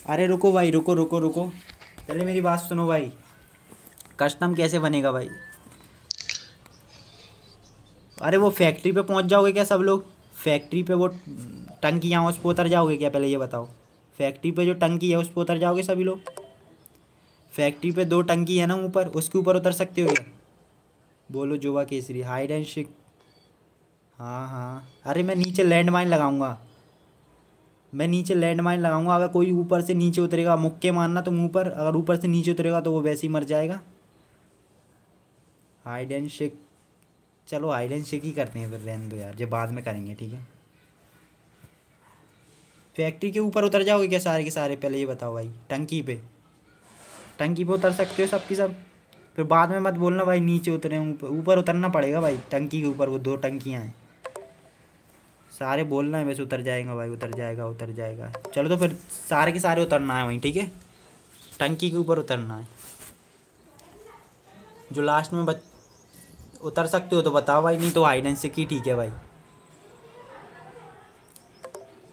अरे रुको भाई, रुको रुको रुको। पहले मेरी बात सुनो भाई। कस्टम कैसे बनेगा भाई? अरे वो फैक्ट्री पे पहुँच जाओगे क्या सब लोग? फैक्ट्री पे वो टंकी यहाँ उस पर उतर जाओगे क्या? पहले ये बताओ। फैक्ट्री पे जो टंकी है, उस पर उतर जाओगे सभी लोग? फैक्ट्री पे दो टंकी है ना ऊपर, उसके ऊपर उतर सकते हो क्या? बोलो, जोवा केसरी। हाइड एंड शिक हाँ हाँ। अरे मैं नीचे लैंड माइन लगाऊँगा। मैं नीचे लैंड माइन लगाऊँगा, अगर कोई ऊपर से नीचे उतरेगा, मुक्के मारना तुम ऊपर, अगर ऊपर से नीचे उतरेगा तो वो वैसे ही मर जाएगा। हाइड एंड शेक चलो हाइड एंड शेक ही करते हैं फिर रहने दो यार जो बाद में करेंगे, ठीक है? फैक्ट्री के ऊपर उतर जाओगे क्या सारे के सारे? पहले ये बताओ भाई, टंकी पे। टंकी पे उतर सकते हो सबकी सब। फिर बाद में मत बोलना भाई, नीचे उतरे ऊपर उतरना पड़ेगा भाई, टंकी के ऊपर वो दो टंकियाँ हैं। सारे बोलना है, वैसे उतर जाएगा भाई, उतर जाएगा उतर जाएगा। चलो तो फिर सारे के सारे उतरना है वहीं, ठीक है? टंकी के ऊपर उतरना है। जो लास्ट में बच उतर सकते हो तो बताओ भाई, नहीं तो हाइड एंड सीक ही ठीक है भाई।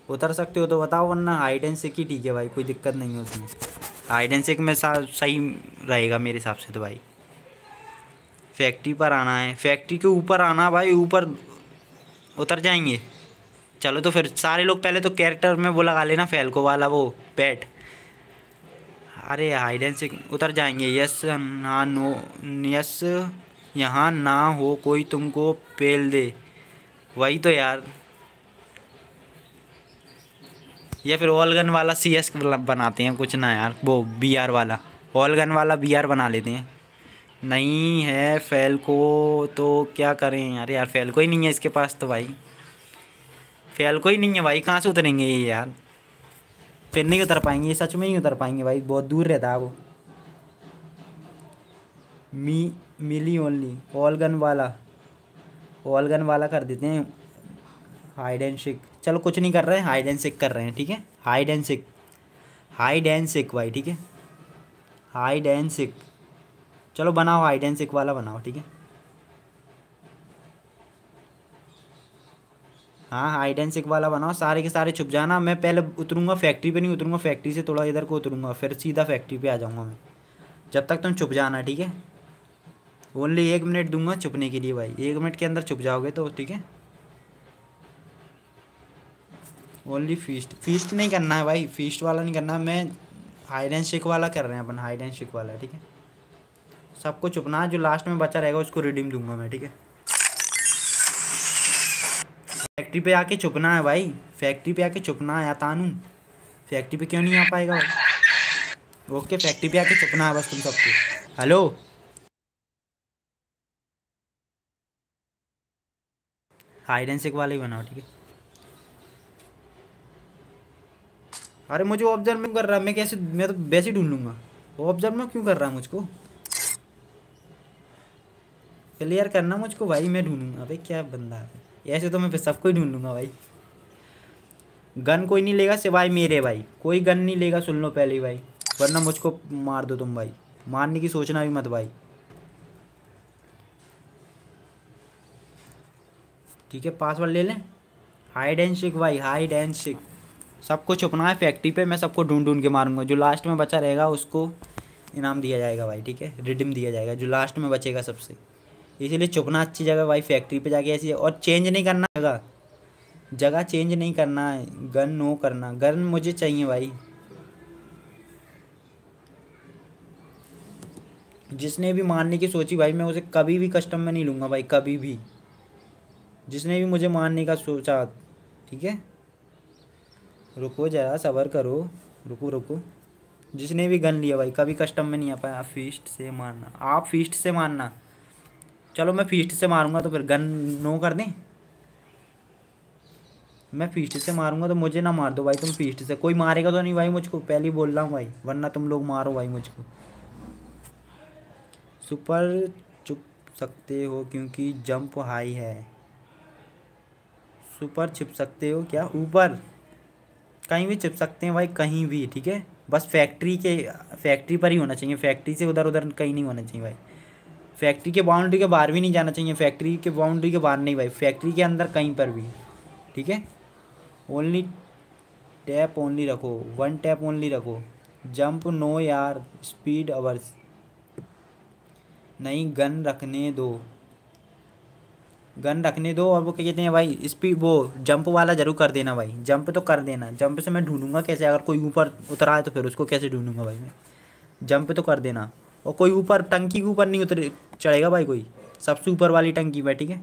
उतर सकते हो तो बताओ, वरना हाइड एंड सीक ठीक है भाई, कोई दिक्कत नहीं है उसमें। हाइड एंड में सही रहेगा मेरे हिसाब से तो भाई। फैक्ट्री पर आना है। फैक्ट्री के ऊपर आना भाई, ऊपर उतर जाएँगे। चलो तो फिर सारे लोग पहले तो कैरेक्टर में वो लगा लेना फैल्को वाला वो पेट अरे हाइड एंड सीक उतर जाएँगे। यस ना नो यस यहाँ ना हो कोई तुमको पेल दे। वही तो यार। या फिर ऑलगन वाला सी एस बनाते हैं, कुछ ना यार। वो बी आर वाला। ऑलगन वाला बी आर बना लेते हैं। नहीं है फैल को तो क्या करें यार? यार फैल को ही नहीं है इसके पास तो भाई। फैल कोई नहीं है भाई कहाँ से उतरेंगे ये यार। फिर नहीं उतर पाएँगे ये सच में नहीं उतर पाएँगे भाई, बहुत दूर रहता है वो। मी, मिली ओनली ऑलगन वाला। ऑलगन वाला कर देते हैं। हाइड एंड सिक चलो कुछ नहीं कर रहे हैं हाइड एंड सिक कर रहे हैं, ठीक है? Hide and seek hide and seek भाई, ठीक है? हाइड एंड सिक चलो बनाओ हाइड एंड सिक वाला बनाओ, ठीक है? हाँ हाइड एंड सिक वाला बनाओ, सारे के सारे छुप जाना। मैं पहले उतरूँगा फैक्ट्री पे नहीं, उतरूँगा फैक्ट्री से, थोड़ा इधर को उतरूँगा, फिर सीधा फैक्ट्री पे आ जाऊँगा मैं। जब तक तुम छुप जाना, ठीक है? ओनली एक मिनट दूँगा छुपने के लिए भाई। एक मिनट के अंदर छुप जाओगे तो ठीक है? ओनली फीस्ट फीस्ट नहीं करना है भाई। फीस्ट वाला नहीं करना। मैं एंड शिक वाला कर रहे हैं अपन हाइड एंड शिक वाला, ठीक है? सबको छुपना जो लास्ट में बचा रहेगा, उसको रिडीम दूँगा मैं, ठीक है? फैक्ट्री पे आके छुपना है भाई। फैक्ट्री पे आके छुपना है या तानू फैक्ट्री पे क्यों नहीं आ पाएगा भाई ओके फैक्ट्री पे आके छुपना है बस तुम सबको। हेलो हाइड एंड सिक वाला ही बनाओ, ठीक है? अरे मुझे ऑब्ज़र्व में कर रहा है? मैं कैसे मैं तो वैसे ढूंढ लूँगा। ऑब्ज़र्व में क्यों कर रहा है मुझको? क्लियर करना मुझको भाई, मैं ढूंढूँगा। भाई क्या बंदा है? ऐसे तो मैं फिर सबको ही ढूंढ लूँगा भाई। गन कोई नहीं लेगा सिवाय मेरे भाई। कोई गन नहीं लेगा, सुन लो पहले भाई। वरना मुझको मार दो तुम भाई। मारने की सोचना भी मत भाई। ठीक है पासवर्ड ले लें। हाइड एंड शिक भाई हाइड एंड शिक सबको छुपना है फैक्ट्री पे। मैं सबको ढूंढ ढूंढ के मारूँगा। जो लास्ट में बचा रहेगा, उसको इनाम दिया जाएगा भाई, ठीक है? रिडीम दिया जाएगा, जो लास्ट में बचेगा सबसे। इसीलिए छुपना अच्छी जगह भाई फैक्ट्री पे जाके ऐसी और चेंज नहीं करना जगह। जगह चेंज नहीं करना है गन नो करना। गन मुझे चाहिए भाई। जिसने भी मारने की सोची भाई, मैं उसे कभी भी कस्टम में नहीं लूँगा भाई, कभी भी। जिसने भी मुझे मारने का सोचा, ठीक है? रुको जरा, सबर करो। रुको रुको। जिसने भी गन लिया भाई, कभी कस्टम में नहीं आ पाया। फीस्ट से मारना आप फीस्ट से मारना चलो मैं फीस्ट से मारूँगा तो फिर गन नो कर दें? मैं फीस्ट से मारूँगा तो मुझे ना मार दो भाई तुम फीस्ट से। कोई मारेगा तो नहीं भाई मुझको, पहले बोल रहा हूँ भाई, वरना तुम लोग मारो भाई मुझको। सुपर चुप सकते हो क्योंकि जंप हाई है। सुपर छिप सकते हो क्या? ऊपर। कहीं भी छिप सकते हैं भाई, कहीं भी, ठीक है? बस फैक्ट्री के फैक्ट्री पर ही होना चाहिए। फैक्ट्री से उधर उधर कहीं नहीं होना चाहिए भाई। फैक्ट्री के बाउंड्री के बाहर भी नहीं जाना चाहिए, फैक्ट्री के बाउंड्री के बाहर नहीं भाई, फैक्ट्री के अंदर कहीं पर भी, ठीक है? ओनली टैप ओनली रखो वन टैप ओनली रखो। जंप नो यार स्पीड अवर्स नहीं गन रखने दो। गन रखने दो और वो क्या कहते हैं भाई स्पीड वो जंप वाला ज़रूर कर देना भाई। जंप तो कर देना जंप से मैं ढूंढूँगा कैसे, अगर कोई ऊपर उतरा है तो फिर उसको कैसे ढूंढूँगा भाई मैं। जंप तो कर देना, और कोई ऊपर, टंकी के ऊपर नहीं उतर चढ़ेगा भाई कोई। सबसे ऊपर वाली टंकी पर ठीक है?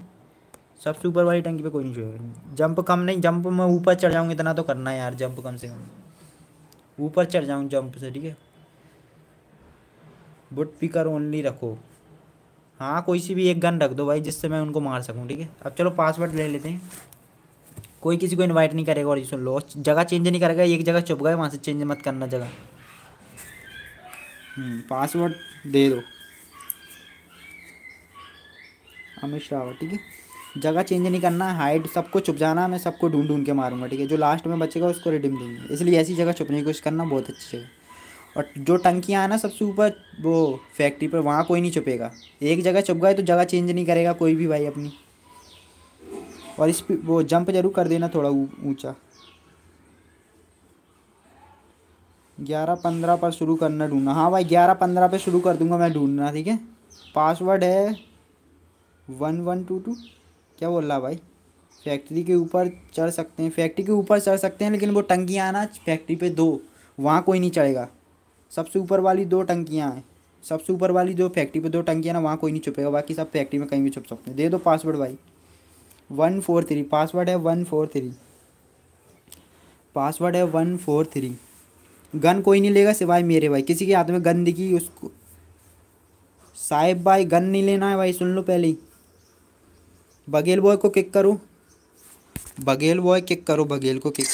सबसे ऊपर वाली टंकी पे कोई नहीं चढ़ेगा। जंप कम नहीं, जंप में ऊपर चढ़ जाऊँगा, इतना तो करना है यार जंप कम से कम। ऊपर चढ़ जाऊँ जंप से, ठीक है? बुट पिकर ओनली रखो। हाँ कोई सी भी एक गन रख दो भाई, जिससे मैं उनको मार सकूँ, ठीक है? अब चलो पासवर्ड ले लेते हैं। कोई किसी को इनवाइट नहीं करेगा, और सुन लो, जगह चेंज नहीं करेगा, एक जगह चुप गए, वहाँ से चेंज मत करना जगह। पासवर्ड दे दो। अमित रावत ठीक है? जगह चेंज नहीं करना हाइट सबको छुप जाना मैं सबको ढूंढ ढूंढ के मारूँगा, ठीक है? जो लास्ट में बचेगा उसको रिडीम देंगे। इसलिए ऐसी जगह छुपने की कोशिश करना बहुत अच्छी है। और जो टंकियाँ हैं ना, सबसे ऊपर, वो फैक्ट्री पर, वहाँ कोई नहीं छुपेगा। एक जगह छुप गए तो जगह चेंज नहीं करेगा कोई भी भाई अपनी। और इस वो जंप ज़रूर कर देना थोड़ा ऊँचा। ग्यारह पंद्रह पर शुरू करना ढूंढना। हाँ भाई, ग्यारह पंद्रह पे शुरू कर दूँगा मैं ढूंढना, ठीक है? पासवर्ड है वन वन टू टू। क्या बोल रहा भाई? फैक्ट्री के ऊपर चढ़ सकते हैं। फैक्ट्री के ऊपर चढ़ सकते हैं, लेकिन वो टंकियाँ ना, फैक्ट्री पे दो। वहाँ कोई नहीं चढ़ेगा। सबसे ऊपर वाली दो टंकियाँ हैं। सबसे ऊपर वाली जो फैक्ट्री पे दो टंकियाँ ना, वहाँ कोई नहीं छुपेगा। बाकी सब फैक्ट्री में कहीं भी छुप सकते हैं। दे दो पासवर्ड भाई। One four three. पासवर्ड है वन फोर थ्री। पासवर्ड है वन फोर थ्री। गन कोई नहीं लेगा सिवाय मेरे भाई। किसी के हाथ में गन दिखी, उसको साहिब भाई, गन नहीं लेना है भाई। सुन लो पहले ही। बघेल बॉय को किक करो. बघेल बॉय किक करो, बघेल को किक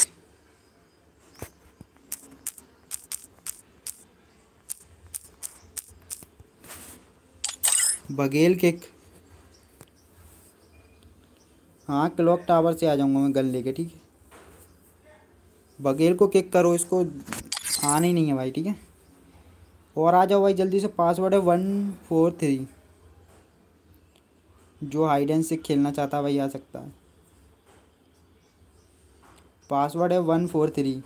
बघेल किक हाँ क्लॉक टावर से आ जाऊँगा मैं गन लेके, ठीक है? बघेल को किक करो, इसको आना ही नहीं है भाई, ठीक है? और आ जाओ भाई, जल्दी से पासवर्ड है वन फोर थ्री जो हाइड एंड खेलना चाहता है भाई आ सकता है। पासवर्ड है वन फोर थ्री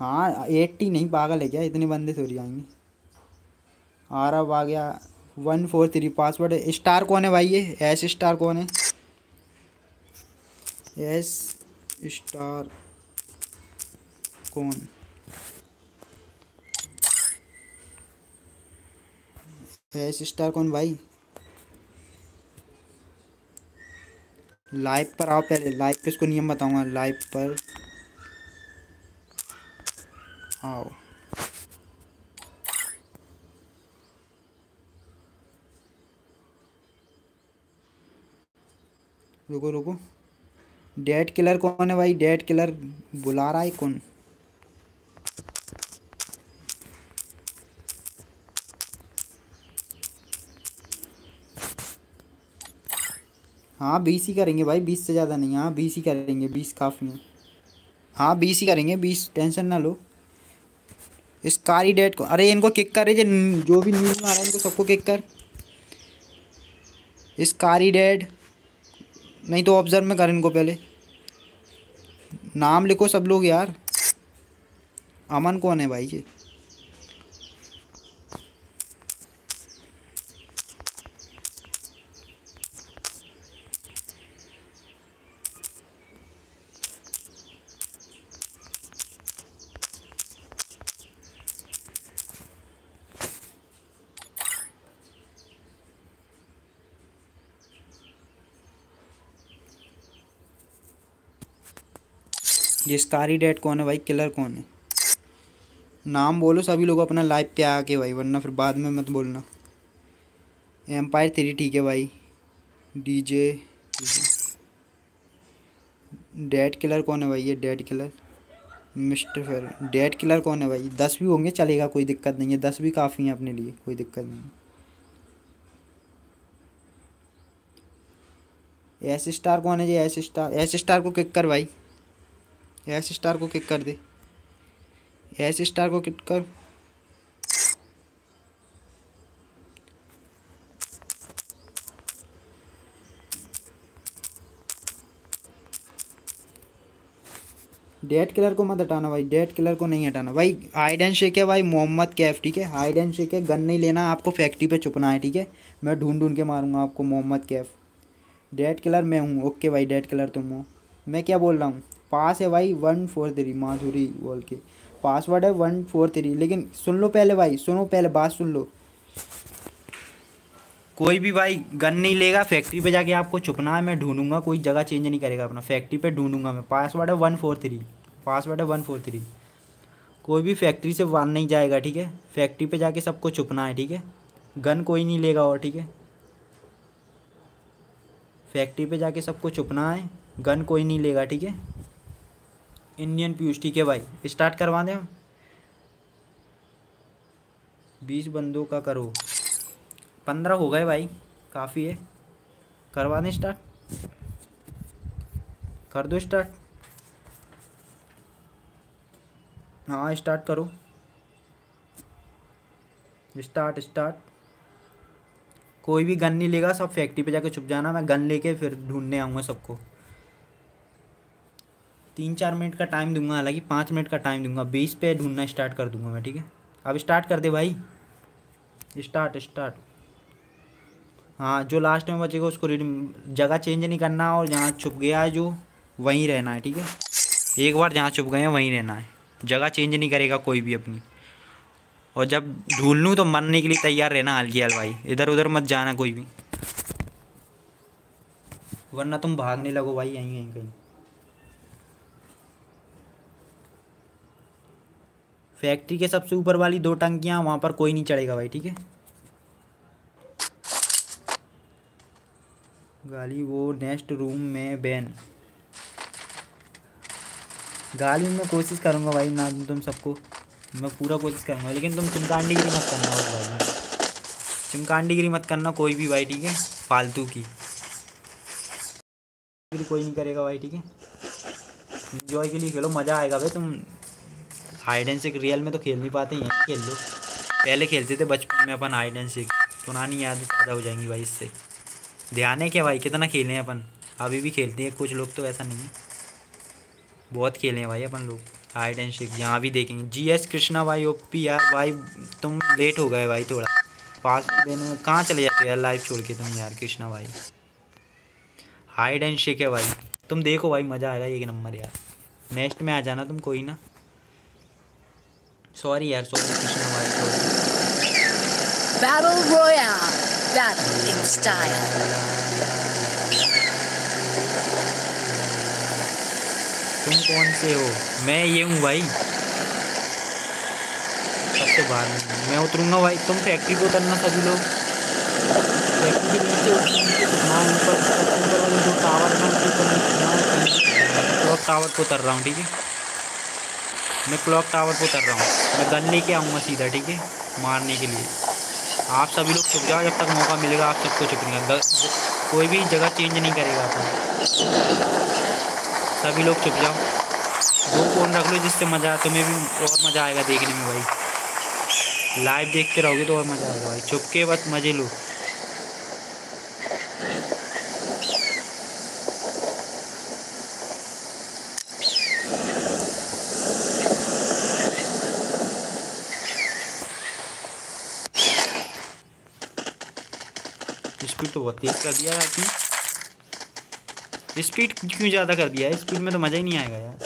हाँ एट्टी नहीं, पागल है क्या? इतने बंदे थोड़ी आएँगे। आ रहा अब आ गया one four three password star कौन है भाई ये? एस स्टार कौन है? एस स्टार कौन? एस स्टार कौन भाई? लाइव पर आओ पहले लाइव पे इसको नियम बताऊँगा लाइव पर आओ। रुको रुको। डेड किलर कौन है भाई? डेड किलर बुला रहा है कौन? हाँ बीस ही करेंगे भाई, बीस से ज़्यादा नहीं हाँ बीस ही करेंगे, बीस काफ़ी है। हाँ बीस ही करेंगे, बीस, टेंशन ना लो। इस कारी डेट को, अरे इनको किक कर जो जो भी न्यूज़ में आ रहा है, इनको सबको किक कर। इस कारी डेड नहीं तो ऑब्ज़र्व में कर इनको पहले। नाम लिखो सब लोग यार। अमन कौन है भाई ये? ये स्कारी डेट कौन है भाई? किलर कौन है? नाम बोलो, सभी लोग अपना लाइव पे आके भाई, वरना फिर बाद में मत बोलना। एम्पायर थ्री ठीक है भाई। डीजे डेड किलर कौन है भाई ये? डेड किलर मिस्टर फिर डेड किलर कौन है भाई? दस भी होंगे, चलेगा, कोई दिक्कत नहीं है। दस भी काफ़ी हैं अपने लिए, कोई दिक्कत नहीं एस स्टार कौन है जी? एस स्टार एस स्टार को किक कर भाई। एस स्टार को किक कर दे। एस स्टार को किक कर। डेड किलर को मत हटाना भाई डेड किलर को नहीं हटाना। भाई हाइड एंड शेक है भाई, मोहम्मद कैफ, ठीक है? हाइड एंड शेक है गन नहीं लेना, आपको फैक्ट्री पे छुपना है, ठीक है? मैं ढूंढ ढूंढ के मारूँगा आपको मोहम्मद कैफ। डेड किलर मैं हूँ ओके भाई डेड किलर तुम हो। मैं क्या बोल रहा हूँ? पास है भाई वन फोर थ्री माधुरी बोल के। पासवर्ड है वन फोर थ्री लेकिन सुन लो पहले भाई, सुनो पहले, बात सुन लो। कोई भी भाई, गन नहीं लेगा फैक्ट्री पे जाके आपको छुपना है, मैं ढूंढूँगा, कोई जगह चेंज नहीं करेगा अपना। फैक्ट्री पे ढूंढूँगा मैं। पासवर्ड है वन फोर थ्री पासवर्ड है वन फोर थ्री कोई भी फैक्ट्री से वन नहीं जाएगा, ठीक है? फैक्ट्री पे जाके सबको छुपना है, ठीक है? गन कोई नहीं लेगा और, ठीक है? फैक्ट्री पे जाके सबको छुपना है, गन कोई नहीं लेगा, ठीक है? इंडियन पीयूष ठीक है भाई। स्टार्ट करवा दें बीस बंदों का करो। पंद्रह हो गए भाई। काफ़ी है। करवा दें स्टार्ट कर दो स्टार्ट हाँ स्टार्ट करो। स्टार्ट स्टार्ट कोई भी गन नहीं लेगा, सब फैक्ट्री पे जाके छुप जाना। मैं गन लेके फिर ढूँढने आऊँगा सबको। तीन चार मिनट का टाइम दूँगा, हालाँकि पाँच मिनट का टाइम दूँगा। बीस पे ढूंढना स्टार्ट कर दूँगा मैं, ठीक है? अब स्टार्ट कर दे भाई। स्टार्ट स्टार्ट हाँ जो लास्ट में बचेगा उसको जगह चेंज नहीं करना और जहाँ छुप गया है जो, वहीं रहना है, ठीक है? एक बार जहाँ छुप गए हैं, वहीं रहना है। जगह चेंज नहीं करेगा कोई भी अपनी। और जब ढूंढ लूँ तो मरने के लिए तैयार रहना हल्की हल भाई। इधर उधर मत जाना कोई भी। वरना तुम भागने लगो भाई यहीं यहीं कहीं। फैक्ट्री के सबसे ऊपर वाली दो टंकियाँ, वहाँ पर कोई नहीं चढ़ेगा भाई, ठीक है? गाली, वो नेक्स्ट रूम में बैन गाली में कोशिश करूँगा भाई, ना तुम सबको। मैं पूरा कोशिश करूँगा, लेकिन तुम चिमकांडीगिरी मत करना बस भाई। चिमकांडीगिरी मत करना कोई भी भाई, ठीक है? फालतू की। कोई नहीं करेगा भाई, ठीक है? इंजॉय के लिए खेलो, मज़ा आएगा भाई, तुम हाइड एंड सीक रियल में तो खेल नहीं पाते हैं, खेल लो। पहले खेलते थे बचपन में अपन हाइड एंड सीक पुरानी याद ताज़ा हो जाएँगी भाई इससे। ध्यान है क्या भाई, कितना खेले हैं अपन? अभी भी खेलते हैं, कुछ लोग तो ऐसा नहीं है। बहुत खेले हैं भाई अपन लोग हाइड एंड सीक यहाँ भी देखेंगे। जी एस कृष्णा भाई ओ पी यार, भाई, तुम लेट हो गए भाई थोड़ा। पास देने में कहाँ चले जाते यार लाइव छोड़ के तुम यार कृष्णा भाई? हाइड एंड शेक है भाई। तुम देखो भाई, मज़ा आएगा एक नंबर यार। नेक्स्ट में आ जाना तुम, कोई ना। सॉरी यार सॉरी कृष्णा भाई sorry Battle Royale. Battle in style. तुम कौन से हो मैं ये हूँ भाई सबसे बाहर में मैं उतरूँगा भाई तुम फैक्ट्री को उतरना सभी लोग फैक्ट्री के नीचे ऊपर जो टावर है है, टावर को उतर रहा हूँ ठीक है मैं क्लॉक टावर को उतर रहा हूँ। मैं गन लेके आऊँगा सीधा, ठीक है? मारने के लिए। आप सभी लोग छुप जाओ, जब तक मौका मिलेगा, आप सबको छुपने का। कोई भी जगह चेंज नहीं करेगा अपन सभी लोग छुप जाओ। दो फ़ोन रख लो जिससे मज़ा तुम्हें भी और मज़ा आएगा देखने में भाई। लाइव देखते रहोगे तो और मज़ा आएगा भाई। छुप के बस मज़े लो। तो बहुत तेज कर दिया यार आपने। स्पीड क्यों ज़्यादा कर दिया है? स्पीड में तो मज़ा ही नहीं आएगा यार।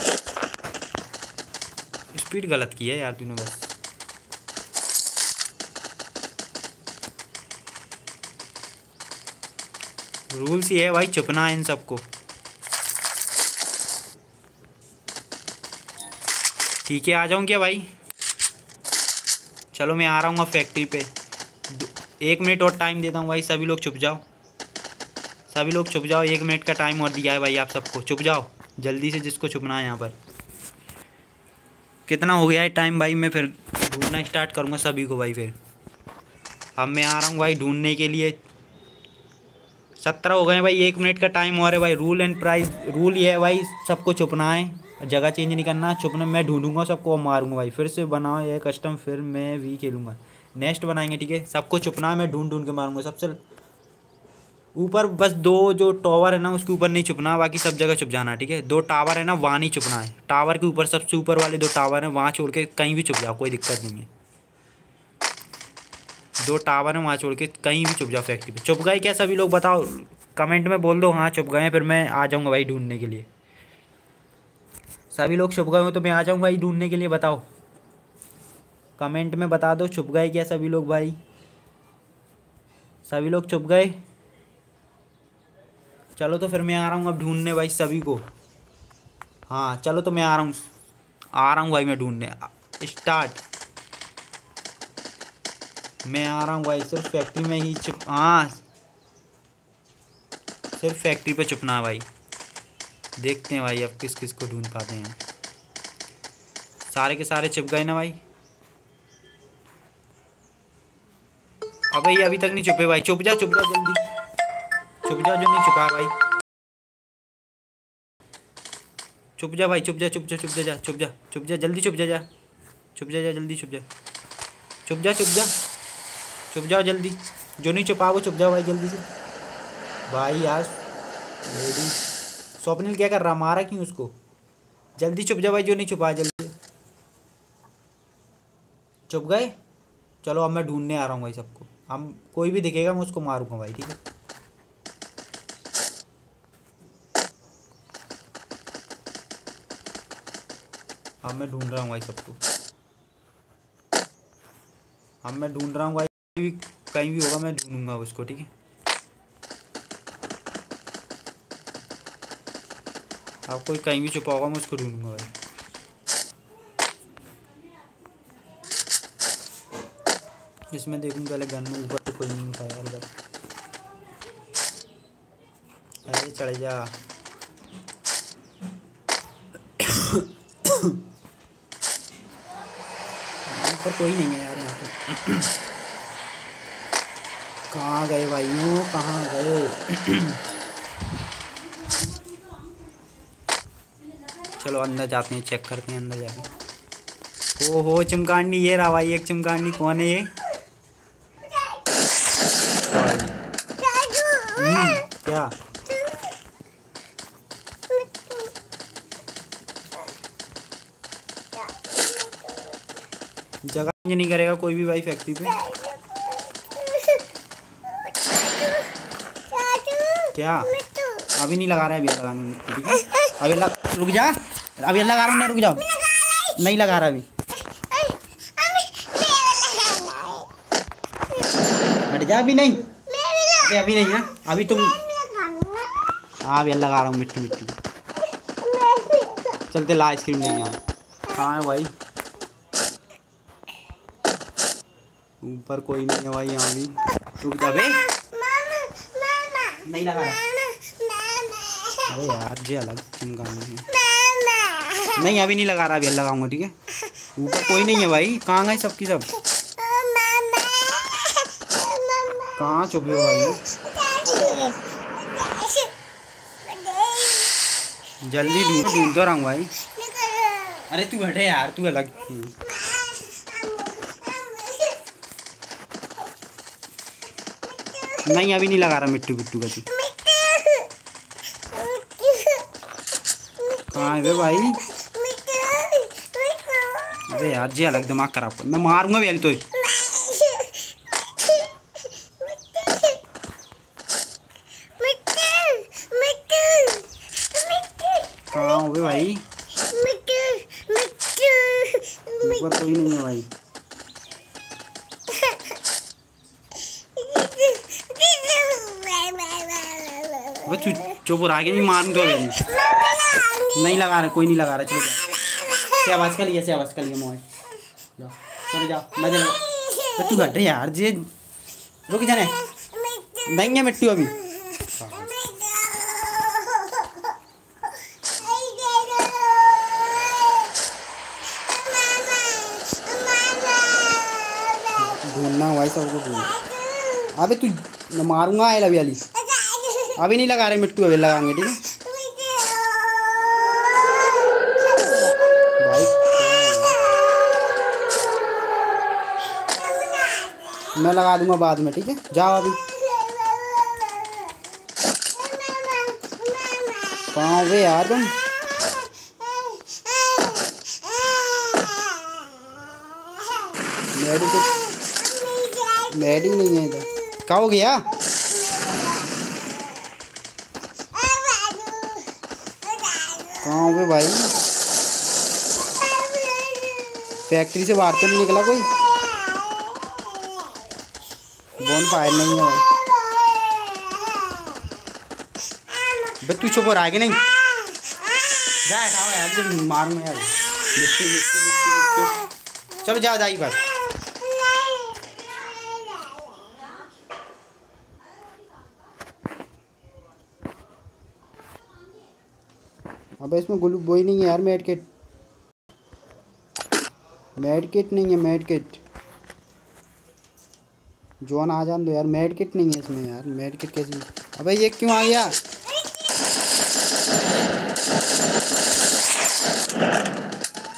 स्पीड गलत की है यार तूने बस। रूल्स ये है भाई, चुपना है इन सबको। ठीक है, आ जाऊँ क्या भाई? चलो मैं आ रहा हूँ फैक्ट्री पे। एक मिनट और टाइम देता हूँ भाई, सभी लोग छुप जाओ। सभी लोग छुप जाओ, एक मिनट का टाइम और दिया है भाई आप सबको। छुप जाओ, जल्दी से जिसको छुपना है यहाँ पर। कितना हो गया है टाइम भाई, मैं फिर ढूंढना स्टार्ट करूँगा सभी को भाई फिर। अब मैं आ रहा हूँ भाई ढूँढने के लिए। सत्रह हो गए भाई, एक मिनट का टाइम और है भाई। रूल एंड प्राइस रूल ये है भाई, सबको छुपना है। जगह चेंज नहीं करना छुपना मैं ढूंढूँगा सबको मारूँगा भाई। फिर से बनाओ ये कस्टम फिर मैं भी खेलूँगा। नेक्स्ट बनाएँगे, ठीक है? सबको छुपना है मैं ढूंढ ढूंढ के मारूँगा सबसे ऊपर बस दो जो टावर है ना, उसके ऊपर नहीं छुपना, बाकी सब जगह छुप जाना, ठीक है? दो टावर है ना, वहाँ नहीं छुपना है। टावर के ऊपर, सबसे ऊपर वाले दो टावर हैं, वहाँ छोड़ के कहीं भी छुप जाओ, कोई दिक्कत नहीं है। दो टावर हैं, वहाँ छोड़ के कहीं भी छुप जाओ फैक्ट्री पे। छुप गए क्या सभी लोग, बताओ? कमेंट में बोल दो हाँ छुप गए फिर मैं आ जाऊँगा भाई ढूँढने के लिए। सभी लोग छुप गए हो तो मैं आ जाऊँगा भाई ढूँढने के लिए, बताओ। कमेंट में बता दो, छुप गए क्या सभी लोग भाई? सभी लोग छुप गए? चलो तो फिर मैं आ रहा हूँ अब ढूँढने भाई सभी को। हाँ चलो तो मैं आ रहा हूँ। आ रहा हूँ भाई मैं ढूँढने। स्टार्ट। मैं आ रहा हूँ भाई, सिर्फ़ फैक्ट्री में ही छुप हाँ। सिर्फ़ फैक्ट्री पे छुपना है भाई। देखते हैं भाई अब किस किस को ढूंढ पाते हैं। सारे के सारे छुप गए ना भाई? अबे ये अभी तक नहीं छुपे भाई छुप जा छुप जा जल्दी छुप जा जो नहीं छुपा भाई छुप जा भाई छुप जा छुप जा छुप जा जा छुप जा छुप जा जल्दी छुप जा जा छुप जा जा जल्दी छुप जा छुप जा छुप जा छुप जाओ जल्दी जो नहीं छुपा वो छुप जाओ भाई जल्दी से भाई यार लेडी स्वप्निल क्या कर रहा मारा क्यों उसको जल्दी छुप जा भाई जो नहीं छुपा जल्दी छुप गए चलो अब मैं ढूँढने आ रहा हूँ भाई सबको हम कोई भी दिखेगा, मैं उसको मारूँगा भाई, ठीक है? अब मैं ढूंढ रहा हूँ भाई सबको। अब मैं ढूंढ रहा हूँ भाई भी कहीं भी होगा, मैं ढूंढूँगा उसको, ठीक है? अब कोई कहीं भी छुपा होगा, मैं उसको ढूंढूँगा भाई। इसमें देखूँ, पहले गन में ऊपर तो कोई नहीं था यार इधर। अरे चढ़ जा। ऊपर कोई नहीं है यार यहाँ पे। कहाँ गए भाइयों? कहाँ गए? चलो अंदर जाते हैं चेक करते हैं, अंदर जाके ओहो, चमकांडी, ये रहा भाई, एक चमकांडी, कौन है ये? क्या जगह नहीं करेगा कोई भी भाई फैक्ट्री पे। क्या? अभी नहीं लगा रहा है अभी लगाने ठीक है? अभी लग, रुक जा। अभी लगा रहा हूँ रुक जाओ। नहीं लगा रहा अभी। हट जा अभी नहीं। अभी नहीं है। अभी तुम हाँ अभी लगा रहा हूँ मिट्टी मिट्टी। चलते, ला आइसक्रीम लेंगे यहाँ कहाँ है भाई? ऊपर कोई नहीं है भाई, यहाँ भी। रुक जा नहीं लगा अरे यार जी अलग चमकाने नहीं अभी नहीं लगा रहा, अभी लगाऊँगा, ठीक है? ऊपर कोई नहीं है भाई। कहाँ गए सबकी सब? कहाँ छुपे हो भाई? जल्दी ढूंढ ढूंढ तो रहा हूँ भाई अरे तू हटे यार तू अलग नहीं अभी नहीं लगा रहा मिट्टू बिट्टू का तू कहाँ है भाई? अरे यार जी अलग दिमाग खराब कर। मैं मारूँगा भी तो कहाँ हो बे भाई ऊपर कोई नहीं है भाई अबे चुप चुप रहा नहीं मारूँगा अभी नहीं लगा रहा कोई नहीं लगा रहा चलो से आवाज़ कर लिया से आवाज़ कर लिया मोए। जाओ चलो जाओ मज़े लो। अबे तू हट यार जे रुक जाने नहीं है मिट्टी अभी। ढूंढना भाई सबको ढूंढ अबे तू मारूँगा आए अभी अली अभी नहीं लगा रहे मिट्टू, अभी लगाएँगे, ठीक है? मैं लगा दूँगा बाद में, ठीक है? जाओ अभी। कहाँ हो गए यार तुम? मैडी नहीं है इधर। क्या हो गया? कहाँ हो भाई? फैक्ट्री से बाहर तो नहीं निकला कोई? बोन फायर नहीं है भाई। तू चुप कि नहीं? जा यार मार में, यार। चलो, जा जाइए बस इसमें गुलू, वही नहीं है यार मेड किट मेड किट नहीं है मेड किट जोन आ जान दो यार मेड किट नहीं है इसमें यार मेड किट कैसी अबे ये क्यों आ गया?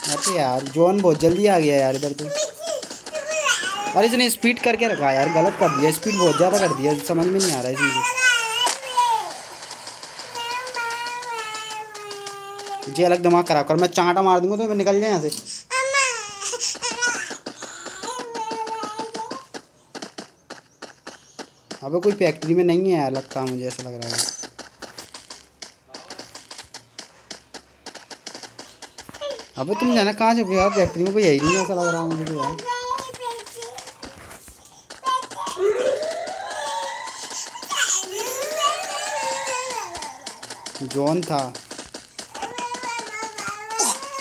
अरे यार जोन बहुत जल्दी आ गया यार इधर तो। अरे इसने स्पीड करके रखा यार, गलत कर दिया स्पीड बहुत ज़्यादा कर दिया, समझ में नहीं आ रहा है इसमें। जी अलग दिमाग खराब कर। मैं चांटा मार दूँगा तो मैं निकल जाए यहाँ से। अबे कोई फैक्ट्री में नहीं है यार, लगता मुझे, ऐसा लग रहा है। अबे तुम जाना कहाँ छुपे यार फैक्ट्री में कोई है ही नहीं, ऐसा लग रहा है मुझे यार। जॉन था।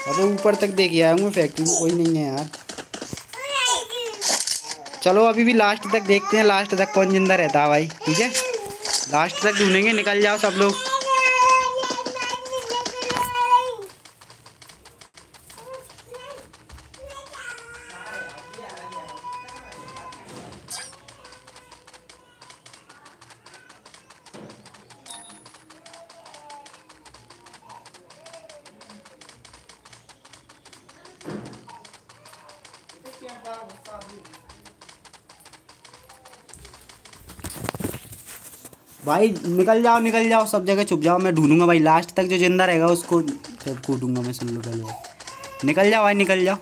अबे ऊपर तक देख आया हूँ फैक्ट्री में, कोई नहीं है यार। चलो अभी भी लास्ट तक देखते हैं लास्ट तक कौन ज़िंदा रहता है भाई, ठीक है? लास्ट तक ढूंढेंगे, निकल जाओ सब लोग। भाई, निकल जाओ निकल जाओ, सब जगह छुप जाओ, मैं ढूंढूँगा भाई लास्ट तक जो ज़िंदा रहेगा उसको कूटूँगा मैं, सुन लो पहले। निकल जाओ भाई, निकल जाओ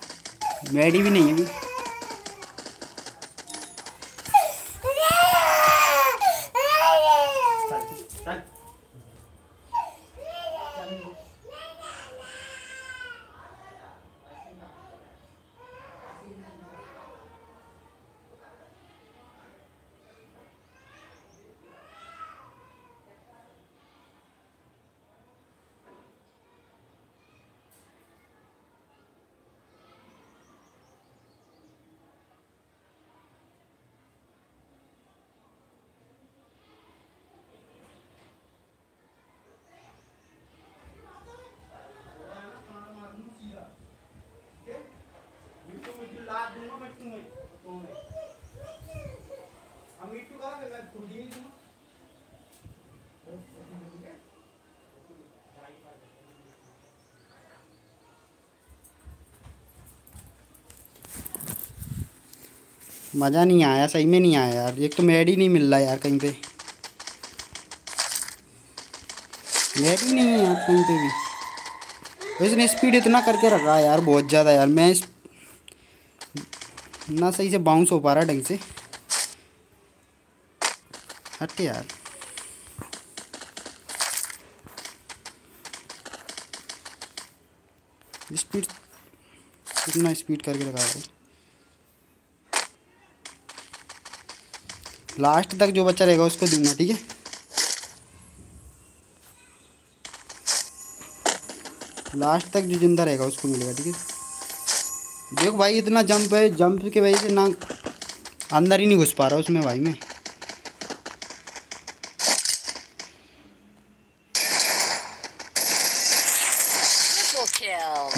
मैडी भी नहीं है अभी मज़ा नहीं आया, सही में नहीं आया यार। एक तो मेड ही नहीं मिल रहा यार कहीं पे। मेड ही नहीं है यार कहीं पे भी। इसने स्पीड इतना करके रखा यार, बहुत ज़्यादा यार। मैं ना सही से बाउंस हो पा रहा ढंग से। हट यार। स्पीड कितना स्पीड करके रखा है। लास्ट तक जो बच्चा रहेगा उसको दूँगा, ठीक है? लास्ट तक जो ज़िंदा रहेगा उसको मिलेगा, ठीक है? देखो भाई, इतना जंप है जंप की वजह से ना अंदर ही नहीं घुस पा रहा उसमें भाई मैं।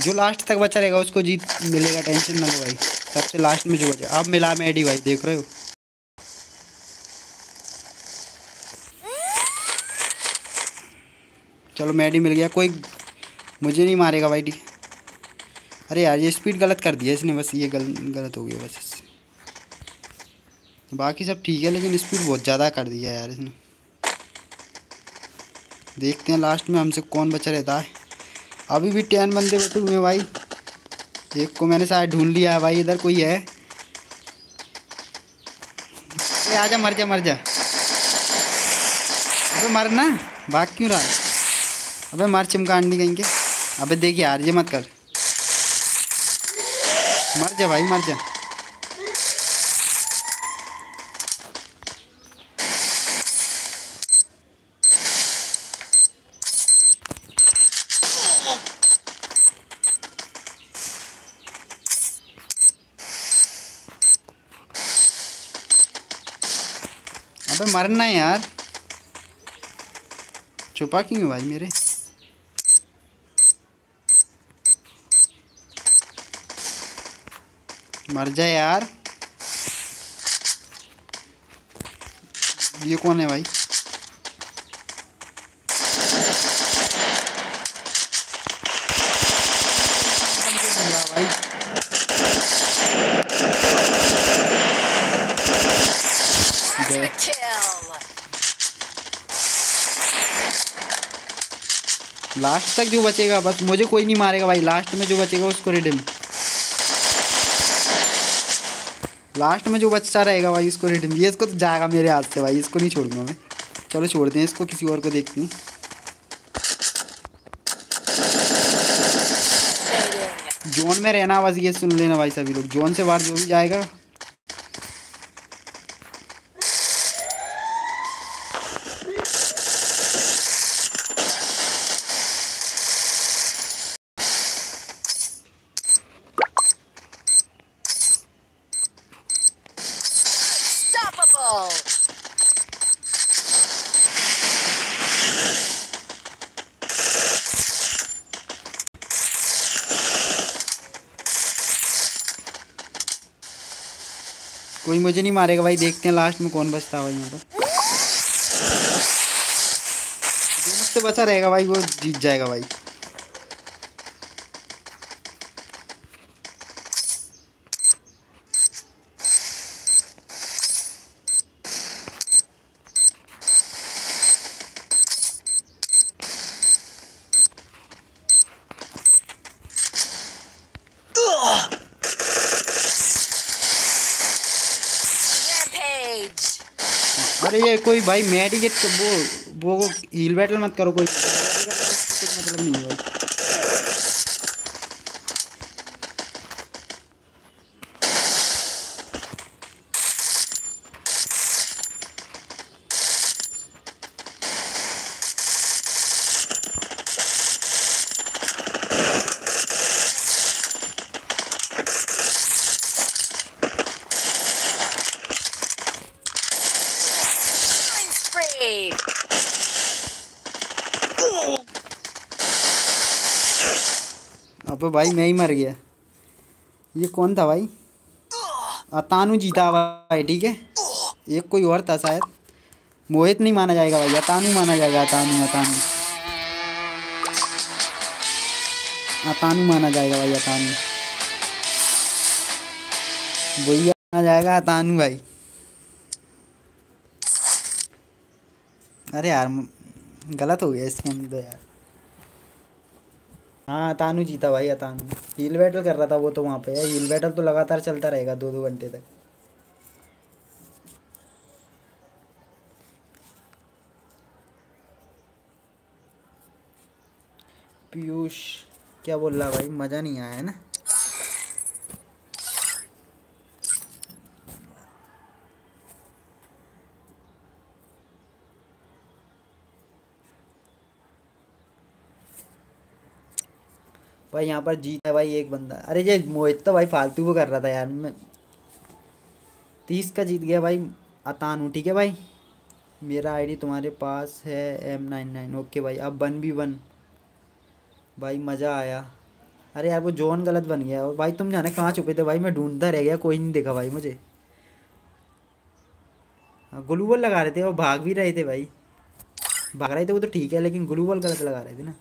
जो लास्ट तक बचा रहेगा उसको जीत मिलेगा, टेंशन ना लो भाई। सबसे लास्ट में जो बचा, अब मिला मैं एडी भाई, देख रहे हो? चलो मैडी मिल गया कोई मुझे नहीं मारेगा भाई डी। अरे यार ये स्पीड गलत कर दिया इसने बस ये गल, गलत हो गया बस इससे। बाकी सब ठीक है लेकिन स्पीड बहुत ज़्यादा कर दिया यार इसने। देखते हैं लास्ट में हमसे कौन बचा रहता है। अभी भी टेन बंदे बचे हुए भाई। एक को मैंने शायद ढूंढ लिया है भाई इधर कोई है। आजा मर जा मर जा। अबे मर ना भाग क्यों रहा है? अबे मर चिमकांडी कहीं के अबे देख यार, ये मत कर। मर जा भाई, मर जा। अबे मरना यार। छुपा क्यों भाई मेरे? मर जाए यार। ये कौन है भाई. लास्ट तक जो बचेगा, बस मुझे कोई नहीं मारेगा भाई। लास्ट में जो बचेगा उसको रिडीम। लास्ट में जो बच्चा रहेगा भाई उसको रिटर्न ये इसको तो जाएगा मेरे हाथ से भाई, इसको नहीं छोड़ूँगा मैं। चलो छोड़ दें इसको किसी और को देखती हूँ. जोन में रहना बस, ये सुन लेना भाई सभी लोग। जोन से बाहर जो भी जाएगा कोई मुझे नहीं मारेगा भाई, देखते हैं लास्ट में कौन बचता है भाई यहाँ पर। बचा रहेगा भाई, वो जीत जाएगा भाई Rampage. अरे ये कोई भाई मेडिकेट वो वो हील बैटल मत करो कोई मतलब नहीं है भाई अब भाई, मैं ही मर गया। ये कौन था भाई? अतानु जीता भाई ठीक है? एक कोई और था शायद। मोहित नहीं माना जाएगा भाई, अतानु माना जाएगा, अतानु अतानु। अतानु माना जाएगा भाई, अतानु। वही माना जाएगा अतानु भाई। अरे यार, गलत हो गया इसके अंदर तो यार। हाँ तानू जीता भाई अतानु हील बैटल कर रहा था वो तो वहाँ पे। है हील बैटल तो लगातार चलता रहेगा दो दो घंटे तक। पीयूष, क्या बोल रहा भाई? मज़ा नहीं आया, है ना? भाई, यहाँ पर जीता है भाई एक बंदा। अरे ये मोहित तो भाई फालतू को कर रहा था यार। मैं तीस का जीत गया भाई, अतानु ठीक है भाई? मेरा आईडी तुम्हारे पास है एम नाइन नाइन ओके भाई, अब वन भी वन। भाई, मज़ा आया। अरे यार, वो जोन गलत बन गया। और भाई, तुम जाने कहाँ छुपे थे भाई? मैं ढूंढता रह गया, कोई नहीं देखा भाई मुझे। ग्लूबल लगा रहे थे वो भाग भी रहे थे भाई। भाग रहे थे वो तो ठीक है, लेकिन ग्लूबल गलत लगा रहे थे ना।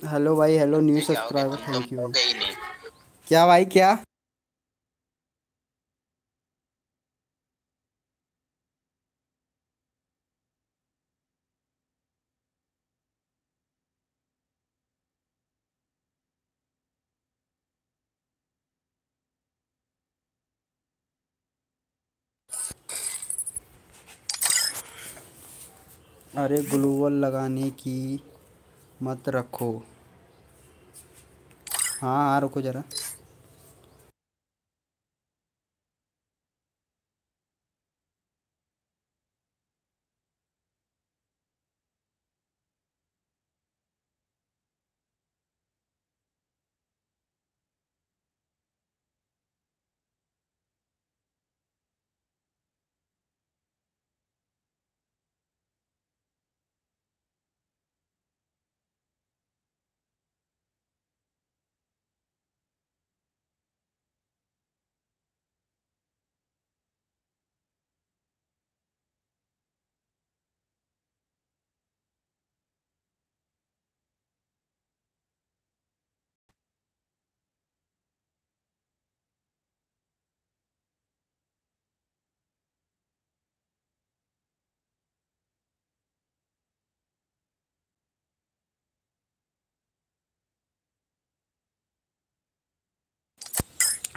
हेलो भाई hello new subscriber thank you क्या भाई क्या? अरे ग्लूवल लगाने की मत रखो। हाँ हाँ रुको जरा।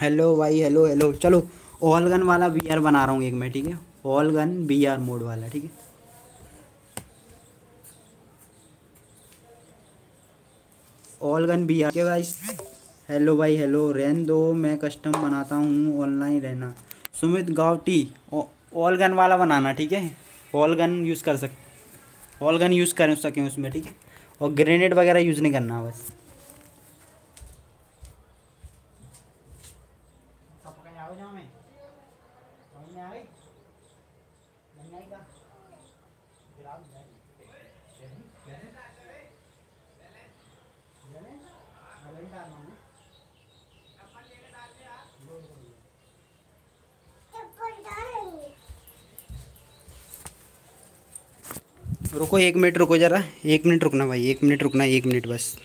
हेलो भाई, हेलो हेलो। चलो ऑल गन वाला बी आर बना रहा हूँ एक मैं, ठीक है? All gun B R mode वाला, ठीक है? ऑल गन बी आर के गाइस हेलो भाई हेलो रहन दो, मैं कस्टम बनाता हूँ ऑनलाइन रहना। सुमित गावटी ऑल गन वाला बनाना, ठीक है? ऑल गन यूज़ कर सक ऑल गन यूज़ कर सकें उसमें, ठीक है? और ग्रेनेड वगैरह यूज़ नहीं करना, बस। रुको, एक मिनट रुको जरा। एक मिनट रुकना भाई, एक मिनट रुकना, एक मिनट बस।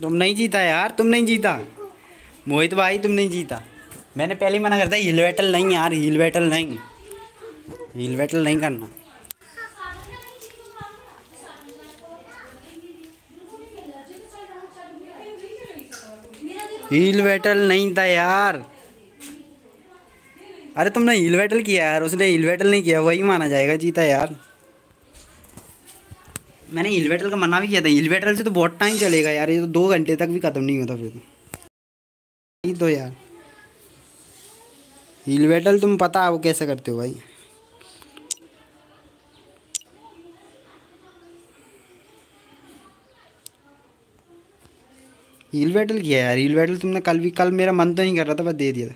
तुम नहीं जीता यार, तुम नहीं जीता। मोहित भाई, तुम नहीं जीता। मैंने पहले ही मना करता हिल बैटल नहीं यार, हिल बैटल नहीं। हिल बैटल नहीं करना। हील बैटल नहीं था यार। अरे तुमने हील बैटल किया यार, उसने हील बैटल नहीं किया, वही माना जाएगा, जीता यार। मैंने बैटल का मना भी किया था। बैटल से तो बहुत टाइम चलेगा यार। ये तो दो घंटे तक भी ख़त्म नहीं होता फिर। नहीं तो यार। बैटल तुम पता है वो कैसे करते हो भाई। हील बैटल किया यार। हील बैटल तुमने कल भी कल मेरा मन तो नहीं कर रहा था, बस दे दिया था।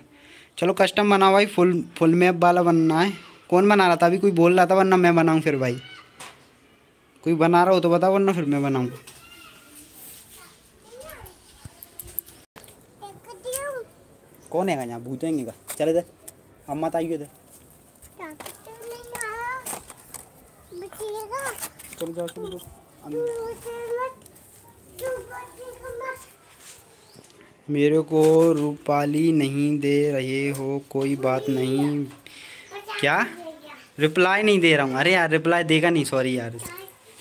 चलो कस्टम बनाओ भाई। फुल फुल मैप वाला बनना है। कौन बना रहा था? अभी कोई बोल रहा था, वरना मैं बनाऊँ फिर भाई। कोई बना रहा हो तो बताओ, वरना फिर मैं बनाऊँ। कौन है यहाँ? भूतेंगे का चले दे। अब मत आइए मेरे को रूपाली नहीं दे रहे हो, कोई बात नहीं। क्या? रिप्लाई नहीं दे रहा हूँ। अरे यार, रिप्लाई देगा नहीं सॉरी यार।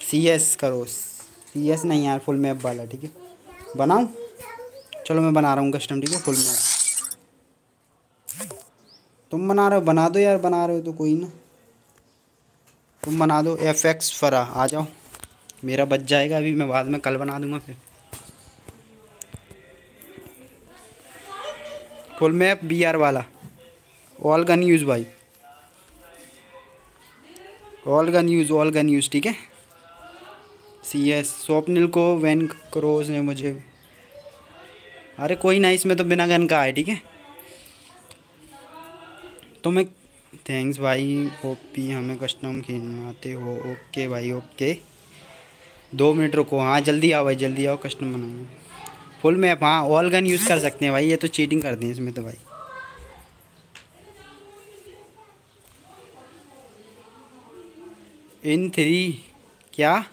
सी एस करो। सी एस नहीं यार फुल मैप वाला, ठीक है? बनाऊँ? चलो मैं बना रहा हूँ कस्टम ठीक है? फुल मैप तुम बना रहे हो? बना दो यार, बना रहे हो तो कोई ना। तुम बना दो एफ़ एक्स फरा, आ जाओ। मेरा बच जाएगा अभी, मैं बाद में कल बना दूँगा फिर। फुल मैप बी आर वाला। ऑल गन यूज़ भाई। All gun use all gun use ठीक है? सी एस, स्वप्निल को, वैन क्रोज ने मुझे। अरे कोई ना, इसमें तो बिना गन का है, ठीक है? तुम्हें थैंक्स भाई ओपी हमें कस्टम खेलना आते हो ओके भाई ओके दो मिनट रुको हाँ जल्दी आओ भाई, जल्दी आओ कस्टम बनाओ फुल मैप हाँ ऑल गन यूज़ कर सकते हैं भाई, ये तो चीटिंग कर दी इसमें तो भाई। इन थ्री क्या?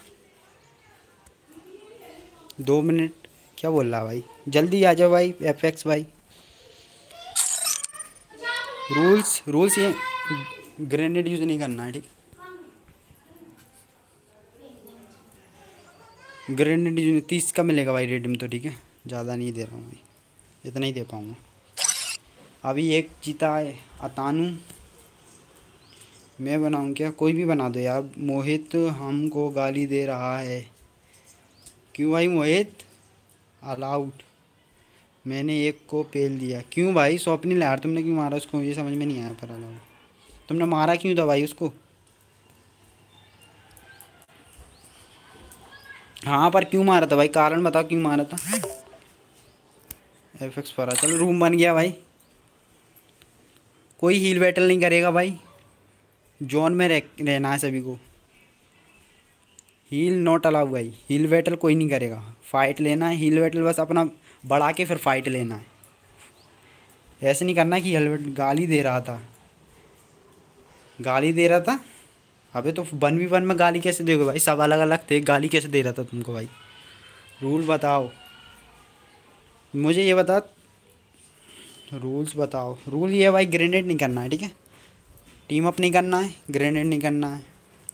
दो मिनट। क्या बोल रहा भाई? जल्दी आ जाओ भाई एफ़ एक्स भाई। रूल्स रूल्स ये ग्रेनेड यूज़ नहीं करना है, ठीक? ग्रेनेड यूज़ तीस का मिलेगा भाई रेडम तो ठीक है? ज़्यादा नहीं दे रहा हूँ भाई। इतना ही दे पाऊँगा। अभी एक जीता है, अतानू। मैं बनाऊँ क्या? कोई भी बना दो यार। मोहित हमको गाली दे रहा है। क्यों भाई मोहित? अलाउड मैंने एक को पेल दिया। क्यों भाई? स्वप्निल यार तुमने क्यों मारा उसको? ये समझ में नहीं आया पर अलाउड तुमने मारा क्यों था भाई उसको? हाँ पर क्यों मारा था भाई? कारण बताओ क्यों मारा था? एफ़ एक्स पर चलो रूम बन गया भाई। कोई हील बैटल नहीं करेगा भाई। जोन में रह, रहना है सभी को। हील नॉट अलाउ भाई। हील बैटल कोई नहीं करेगा। फाइट लेना है हील बैटल बस अपना बढ़ा के फिर फाइट लेना है। ऐसे नहीं करना कि हेलमेट गाली दे रहा था। गाली दे रहा था? अबे तो वन वी वन में गाली कैसे दोगे भाई? सब अलग अलग थे, गाली कैसे दे रहा था तुमको भाई? रूल बताओ। मुझे ये बता रूल्स बताओ। रूल ये भाई ग्रेनेड नहीं करना है, ठीक है? टीम अप नहीं करना है ग्रेनेड नहीं करना है।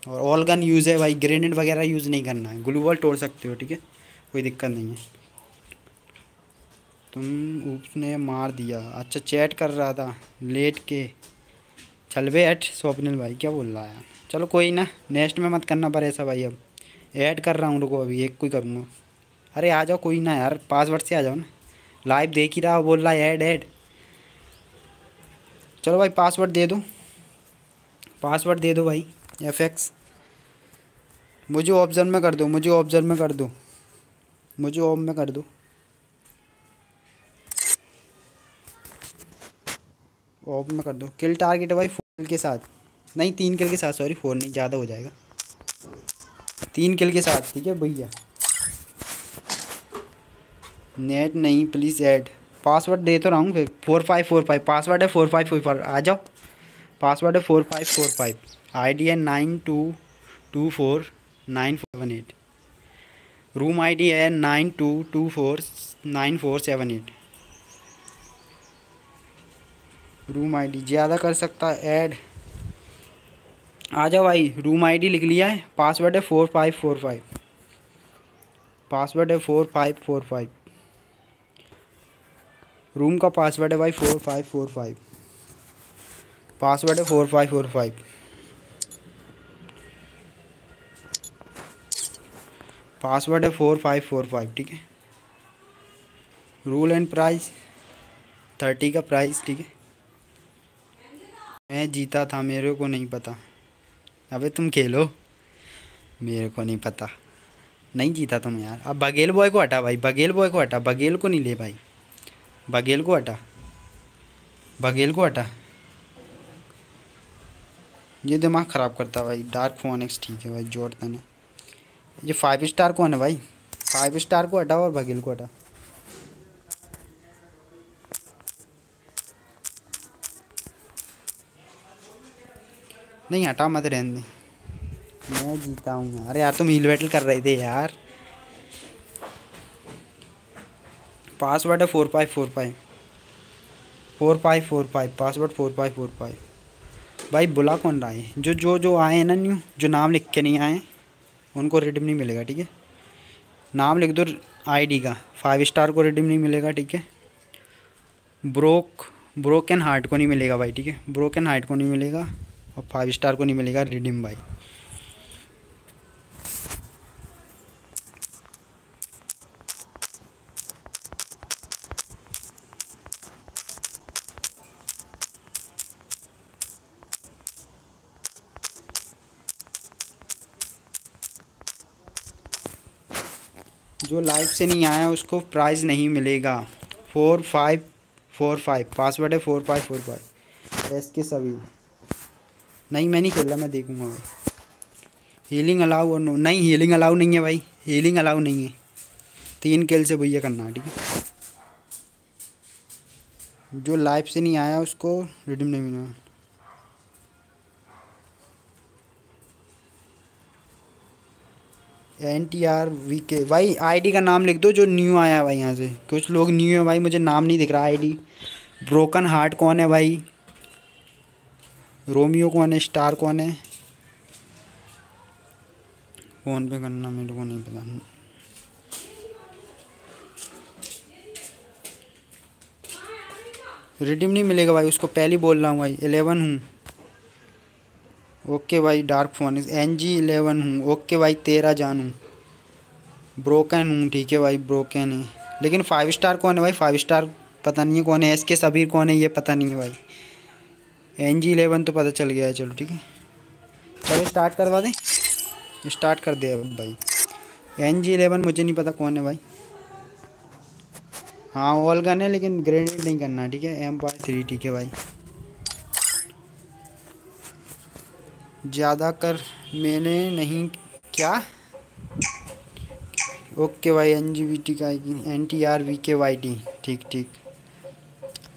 और ऑल गन यूज़ है भाई ग्रेनेड वगैरह यूज़ नहीं करना है। ग्लू बॉल तोड़ सकते हो, ठीक है? कोई दिक्कत नहीं है। तुम उसने मार दिया। अच्छा चैट कर रहा था लेट के। चल बे एट स्वप्निल भाई, क्या बोल रहा है चलो कोई ना नेक्स्ट में मत करना पर ऐसा भाई अब। ऐड कर रहा हूँ रुको अभी, एक कोई करूँगा। अरे आ जाओ कोई ना यार पासवर्ड से आ जाओ ना। लाइव देख ही रहा बोल रहा है ऐड ऐड चलो भाई पासवर्ड दे दो। पासवर्ड दे दो भाई एफ़ एक्स मुझे ऑब्ज़र्व में कर दो, मुझे ऑब्ज़र्व में कर दो। मुझे ऑफ़ में कर दो। ऑफ़ में कर दो। किल टारगेट है भाई फोर के साथ। नहीं, तीन किल के साथ सॉरी फोर नहीं, ज़्यादा हो जाएगा। तीन किल के साथ, ठीक है, भैया। नेट नहीं प्लीज़ ऐड पासवर्ड दे तो रहा हूँ, फिर four five four five password है फोर फाइव फोर फाइव आ जाओ। पासवर्ड है four five four five I D है nine two two four nine four seven eight. Room I D है nine two two four nine four seven eight. Room ID ज़्यादा कर सकता है, add. आ जाओ भाई, रूम आईडी लिख लिया है, पासवर्ड है four five four five. Password है four five four five. Room का पासवर्ड है भाई four five four five. Password है four five four five. Password है फोर फाइव फोर फाइव, ठीक है? रूल एंड प्राइस, थर्टी का प्राइस, ठीक है? मैं जीता था, मेरे को नहीं पता। अबे तुम खेलो। मेरे को नहीं पता। नहीं जीता तुम यार। अब बघेल बॉय को हटा भाई, बघेल बॉय को हटा। बघेल को नहीं ले भाई। बघेल को हटा। बघेल को हटा। ये दिमाग ख़राब करता भाई। डार्क फ़ोन एक्स ठीक है भाई जोड़ता है। ये फाइव स्टार कौन है भाई? फाइव स्टार को हटा और बघेल को हटा नहीं, हटा मत रहने मैं जीता हूँ अरे यार, तुम हील बैटल कर रहे थे यार। पासवर्ड है four five four five four five four five password four five four five भाई, बुला कौन रहा है? जो जो जो आए हैं ना न्यू जो नाम लिख के नहीं आए उनको रिडीम नहीं मिलेगा, ठीक है? नाम लिख दो आईडी का। फाइव स्टार को रिडीम नहीं मिलेगा, ठीक है? ब्रोक ब्रोकन हार्ट को नहीं मिलेगा भाई, ठीक है? ब्रोकन हार्ट को नहीं मिलेगा और फाइव स्टार को नहीं मिलेगा रिडीम भाई। जो लाइव से नहीं आया, उसको प्राइज़ नहीं मिलेगा। Four five four five password है four five four five S K सभी। नहीं, मैं नहीं खेल रहा, मैं देखूँगा। भाई हीलिंग अलाउ और नहीं हीलिंग अलाउ नहीं है भाई। हीलिंग अलाउ नहीं है। तीन किल से भैया करना, ठीक है? जो लाइव से नहीं आया, उसको रिडीम नहीं मिला। एन टी आर वी के भाई आईडी का नाम लिख दो जो न्यू आया है भाई यहाँ से। कुछ लोग न्यू है भाई, मुझे नाम नहीं दिख रहा आईडी ब्रोकन हार्ट कौन है भाई? रोमियो कौन है? स्टार कौन है? फ़ोन पे करना, मेरे को नहीं पता। रिडीम नहीं मिलेगा भाई, उसको पहले बोल रहा हूँ भाई। एलेवन हूँ। ओके भाई dark phone N G eleven हूँ। ओके भाई तेरह जान हूँ। ब्रोकन हूँ, ठीक है भाई ब्रोकन है। लेकिन फाइव स्टार कौन है भाई? फाइव स्टार पता नहीं है कौन है। एस के सबीर कौन है, ये पता नहीं है भाई। एन जी इलेवन तो पता चल गया है, चलो, ठीक है। चलो स्टार्ट करवा दें। स्टार्ट कर दे भाई। एन जी इलेवन मुझे नहीं पता कौन है भाई। हाँ ऑल गन है, लेकिन ग्रेनेड नहीं करना, ठीक है। एम पाई थ्री ठीक है भाई। ज़्यादा कर मैंने नहीं क्या? ओके भाई एन जी वी टी का N T R V K Y T ठीक ठीक।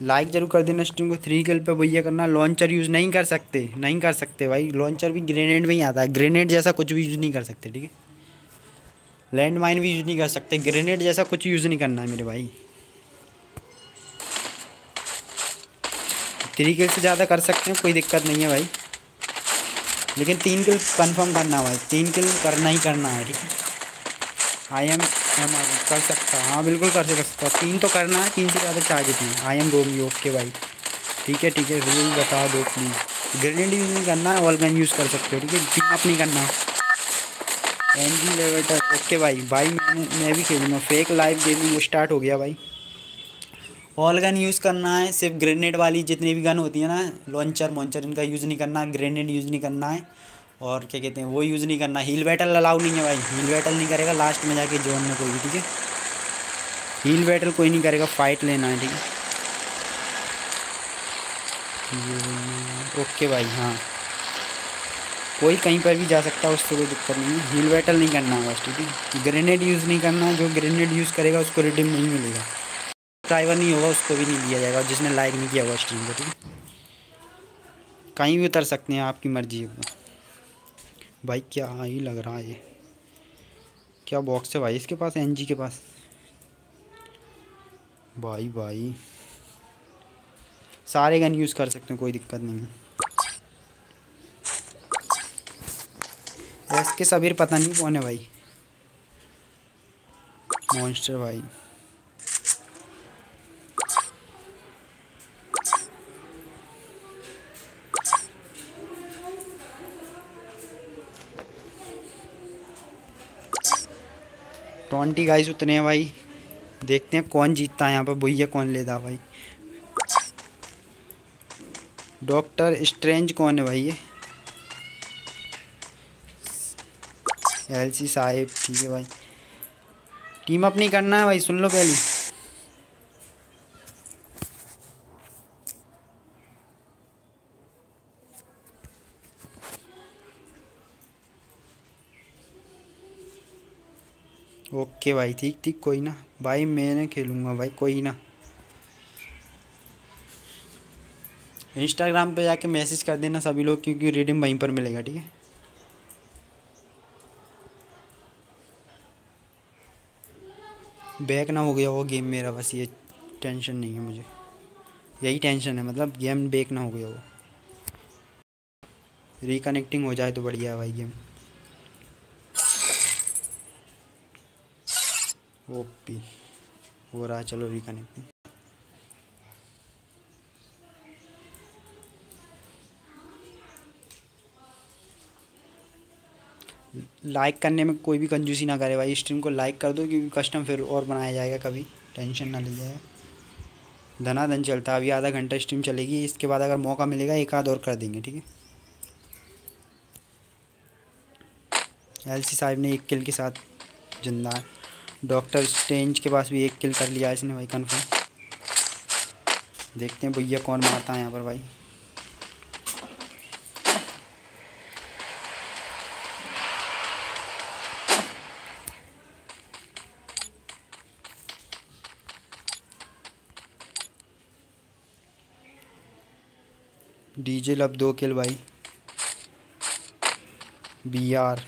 लाइक ज़रूर कर देना स्ट्रीम को। थ्री किल पे भैया करना। लॉन्चर यूज़ नहीं कर सकते। नहीं कर सकते भाई। लॉन्चर भी ग्रेनेड में ही आता है। ग्रेनेड जैसा कुछ भी यूज़ नहीं कर सकते, ठीक है? लैंड माइन भी यूज़ नहीं कर सकते। ग्रेनेड जैसा कुछ यूज़ नहीं करना है मेरे भाई। थ्री किल से ज़्यादा कर सकते हैं। कोई दिक्कत नहीं है भाई। लेकिन तीन किल कंफर्म करना है भाई, तीन किल करना ही करना है, ठीक है? आई एम एम आर कर सकता? हाँ बिल्कुल कर सकता। तीन तो करना है, तीन से ज़्यादा टारगेट नहीं आई एम रोमी ओके भाई। ठीक है ठीक है रूल बता दो प्लीज़ ग्रेनेड यूज़ नहीं करना ऑल गन यूज़ कर सकते हो, ठीक है? टीम अप नहीं करना। एन जी लेवेटर ओके भाई। भाई, मैं मैं भी खेलूँगा। फेक लाइव गेमिंग स्टार्ट हो गया भाई। ऑल गन यूज़ करना है, सिर्फ़ ग्रेनेड वाली जितनी भी गन होती है ना लॉन्चर मॉन्चर इनका यूज़ नहीं करना ग्रेनेड यूज़ नहीं करना है। और क्या कहते हैं, वो यूज़ नहीं करना। हील बैटल अलाउ नहीं है भाई। हील बैटल नहीं करेगा लास्ट में जाके जोन में कोई भी, ठीक है? हील बैटल कोई नहीं करेगा फाइट लेना है, ठीक है? ओके भाई हाँ। कोई कहीं पर भी जा सकता है, उससे कोई दिक्कत नहीं है। हील बैटल नहीं करना है बस, ठीक है? ग्रेनेड यूज़ नहीं करना जो ग्रेनेड यूज़ करेगा, उसको रिडीम नहीं मिलेगा। ड्राइवर नहीं होगा, उसको भी नहीं दिया जाएगा जिसने लाइक नहीं किया होगा स्ट्रीम को, ठीक कहीं भी उतर सकते हैं, आपकी मर्ज़ी है भाई, क्या ही लग रहा है ये। क्या बॉक्स है भाई? इसके पास एनजी के पास। भाई भाई। सारे गन यूज़ कर सकते हैं, कोई दिक्कत नहीं है। एस सबीर पता नहीं कौन है भाई। मॉन्स्टर भाई। ट्वेंटी गाइस उतने हैं भाई। देखते हैं कौन जीतता है यहाँ पर भैया कौन लेता भाई। डॉक्टर स्ट्रेंज कौन है भाई ये? एल सी साहेब, ठीक है भाई। टीम अप नहीं करना है भाई, सुन लो पहले। ओके भाई, ठीक ठीक, कोई ना। भाई, मैंने खेलूँगा भाई, कोई ना। इंस्टाग्राम पे जाके मैसेज कर देना सभी लोग, क्योंकि रिडीम वहीं पर मिलेगा, ठीक है? बैक ना हो गया वो गेम मेरा, बस ये टेंशन नहीं है मुझे। यही टेंशन है मतलब गेम बैक ना हो गया वो। रिकनेक्टिंग हो जाए तो बढ़िया है भाई गेम ओपी हो रहा चलो रिकनेक्टिंग लाइक करने में कोई भी कंजूसी ना करे भाई स्ट्रीम को लाइक कर दो क्योंकि कस्टम फिर और बनाया जाएगा कभी। टेंशन ना ली जाए धनाधन चलता है, अभी आधा घंटा स्ट्रीम चलेगी, इसके बाद अगर मौका मिलेगा, एक आध और कर देंगे, ठीक है? एलसी साहब ने एक किल के साथ ज़िंदा है। डॉक्टर स्टेंज के पास भी एक किल कर लिया इसने भाई कन्फर्म देखते हैं भैया कौन मारता है यहाँ पर भाई। डीजे लब दो किल भाई। बी आर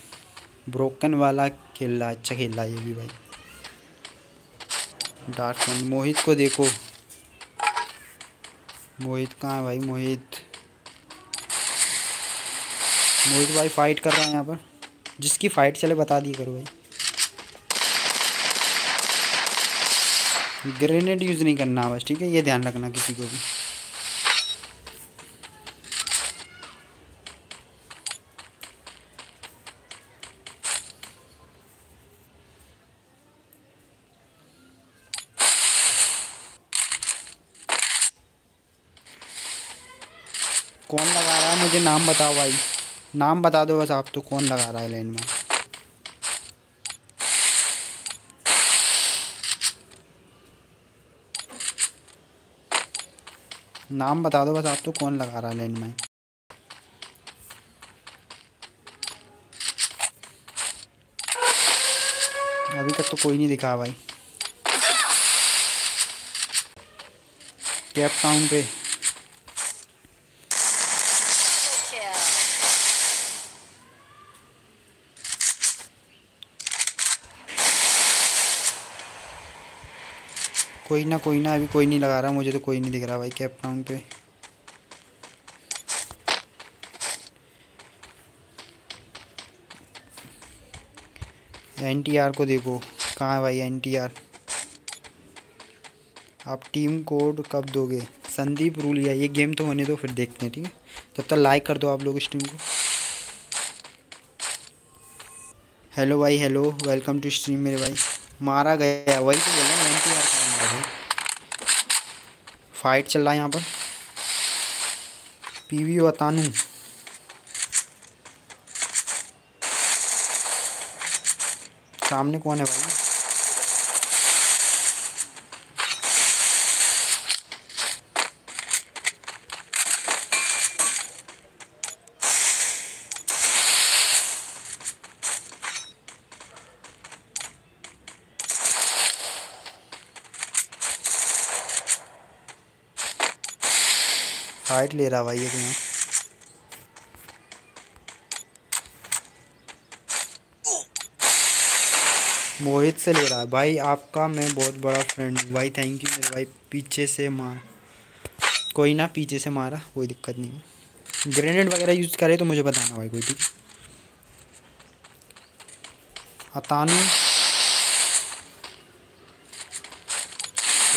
ब्रोकन वाला खेल रहा अच्छा खेल रहा है ये भी भाई। डार्क सन मोहित को देखो। मोहित कहाँ है भाई? मोहित। मोहित भाई फाइट कर रहा है यहाँ पर। जिसकी फाइट चले बता दी करो भाई। ग्रेनेड यूज़ नहीं करना बस, ठीक है? ये ध्यान रखना किसी को भी कौन लगा रहा है मुझे नाम बताओ भाई। नाम बता दो बस, आप तो कौन लगा रहा है लाइन में? नाम बता दो बस, आप तो कौन लगा रहा है लाइन में? अभी तक तो कोई नहीं दिखा भाई। कैप टाउन पे। कोई ना कोई ना, अभी कोई नहीं लगा रहा, मुझे तो कोई नहीं दिख रहा भाई कैप टाउन पे। एन टी आर को देखो, कहाँ है भाई एन टी आर आप टीम कोड कब दोगे? संदीप रूलिया ये गेम तो होने दो, फिर देखते हैं, ठीक है? तब तक लाइक कर दो आप लोग इस टीम को। हेलो भाई हेलो वेलकम टू स्ट्रीम मेरे भाई। मारा गया, वही तो बोल एन टी आर फाइट चल रहा है यहाँ पर। पीवी बतानू सामने कौन है भाई? फाइट ले रहा भाई ये तो मोहित से ले रहा है। भाई आपका मैं बहुत बड़ा फ्रेंड हूँ। भाई थैंक यू मेरे भाई। पीछे से मार। कोई ना, पीछे से मारा, कोई दिक्कत नहीं। ग्रेनेड वगैरह यूज़ करे तो मुझे बताना भाई कोई, ठीक Atanu.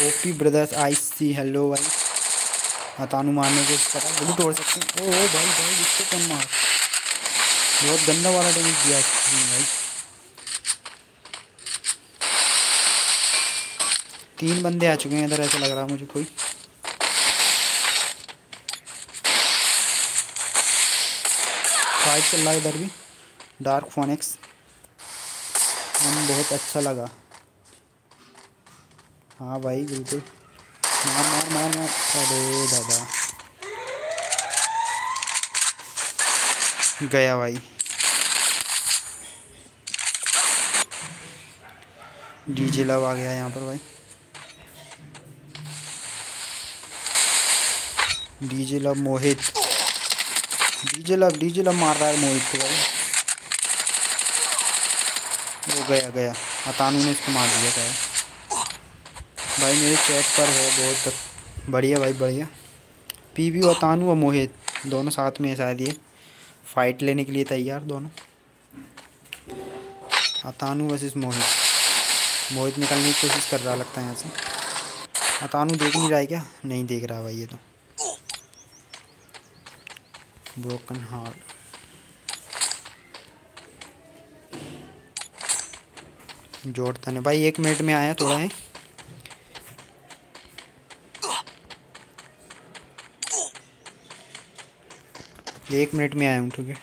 OP brothers I see hello भाई। अतानू मारने को पता भी तोड़ सकते हैं। ओ भाई भाई, इसको कौन मार। बहुत गंदा वाला डैमेज दिया भाई। तीन बंदे आ चुके हैं इधर, ऐसा लग रहा है मुझे कोई। फाइट चल रहा है इधर भी। डार्क फोनिक्स हम बहुत अच्छा लगा। हाँ भाई, बिल्कुल। मार मार मार अरे दादा गया भाई डीजे लव आ गया यहाँ पर भाई DJ love Mohit DJ love DJ love मार रहा है मोहित को भाई वो गया गया अतानू ने इसको मार दिया था भाई मेरे चैट पर है बहुत। बढ़िया भाई, बढ़िया। पी वी अतानू और मोहित, दोनों साथ में है शायद ये। फाइट लेने के लिए तैयार दोनों। अतानू वर्सेस मोहित। मोहित निकलने की कोशिश कर रहा लगता है यहाँ से। अतानू देख नहीं रहा है क्या? नहीं देख रहा भाई ये तो। ब्रोकन हार्ट जोड़ता नहीं। भाई एक मिनट में आया, थोड़ा है। एक मिनट में आया हूँ ठीक है?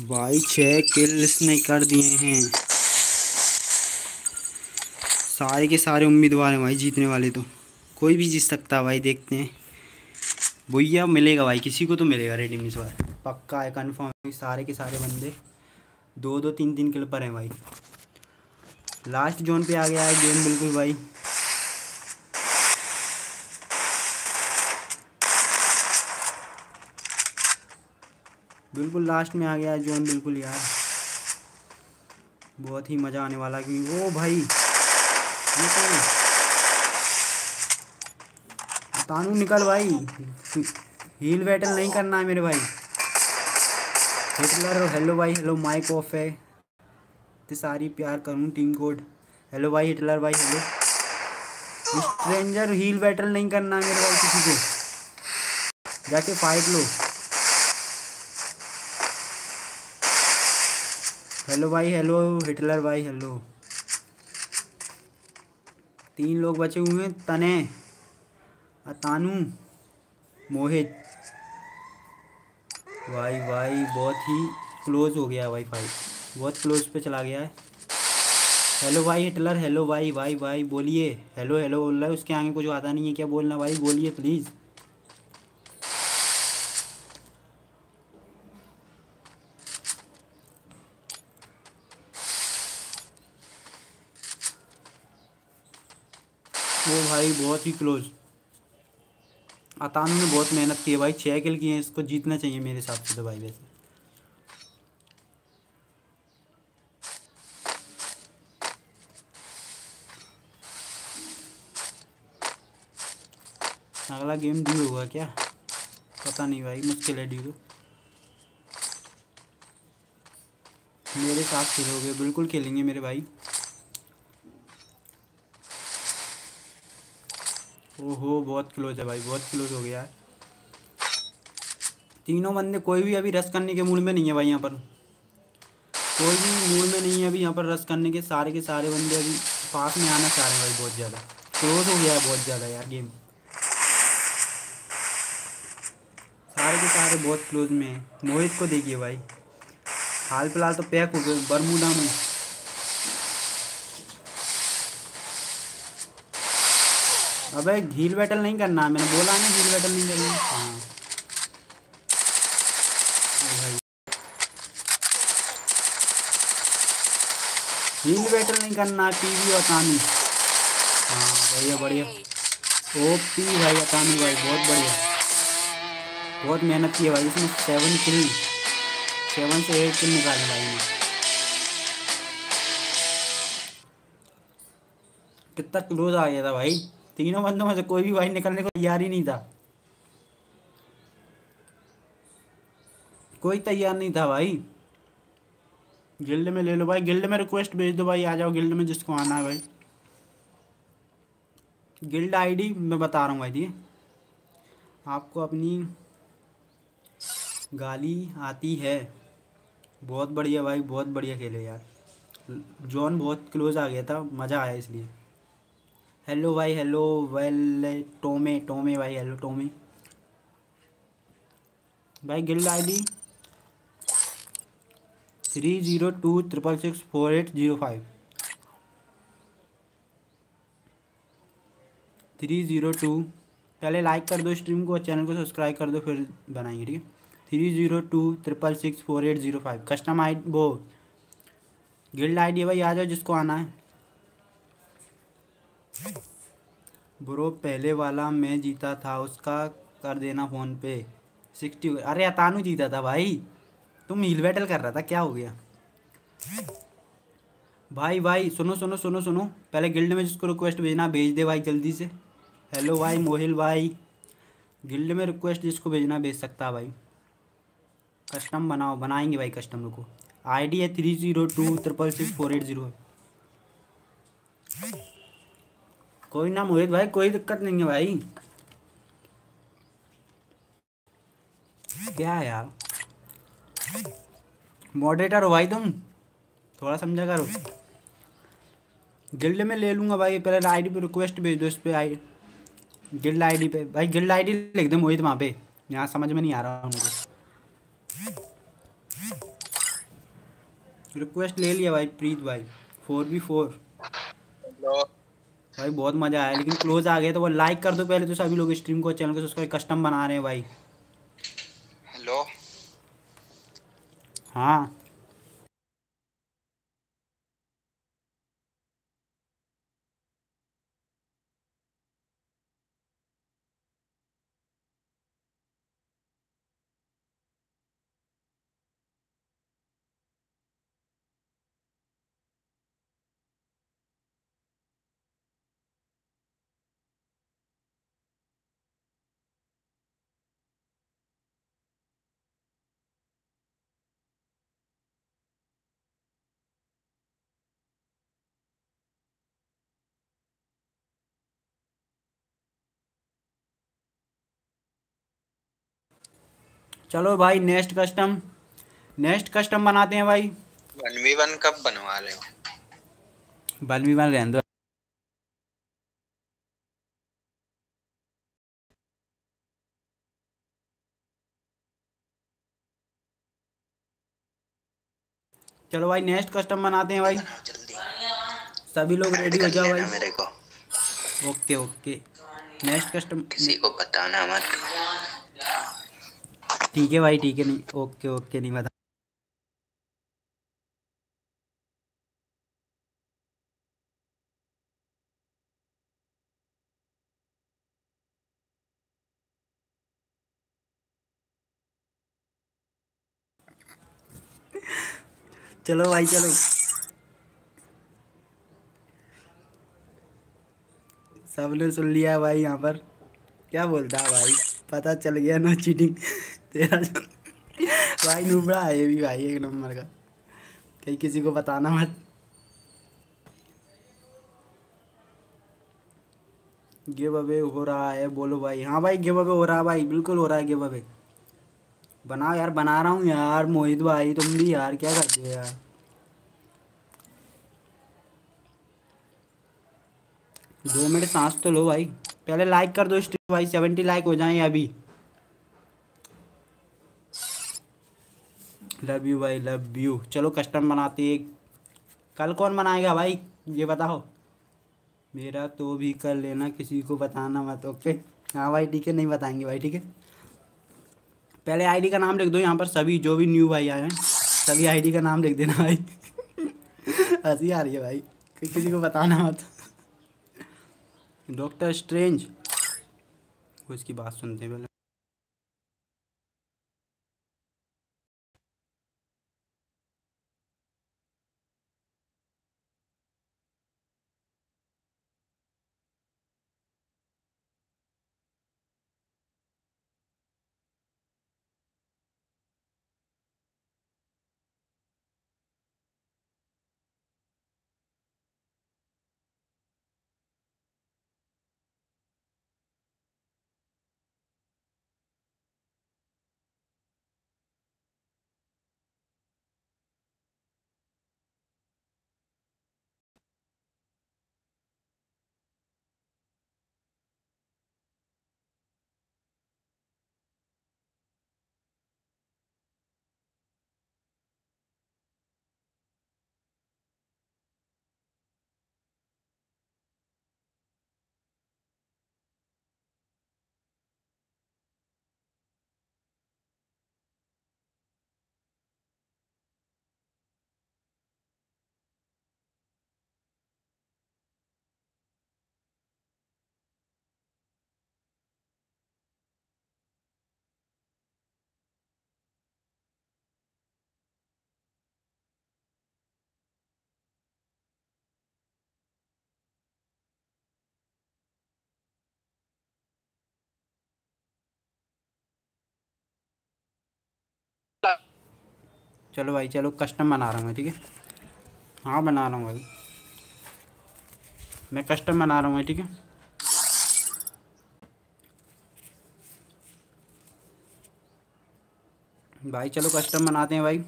भाई छः किल ने कर दिए हैं। सारे के सारे उम्मीदवार हैं भाई, जीतने वाले तो। कोई भी जीत सकता है भाई, देखते हैं। भैया, मिलेगा भाई, किसी को तो मिलेगा रेडीम इस बार पक्का है कन्फर्म सारे के सारे बंदे। दो दो तीन तीन किल पर हैं भाई। लास्ट जोन पे आ गया है गेम बिल्कुल भाई। बिल्कुल लास्ट में आ गया है जोन बिल्कुल यार बहुत ही मज़ा आने वाला कि वो भाई, ये तो तानू निकल भाई। हील बैटल नहीं करना है मेरे भाई। हिटलर हेलो भाई हेलो माइक ऑफ़ है। इतनी सारी प्यार करूँ टीम कोड हेलो भाई हिटलर भाई हेलो स्ट्रेंजर हील बैटल नहीं करना है मेरे भाई किसी को। जाके फाइट लो। हेलो भाई हेलो हिटलर भाई हेलो तीन लोग बचे हुए हैं, तने, अतानू, मोहित. भाई भाई, बहुत ही क्लोज हो गया भाई फाइट बहुत क्लोज पे चला गया है. हेलो भाई हिटलर हेलो भाई भाई भाई, बोलिए. हेलो हेलो बोल रहा है, उसके आगे कुछ आता नहीं है, क्या बोलना भाई? बोलिए प्लीज़ वो भाई, बहुत ही क्लोज अतान ने बहुत मेहनत की है भाई छः किल किए हैं, इसको जीतना चाहिए मेरे हिसाब से तो भाई वैसे। अगला गेम डी होगा क्या? पता नहीं भाई, मुश्किल है डी को मेरे साथ खेलोगे, बिल्कुल खेलेंगे मेरे भाई। ओहो, बहुत क्लोज है भाई, बहुत क्लोज हो गया है। तीनों बंदे कोई भी अभी रस करने के मूड में नहीं है भाई यहाँ पर। कोई भी मूड में नहीं है अभी यहाँ पर रस करने के, सारे के सारे बंदे अभी पास में आना चाह रहे हैं भाई बहुत ज़्यादा। क्लोज हो गया है बहुत ज़्यादा यार गेम। सारे के सारे बहुत क्लोज में है। मोहित को देखिए भाई। हाल फ़िलहाल तो पैक हो गए, बरमूडा में। अबे हील बैटल नहीं करना, मैंने बोला ना हील बैटल नहीं करना। हाँ। हील बैटल नहीं करना पीवी और कानू हाँ भैया बढ़िया। ओ पी भाई कानू भाई, बहुत बढ़िया। बहुत मेहनत की है भाई इसमें सेवन किल सेवन से एट किल निकाले भाई ने। कितना क्लोज आ गया था भाई। तीनों बंदों में से कोई भी भाई निकलने को तैयार ही नहीं था। कोई तैयार नहीं था भाई। गिल्ड में ले लो भाई, गिल्ड में रिक्वेस्ट भेज दो भाई, आ जाओ गिल्ड में जिसको आना है भाई। गिल्ड आईडी मैं बता रहा हूँ भाई जी आपको अपनी गाली आती है। बहुत बढ़िया भाई, बहुत बढ़िया खेले यार। जॉन बहुत क्लोज आ गया था, मज़ा आया इसलिए। हेलो भाई, हेलो, वेल, टोमे टोमे भाई, हेलो, टोमे। भाई, guild ID three zero two triple six four eight zero five three zero two पहले लाइक कर दो स्ट्रीम को चैनल को सब्सक्राइब कर दो, फिर बनाएँगे, ठीक है? Three zero two triple six four eight zero five custom आई वो गिल्ड आई डी भाई, आ जाओ, जिसको आना है। ब्रो, पहले वाला मैं जीता था, उसका कर देना फ़ोन पे। सिक्सटी अरे अतानू जीता था भाई। तुम हील बैटल कर रहा था, क्या हो गया? भाई भाई, सुनो सुनो सुनो सुनो। पहले गिल्ड में जिसको रिक्वेस्ट भेजना, भेज दे भाई जल्दी से। हेलो भाई, मोहिल भाई। गिल्ड में रिक्वेस्ट जिसको भेजना, भेज सकता है भाई। कस्टम बनाओ, बनाएँगे भाई कस्टम को आईडी है three zero two triple six four eight zero कोई ना मोहित भाई, कोई दिक्कत नहीं है भाई। क्या है यार? मॉडरेटर हो भाई तुम। थोड़ा समझा करो। गिल्ड में ले लूँगा भाई, पहले आईडी पे रिक्वेस्ट भेज दो इस पे आई गिल्ड आईडी पे। भाई गिल्ड आईडी लिख दो मोहित वहाँ पे। यहाँ समझ में नहीं आ रहा उनको रिक्वेस्ट ले लिया भाई, प्रीत भाई। फोर बी फोर भाई बहुत मज़ा आया लेकिन क्लोज आ गए तो वो लाइक कर दो पहले तो सभी लोग स्ट्रीम को चैनल को सब्सक्राइब कस्टम बना रहे हैं भाई। हेलो हाँ। चलो भाई नेक्स्ट कस्टम नेक्स्ट कस्टम बनाते हैं भाई. वन वी वन कब बनवा रहे हो? बल भी बन रहने दो. चलो भाई नेक्स्ट कस्टम बनाते हैं भाई. सभी लोग रेडी हो जाओ भाई. मेरे को। Okay okay. नेक्स्ट कस्टम किसी को बताना मत। ठीक है भाई, ठीक है, नहीं, ओके ओके, नहीं बता चलो भाई, चलो। सबने सुन लिया भाई यहाँ पर। क्या बोलता है भाई? पता चल गया नो चीटिंग तेरा भाई नुबड़ा है भी भाई, एक नंबर का। कहीं किसी को बताना मत। गिव अवे हो रहा है, बोलो भाई। हाँ भाई गिव अवे हो रहा है भाई, बिल्कुल हो रहा है गिव अवे बनाओ यार, बना रहा हूँ यार, मोहित भाई, तुम भी यार, क्या करते हो यार? दो मिनट सांस तो लो भाई। पहले लाइक कर दो भाई सेवेंटी लाइक हो जाए अभी। लव यू भाई लव यू चलो कस्टम बनाते हैं। कल कौन बनाएगा भाई? ये बताओ। मेरा तो भी कर लेना, किसी को बताना मत ओके हाँ भाई, ठीक है, नहीं बताएँगे भाई, ठीक है? पहले आईडी का नाम लिख दो यहाँ पर, सभी, जो भी न्यू भाई आए हैं, सभी आईडी का नाम लिख देना भाई। हँसी आ रही है भाई किसी को बताना मत। डॉक्टर स्ट्रेंज उसकी बात सुनते हैं पहले। चलो भाई, चलो कस्टम बना रहा हूँ मैं, ठीक है? हाँ बना रहा हूँ भाई। मैं कस्टम बना रहा हूँ ठीक है? भाई, चलो कस्टम बनाते हैं भाई।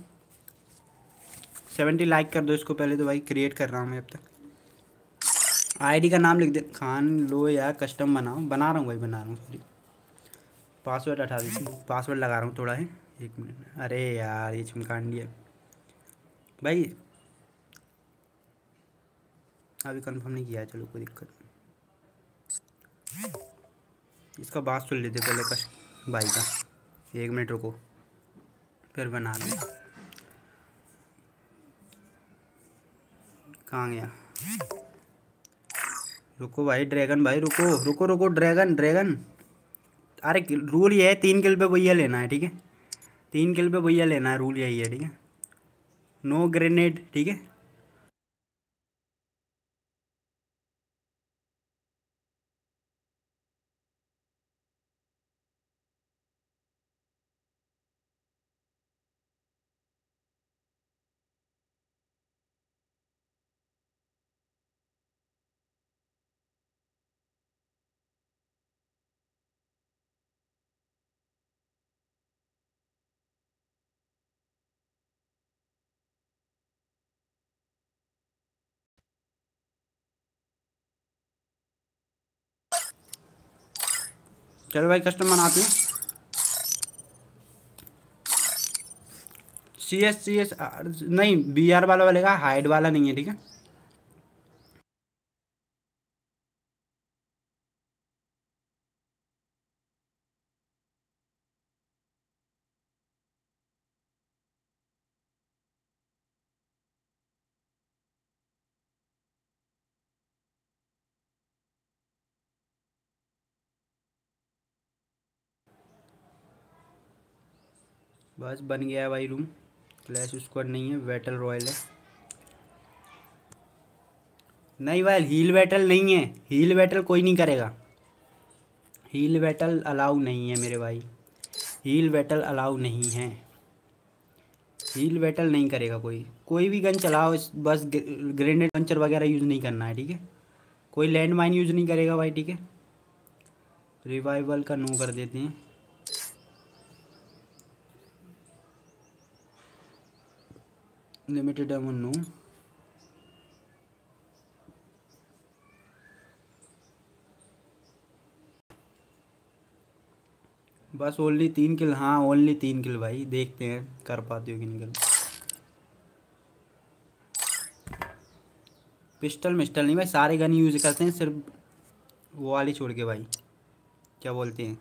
सेवेंटी लाइक कर दो इसको पहले तो भाई क्रिएट कर रहा हूँ मैं अब तक। आईडी का नाम लिख दे। खान, लो यार कस्टम बनाओ। बना रहा हूँ भाई, बना रहा हूँ सॉरी पासवर्ड हटा दीजिए पासवर्ड लगा रहा हूँ थोड़ा, है? एक मिनट अरे यार, ये चमकान दिया भाई, अभी कंफर्म नहीं किया, चलो, कोई दिक्कत नहीं। इसका बात सुन लेते पहले, कश भाई का। एक मिनट रुको, फिर बना लें कहाँ गया? रुको भाई ड्रैगन भाई, रुको रुको रुको ड्रैगन ड्रैगन अरे रूल ये है, तीन किल पे भैया लेना है, ठीक है? तीन किल पे भैया लेना है, रूल यही है, ठीक है? नो ग्रेनेड ठीक है? चलो भाई कस्टम बनाते हैं। सी एस सी एस नहीं बी आर वाला वाले का हाइड वाला नहीं है, ठीक है? बस बन गया है भाई रूम। क्लैश स्क्वाड नहीं है बैटल रॉयल है। नहीं भाई हील बैटल नहीं है। हील बैटल कोई नहीं करेगा। हील बैटल अलाउ नहीं है मेरे भाई। हील बैटल अलाउ नहीं है। हील बैटल नहीं करेगा कोई। कोई भी गन चलाओ, बस ग्रेनेड लॉन्चर वगैरह यूज़ नहीं करना है, ठीक है? कोई लैंड माइन यूज़ नहीं करेगा भाई, ठीक है? रिवाइवल का नो कर देते हैं। लिमिटेड नो बस ओनली तीन किल हाँ ओनली तीन किल भाई। देखते हैं, कर पाते हो कि नहीं कर पिस्टल, मिस्टल नहीं भाई, सारे गन यूज़ करते हैं, सिर्फ़ वो वाली छोड़ के भाई। क्या बोलते हैं?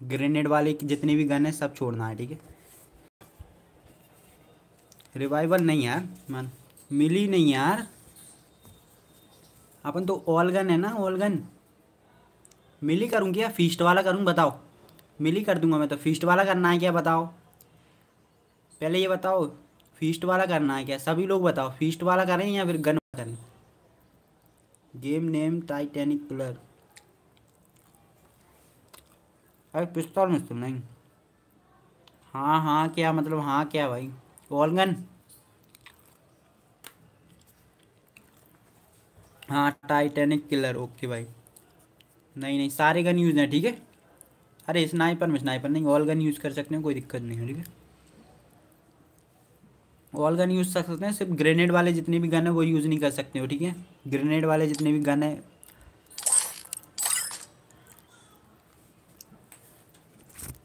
ग्रेनेड वाले जितने भी गन है, सब छोड़ना है, ठीक है? रिवाइवल नहीं यार मन मिली नहीं यार. अपन तो ऑल गन है ना ऑल गन मिली करूँ क्या? फीस्ट वाला करूँ? बताओ. मिली कर दूँगा मैं तो. फीस्ट वाला करना है क्या? बताओ. पहले ये बताओ फीस्ट वाला करना है क्या? सभी लोग बताओ. फीस्ट वाला करें या फिर गन करें? गेम नेम टाइटैनिक प्लर अरे पिस्तौल मिस्तौल नहीं हाँ हाँ क्या मतलब? हाँ क्या भाई? ऑल गन हाँ टाइटेनिक किलर ओके भाई। नहीं नहीं, सारे गन यूज़ हैं, ठीक है? अरे स्नाइपर में स्नाइपर नहीं ऑल गन यूज़ कर सकते हैं, कोई दिक्कत नहीं है, ठीक है? ऑल गन यूज़ कर सकते हैं, सिर्फ़ ग्रेनेड वाले जितने भी गन है, वो यूज़ नहीं कर सकते हो, ठीक है? ग्रेनेड वाले जितने भी गन है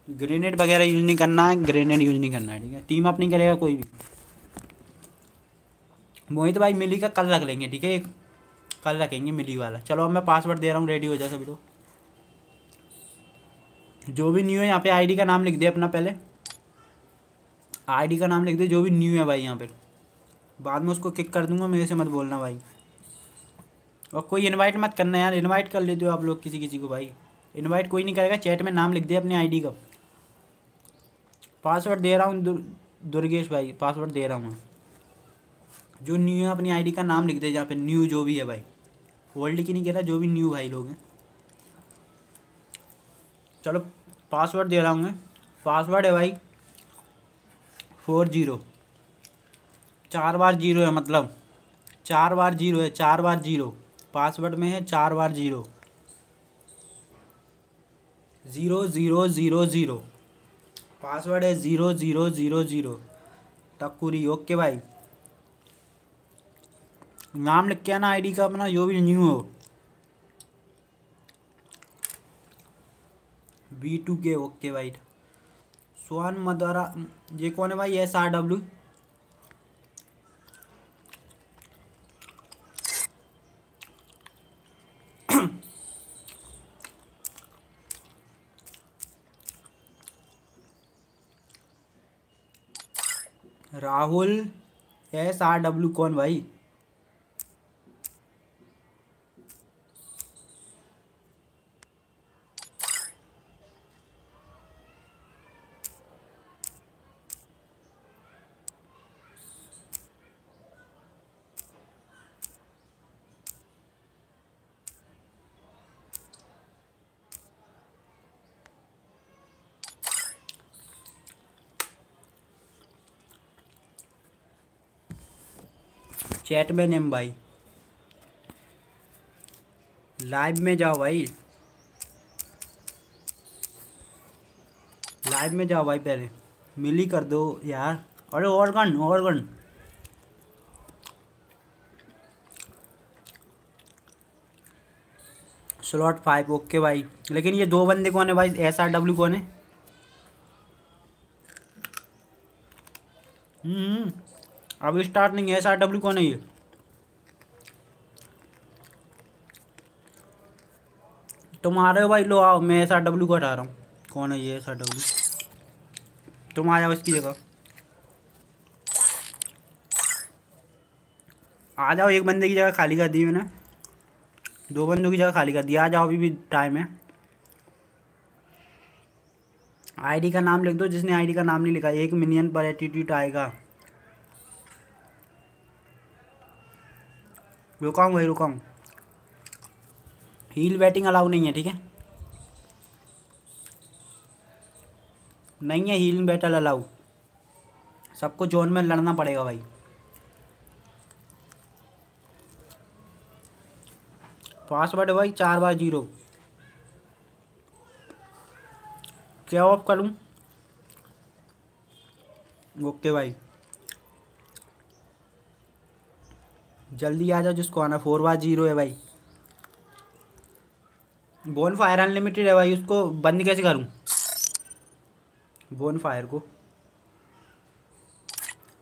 ग्रेनेड वगैरह यूज़ नहीं करना है ग्रेनेड यूज़ नहीं करना है, ठीक है? टीम अप नहीं करेगा कोई भी। मोहित भाई, मिली का कल रख लेंगे, ठीक है? एक कल रखेंगे मिली वाला। चलो, अब मैं पासवर्ड दे रहा हूँ रेडी हो जाए सभी लोग। जो भी न्यू है, यहाँ पे आईडी का नाम लिख दे अपना पहले। आईडी का नाम लिख दे, जो भी न्यू है भाई यहाँ पे। बाद में उसको किक कर दूँगा, मेरे से मत बोलना भाई। और कोई इनवाइट मत करना यार इनवाइट कर लेते हो आप लोग किसी किसी को भाई। इनवाइट कोई नहीं करेगा चैट में नाम लिख दे अपने आईडी का। पासवर्ड दे रहा हूँ दुर्गेश भाई, पासवर्ड दे रहा हूँ जो न्यू है, अपनी आईडी का नाम लिख दे, जहाँ पे न्यू जो भी है भाई। ओल्ड की नहीं कह रहा, जो भी न्यू भाई लोग हैं। चलो, पासवर्ड दे रहा हूँ मैं। पासवर्ड है भाई फोर ज़ीरो चार बार ज़ीरो है मतलब। चार बार ज़ीरो है, चार बार ज़ीरो पासवर्ड में है, चार बार zero zero zero zero zero password है ज़ीरो ज़ीरो ज़ीरो ज़ीरो। तकुरी ओके भाई। नाम लिख के आना आईडी का अपना, जो भी न्यू हो। बी टू के ओके भाई। सुहान मदारा, ये कौन है भाई? S R W Rahul S R W कौन भाई? चैट में नेम भाई। लाइव में जाओ भाई। लाइव में जाओ भाई पहले। मिली कर दो यार। अरे और गन और गन स्लॉट फाइव ओके भाई। लेकिन ये दो बंदे कौन है भाई? एस आर डब्ल्यू कौन है? हम्म। अभी स्टार्ट नहीं है एस आर डब्ल्यू कौन है ये? तुम आ रहे हो भाई, लो आओ, मैं एस आर डब्ल्यू को हटा रहा हूँ। कौन है ये एस आर डब्ल्यू तुम आ जाओ इसकी जगह। आ जाओ, एक बंदे की जगह खाली कर दी मैंने। दो बंदों की जगह खाली कर दिया आ जाओ, अभी भी टाइम है। आईडी का नाम लिख दो, जिसने आईडी का नाम नहीं लिखा, एक मिलियन पर एटीट्यूड आएगा। रुका हूँ भाई रुका हूँ हील बैटिंग अलाउ नहीं है, ठीक है? नहीं है हीलिंग बैटल अलाउ सबको जोन में लड़ना पड़ेगा भाई। पासवर्ड भाई, चार बार ज़ीरो क्या ऑफ़ करूँ? ओके भाई। जल्दी आ जाओ, जिसको आना फोर बार ज़ीरो है भाई। बोन फायर अनलिमिटेड है भाई, उसको बंद कैसे करूँ? बोन फायर को।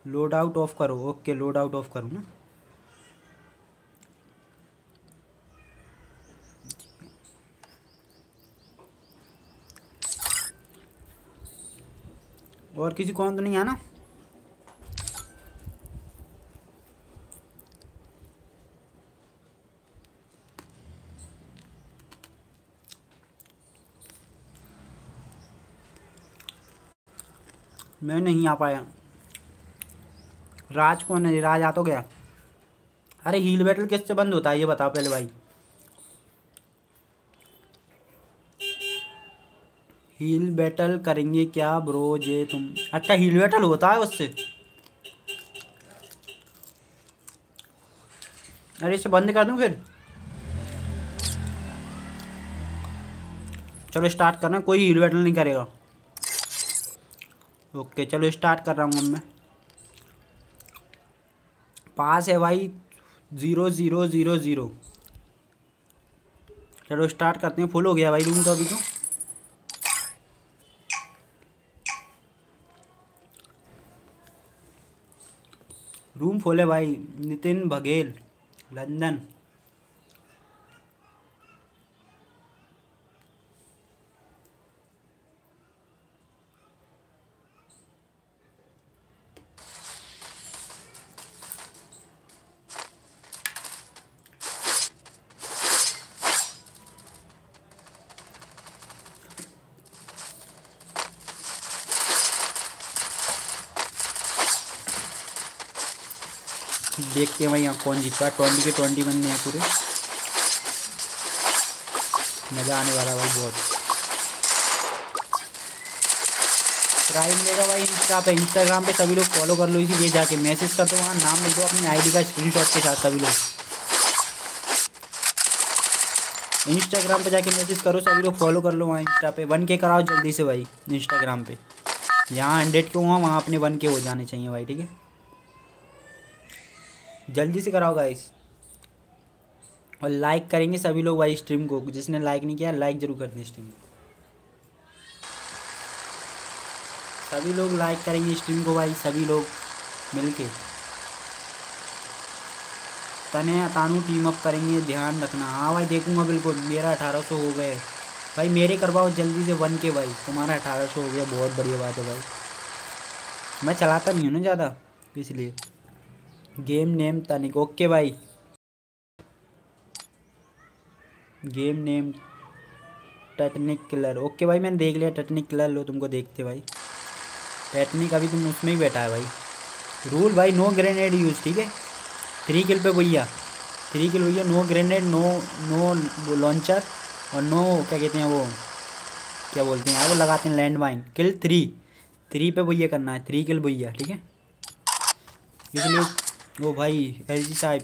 लोड आउट ऑफ़ करो ओके लोड आउट ऑफ़ करूँ ना। और किसी कौन तो नहीं है मैं नहीं आ पाया। राज कौन है? राज आ तो गया। अरे हील बैटल किससे बंद होता है? ये बताओ पहले भाई। हील बैटल करेंगे क्या ब्रो जे तुम अच्छा हील बैटल होता है उससे। अरे, इसे बंद कर दूँ फिर? चलो स्टार्ट करना कोई हील बैटल नहीं करेगा। ओके, चलो स्टार्ट कर रहा हूँ मैं। पास है भाई ज़ीरो ज़ीरो ज़ीरो ज़ीरो चलो स्टार्ट करते हैं फुल हो गया भाई रूम तो अभी तो। रूम फुल है भाई, नितिन बघेल, लंदन। देखते हैं भाई यहाँ कौन जीतता है ट्वेंटी के ट्वेंटी बंदे हैं पूरे। मज़ा आने वाला भाई बहुत। प्राइम लेगा भाई इंस्टा पे, इंस्टाग्राम पे सभी लोग फॉलो कर लो, इसीलिए जाके मैसेज कर दो, वहाँ नाम लिख दो अपनी आईडी का स्क्रीनशॉट के साथ सभी लोग। इंस्टाग्राम पे जाके मैसेज करो, सभी लोग फॉलो कर लो वहाँ इंस्टा पे। वन के कराओ जल्दी से भाई इंस्टाग्राम पे। यहाँ हंड्रेड के हुआ, वहाँ अपने वन के हो जाने चाहिए भाई, ठीक है? जल्दी से कराओ गाइस और लाइक करेंगे सभी लोग भाई स्ट्रीम को। जिसने लाइक नहीं किया लाइक ज़रूर कर दें स्ट्रीम को। सभी लोग लाइक करेंगे स्ट्रीम को भाई, सभी लोग मिलके। तने तानू टीम अप करेंगे, ध्यान रखना। हाँ भाई, देखूँगा बिल्कुल, मेरा अठारह सौ हो गए भाई, मेरे करवाओ जल्दी से वन के भाई। तुम्हारा अठारह सौ हो गया, बहुत बढ़िया बात है भाई। मैं चलाता नहीं हूँ ना ज़्यादा, इसलिए। गेम नेम तनिक ओके भाई game name technique killer okay भाई मैंने देख लिया टेक्निक किलर लो, तुमको देखते भाई टेक्निक अभी तुम उसमें ही बैठा है भाई रूल भाई नो ग्रेनेड यूज़ ठीक है? थ्री किल पे भैया। थ्री किल भैया no grenade no no launcher और नो क्या कहते हैं वो? क्या बोलते हैं वो लगाते हैं land mine kill three three पे भैया करना है। थ्री किल भैया, ठीक है? इसलिए वो भाई एल जी साहब।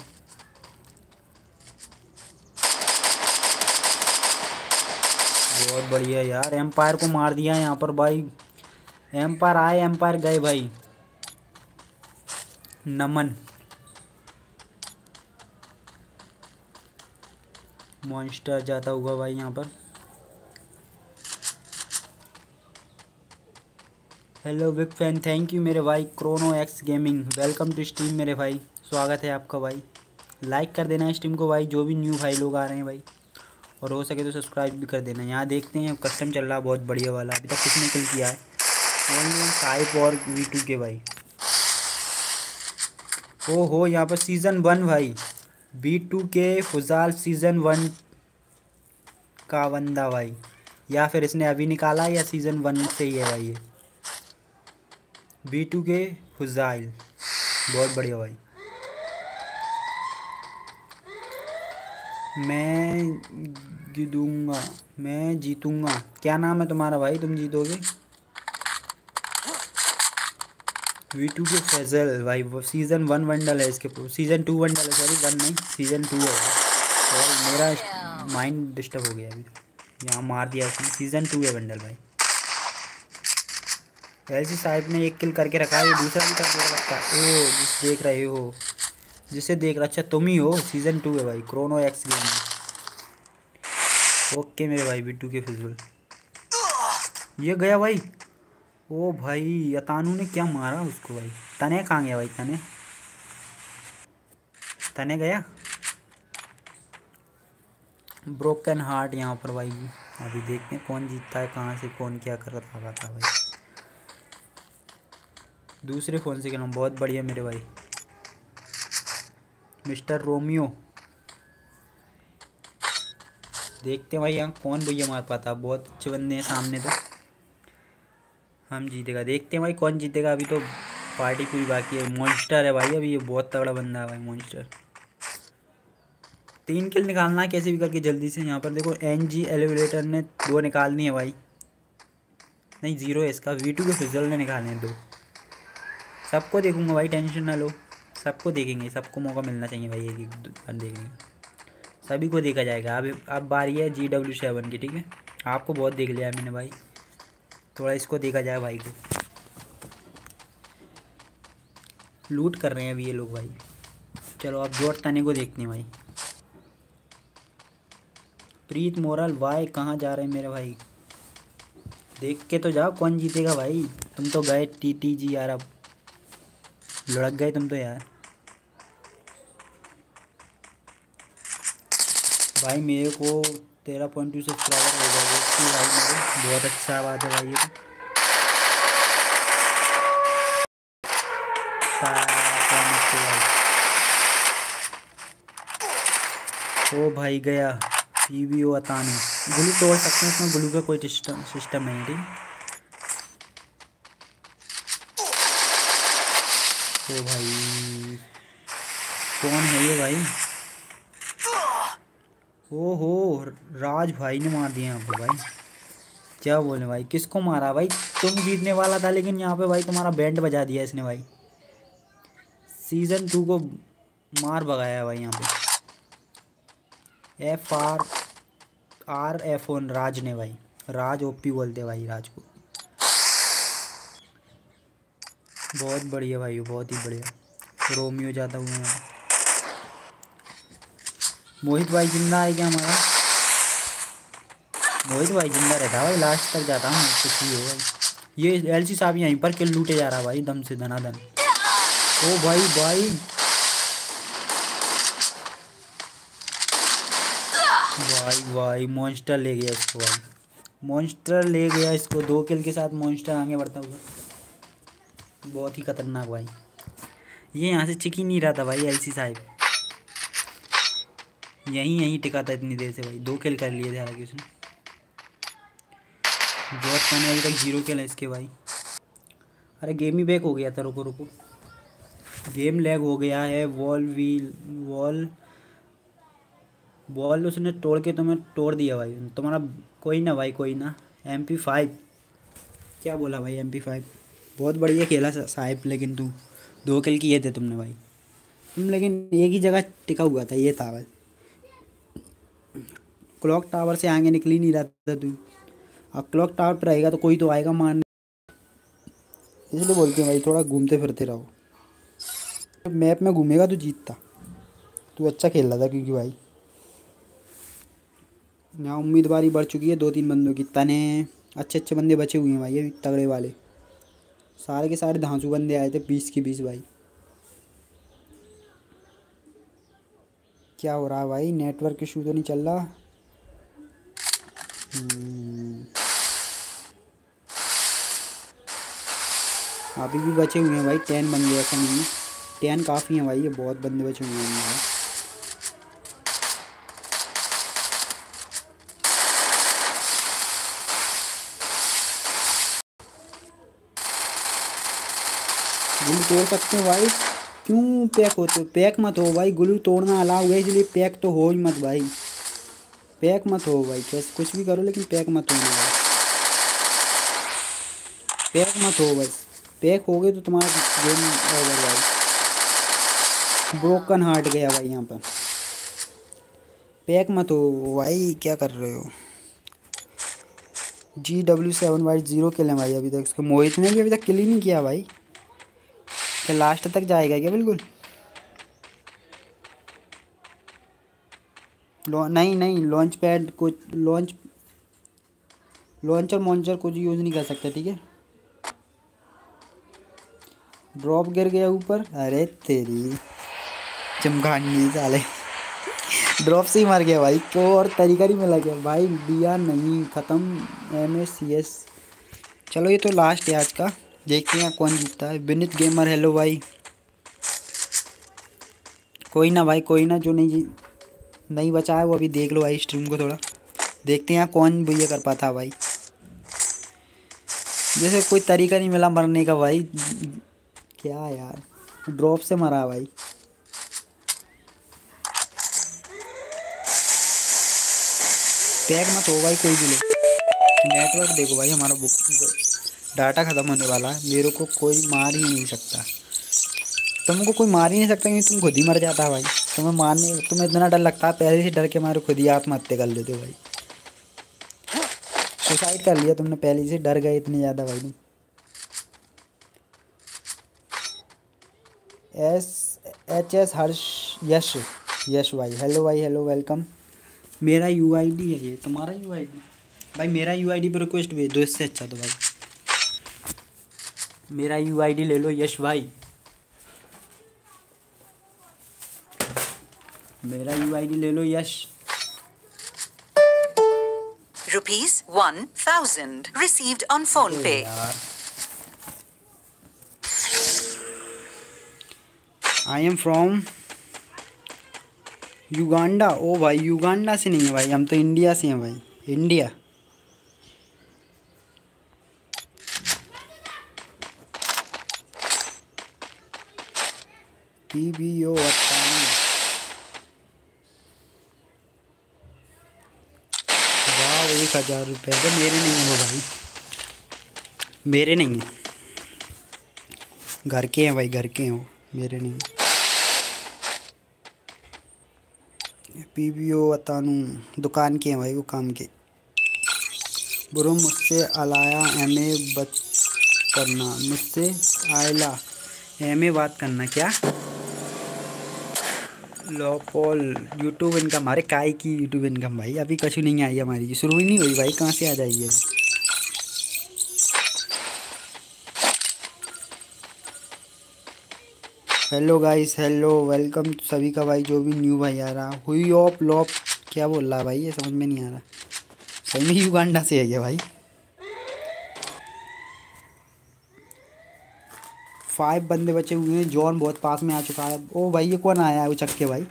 बहुत बढ़िया यार एम्पायर को मार दिया यहाँ पर भाई। एम्पायर आए एम्पायर गए भाई। नमन। मॉन्स्टर जाता हुआ भाई यहाँ पर। Hello big fan thank you मेरे भाई. Chrono X gaming welcome to stream मेरे भाई. स्वागत है आपका भाई. लाइक कर देना स्ट्रीम को भाई. जो भी न्यू भाई लोग आ रहे हैं भाई. और हो सके तो सब्सक्राइब भी कर देना. यहाँ देखते हैं कस्टम चल रहा है बहुत बढ़िया वाला. अभी तक किसने किल किया है? टाइप और वी टू के भाई. ओ हो यहाँ पर सीज़न वन भाई. बी टू के फुजाल सीज़न वन का बंदा भाई. या फिर इसने अभी निकाला या सीज़न वन से ही है भाई ये? बी टू के फुजाइल बहुत बढ़िया भाई। मैं जीतूँगा मैं जीतूँगा। क्या नाम है तुम्हारा भाई? तुम जीतोगे? वी टू के फैजल भाई वो सीज़न वन वंडल है इसके सीज़न टू वंडल है सॉरी वन नहीं सीज़न टू है। और मेरा माइंड डिस्टर्ब हो गया अभी। यहाँ मार दिया उसने सीज़न टू है वंडल भाई। एल सी साहिब ने एक किल करके रखा है दूसरा भी कर देगा लगता है। ओ, जिस देख रहे हो। जिसे देख रहा अच्छा तुम ही हो। सीज़न टू है भाई क्रोनो एक्स गेम ओके मेरे भाई बिट्टू के फिजुल। ये गया भाई। ओ भाई यतानू ने क्या मारा उसको भाई? तने कहाँ गया भाई, तने? तने गया? ब्रोकन हार्ट यहाँ पर भाई। अभी देखते हैं कौन जीतता है, कहाँ से, कौन क्या कर रहा था भाई। दूसरे फ़ोन से खेला बहुत बढ़िया मेरे भाई। Mister Romeo. देखते हैं भाई यहाँ कौन भैया मार पाता। बहुत अच्छे बंदे हैं सामने तो। हम जीतेगा। देखते हैं भाई कौन जीतेगा। अभी तो पार्टी पूरी बाकी है। मॉन्स्टर है भाई अभी। ये बहुत तगड़ा बंदा है भाई मॉन्स्टर तीन किल निकालना है। कैसे भी करके जल्दी से यहाँ पर। देखो एन जी एलिवेटर ने दो निकालनी है भाई। नहीं ज़ीरो है इसका। वी टू के फिजल ने निकालने हैं दो। सबको देखूँगा भाई, टेंशन ना लो। सबको देखेंगे, सबको मौका मिलना चाहिए भाई एक एक बार देखने का सभी को देखा जाएगा। अब अब बारी है जी डब्ल्यू सेवन की, ठीक है? आपको बहुत देख लिया मैंने भाई। थोड़ा इसको देखा जाए भाई को। लूट कर रहे हैं अभी ये लोग भाई। चलो, अब जोट तने को देखते हैं भाई। प्रीत मोरल वाई कहाँ जा रहे हैं मेरे भाई? देख के तो जाओ, कौन जीतेगा भाई? तुम तो गए टी टी जी यार अब। लड़क गए तुम तो यार। भाई मेरे को तेरह पॉइंट टू सब्सक्राइबर हो गए भाई मेरे। बहुत अच्छा बात है भाई ये। ओ भाई गया। पी वी ओ अतानी। गुलू तोड़ सकते हैं, इसमें गुलू का कोई सिस्टम सिस्टम नहीं ठीक? तो भाई, कौन है ये भाई? ओहो, राज भाई ने मार दिया पे भाई। क्या बोले भाई, किसको मारा भाई? तुम जीतने वाला था, लेकिन यहाँ पे भाई तुम्हारा बैंड बजा दिया इसने भाई। सीज़न टू को मार भगाया भाई यहाँ पे। एफ़ आर आर एफ़ ओन राज ने भाई। राज ओपी बोलते भाई, राज को। बहुत बढ़िया भाई, बहुत ही बढ़िया। रोमियो जाता हुआ है। मोहित भाई ज़िंदा है क्या हमारा? मोहित भाई ज़िंदा रहता भाई लास्ट तक जाता हूँ, कुछ ही भाई। ये एल सी साहब यहीं पर किल लूटे जा रहा भाई, दम से धनाधन। ओ भाई भाई। भाई भाई मॉन्स्टर ले गया इसको भाई। मॉन्स्टर ले गया इसको, दो किल के साथ मॉन्स्टर आगे बढ़ता हुआ। बहुत ही खतरनाक भाई। ये यहाँ से चिक ही नहीं रहा था भाई एलसी साहब। यहीं यहीं टिका था इतनी देर से भाई। दो किल कर लिए थे हालाँकि उसने। जॉर्ज खान अभी तक ज़ीरो किल है इसके भाई। अरे गेम ही बैक हो गया था, रुको रुको। गेम लैग हो गया है वॉल व्हील वॉल बॉल उसने तोड़ के तुम्हें तोड़ दिया भाई। तुम्हारा कोई ना भाई, कोई ना। एम पी फाइव क्या बोला भाई एम पी फाइव बहुत बढ़िया खेला साहिब, लेकिन तू दो किल किए थे तुमने भाई। तुम लेकिन एक ही जगह टिका हुआ था, ये था भाई क्लॉक टावर से आगे निकल ही नहीं रहा था तू। अब क्लॉक टावर पर रहेगा तो कोई तो आएगा मारने इसलिए बोलते हैं भाई, थोड़ा घूमते फिरते रहो। मैप में घूमेगा तो जीतता। तू अच्छा खेल रहा था क्योंकि भाई। यहाँ उम्मीदवारी बढ़ चुकी है दो तीन बंदों की। तने अच्छे अच्छे बंदे बचे हुए हैं भाई, ये तगड़े वाले। सारे के सारे धांसू बंदे आए थे बीस की बीस भाई। क्या हो रहा है भाई? नेटवर्क इशू तो नहीं चल रहा। हम्म। अभी भी बचे हुए हैं भाई टेन बंदे ऐसा नहीं टेन काफ़ी हैं भाई, ये बहुत बंदे बचे हुए हैं। तोड़ सकते हो भाई। क्यों पैक होते हो पैक मत हो भाई, गुल्लू तोड़ना अलाउ है, इसलिए पैक तो हो ही मत भाई। पैक मत हो भाई कैसे कुछ भी करो लेकिन पैक मत होना भाई। पैक मत हो भाई पैक हो गए तो तुम्हारा गेम ओवर भाई। ब्रोकन हार्ट गया भाई यहाँ पर। पैक मत हो भाई, क्या कर रहे हो? G W seven white zero kill है भाई, अभी तक इसको मोहित ने भी अभी तक किल ही नहीं किया भाई। क्या लास्ट तक जाएगा क्या? बिल्कुल। नहीं नहीं लॉन्च पैड कुछ लॉन्च लॉन्चर मॉन्चर कुछ यूज़ नहीं कर सकते, ठीक है? ड्रॉप गिर गया ऊपर। अरे तेरी चमकानी साले ड्रॉप से ही मर गया भाई। को और तरीका नहीं मिला गया भाई, दिया नहीं, ख़त्म एम एस सी एस चलो, ये तो लास्ट है आज का। देखते हैं कौन जीतता है। विनित गेमर, हेलो भाई। कोई ना भाई, कोई ना, जो नहीं जी नहीं बचा है वो अभी देख लो भाई स्ट्रीम को थोड़ा। देखते हैं कौन ये कर पाता भाई। जैसे कोई तरीका नहीं मिला मरने का भाई। क्या यार ड्रॉप से मरा भाई। पैक मत हो भाई, कोई भी ले। नेटवर्क देखो भाई, हमारा बुक डाटा ख़त्म होने वाला है। मेरे को कोई मार ही नहीं सकता। तुमको कोई मार ही नहीं सकता, क्योंकि तुम खुद ही मर जाता भाई। तुम्हें मारने, तुम्हें इतना डर लगता है, पहले से डर के मारे, खुद ही आत्महत्या कर लेते हो भाई। सुसाइड कर लिया तुमने, पहले से डर गए इतने ज़्यादा भाई तुम। S H S Harsh, Yash Yash भाई। हेलो भाई हेलो वेलकम मेरा यू आई डी है ये, तुम्हारा यू आई डी भाई मेरा यू आई डी पर रिक्वेस्ट भेज दो, इससे अच्छा तो भाई। मेरा यू आई डी ले लो यश भाई। मेरा यू आई डी ले लो यश। Rupees 1000 received on phone pay. यार। आई एम फ्रॉम युगांडा ओ भाई युगांडा से नहीं है भाई हम तो इंडिया से हैं भाई। इंडिया टी बी वाह, एक हज़ार रुपये तो मेरे नहीं है भाई। मेरे नहीं है। घर के हैं भाई, घर के हैं वो। मेरे नहीं पी बी ओ बतानू दुकान के हैं भाई, वो काम के। बुरो, मुझसे अलाया, एम ए बच करना। मुझसे आयला। एम ए बात करना, क्या? लोपोल यूट्यूब इनकम हमारे काय की यूट्यूब इनकम भाई, अभी कछु नहीं आई हमारी, शुरू ही नहीं हुई भाई, कहाँ से आ अभी? हेलो गाइस हेलो वेलकम सभी का भाई, जो भी न्यू भाई आ रहा, हुई ऑफ़ लॉप क्या बोल रहा भाई, ये समझ में नहीं आ रहा। सही में युगांडा से है क्या भाई? फाइव बंदे बचे हुए हैं, जॉन बहुत पास में आ चुका है। ओ भाई, ये कौन आया है उचक के भाई?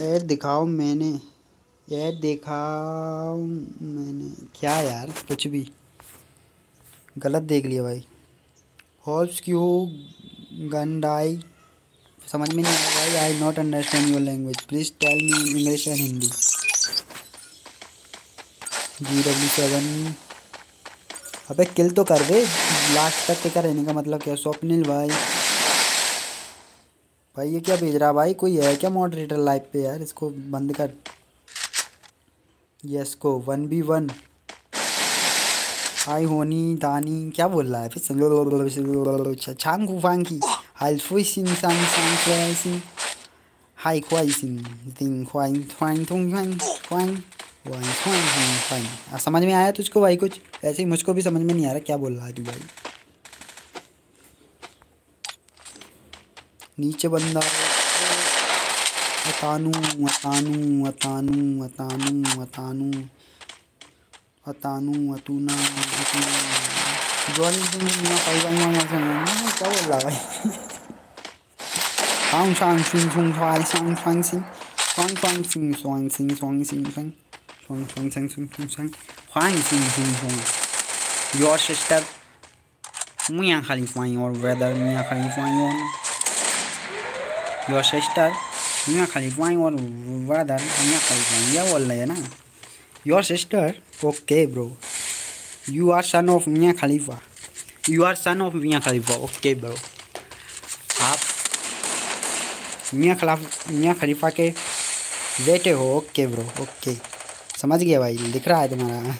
ऐड दिखाओ मैंने। ऐड दिखाओ मैंने। क्या यार, कुछ भी। गलत देख लिया भाई। हॉल्स क्यू गंडाई समझ में नहीं आया भाई I not understand your language please tell me English and Hindi G W seven अबे किल तो कर दे। लास्ट तक टिका रहने का मतलब क्या स्वप्निल भाई। भाई ये क्या भेज रहा भाई कोई है क्या मॉडरेटर लाइव पे यार? इसको बंद कर। यस को वन बी वन हाय होनी दानी क्या बोल रहा है? फिर छांग गुफांग की। हाल फुई सिंग सांग हाय ख्वाई सिंग तिंग ख्वाई ख्वाई थुंग ख्वाई ख्वाई ख्वाई ख्वाई ख्वाई समझ में आया तुझको भाई कुछ? ऐसे ही मुझको भी समझ में नहीं आ रहा क्या बोल रहा है तू भाई। नीचे बंदा। अतानू अतानू अतानू अतानू अतानू। अतानू, अतुना अतुना। से क्या बोल रहा भाई? सांग सांग सिंग सुंग स्वाई सांग सिंग सिंग स्वांग स्वांग स्वांग सिंग सुंग सुंग स्वांग स्वांग सिंग सुंग स्वांग योर सिस्टर मियाँ खलीफा और ब्रदर मियाँ खलीफा और योर सिस्टर मियाँ खलीफा और ब्रदर मियाँ खलीफा ये बोल रहे हैं ना your sister okay bro you are son of Mia Khalifa you are son of Mia Khalifa okay bro आप मियाँ खिलाफ मियाँ खलीफा के बेटे हो ओके ब्रो ओके समझ गया भाई, दिख रहा है तुम्हारा।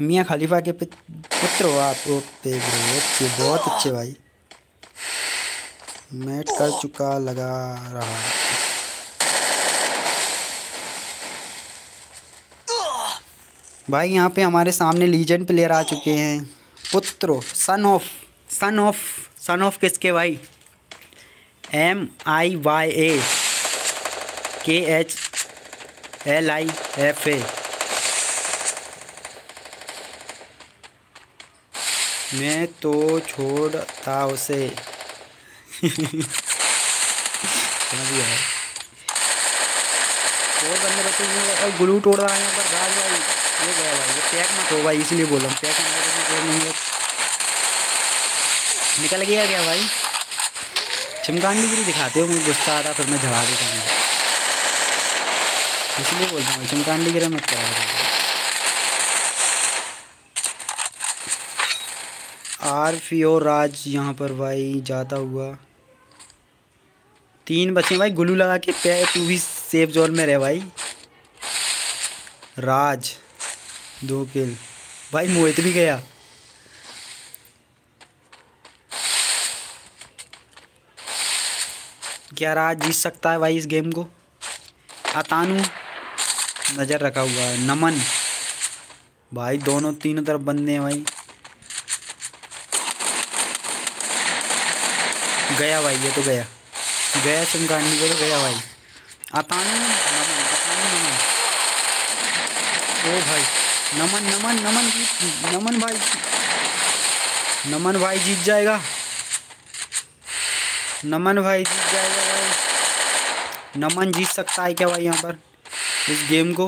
मियाँ खलीफा के पुत्र हो आप ओके बहुत अच्छे भाई। मैट कर चुका लगा रहा। भाई, यहाँ पे हमारे सामने लीजेंड प्लेयर आ चुके हैं। पुत्र son of son of son of किसके भाई? M I Y A K H L I F A मैं तो छोड़ता उसे। और बंदे बचे हुए ग्लू तोड़ रहा है यहाँ पर राज भाई। ये गया भाई, ये पैक मत हो भाई, इसलिए बोल रहा हूँ पैक। निकल गया क्या भाई? चिमकांडी गिरी दिखाते हो, मुझे गुस्सा आता फिर मैं झड़ा देता हूँ। इसलिए बोलता हूँ चिमकांडी गिरा मत करा। आर फियो राज यहाँ पर भाई जाता हुआ। तीन बचे भाई, गुलू लगा के पे, तू भी सेफ़ जोन में रहे भाई। राज, दो किल भाई मोहित भी गया। क्या राज जीत सकता है भाई इस गेम को? अतानू नज़र रखा हुआ है। नमन। भाई, दोनों तीनों तरफ़ बंदे हैं भाई। गया भाई, ये तो गया। गया चमकानी को तो गया भाई। नमन ओ भाई, नमन नमन नमन जीत नमन भाई। नमन भाई जीत जाएगा। नमन भाई जीत जाएगा भाई। नमन जीत सकता है क्या भाई यहाँ पर? इस गेम को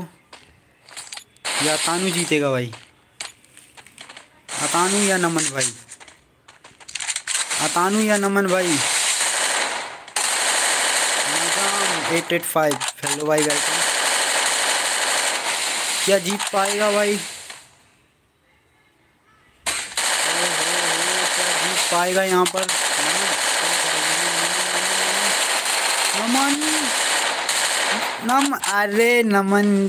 या अतानू जीतेगा भाई अतानू या नमन भाई अतानू या नमन भाई एट एट फाइव हेलो भाई वेलकम क्या जीत पाएगा भाई हो हो, जीत पाएगा यहाँ पर नमन नम अरे नमन।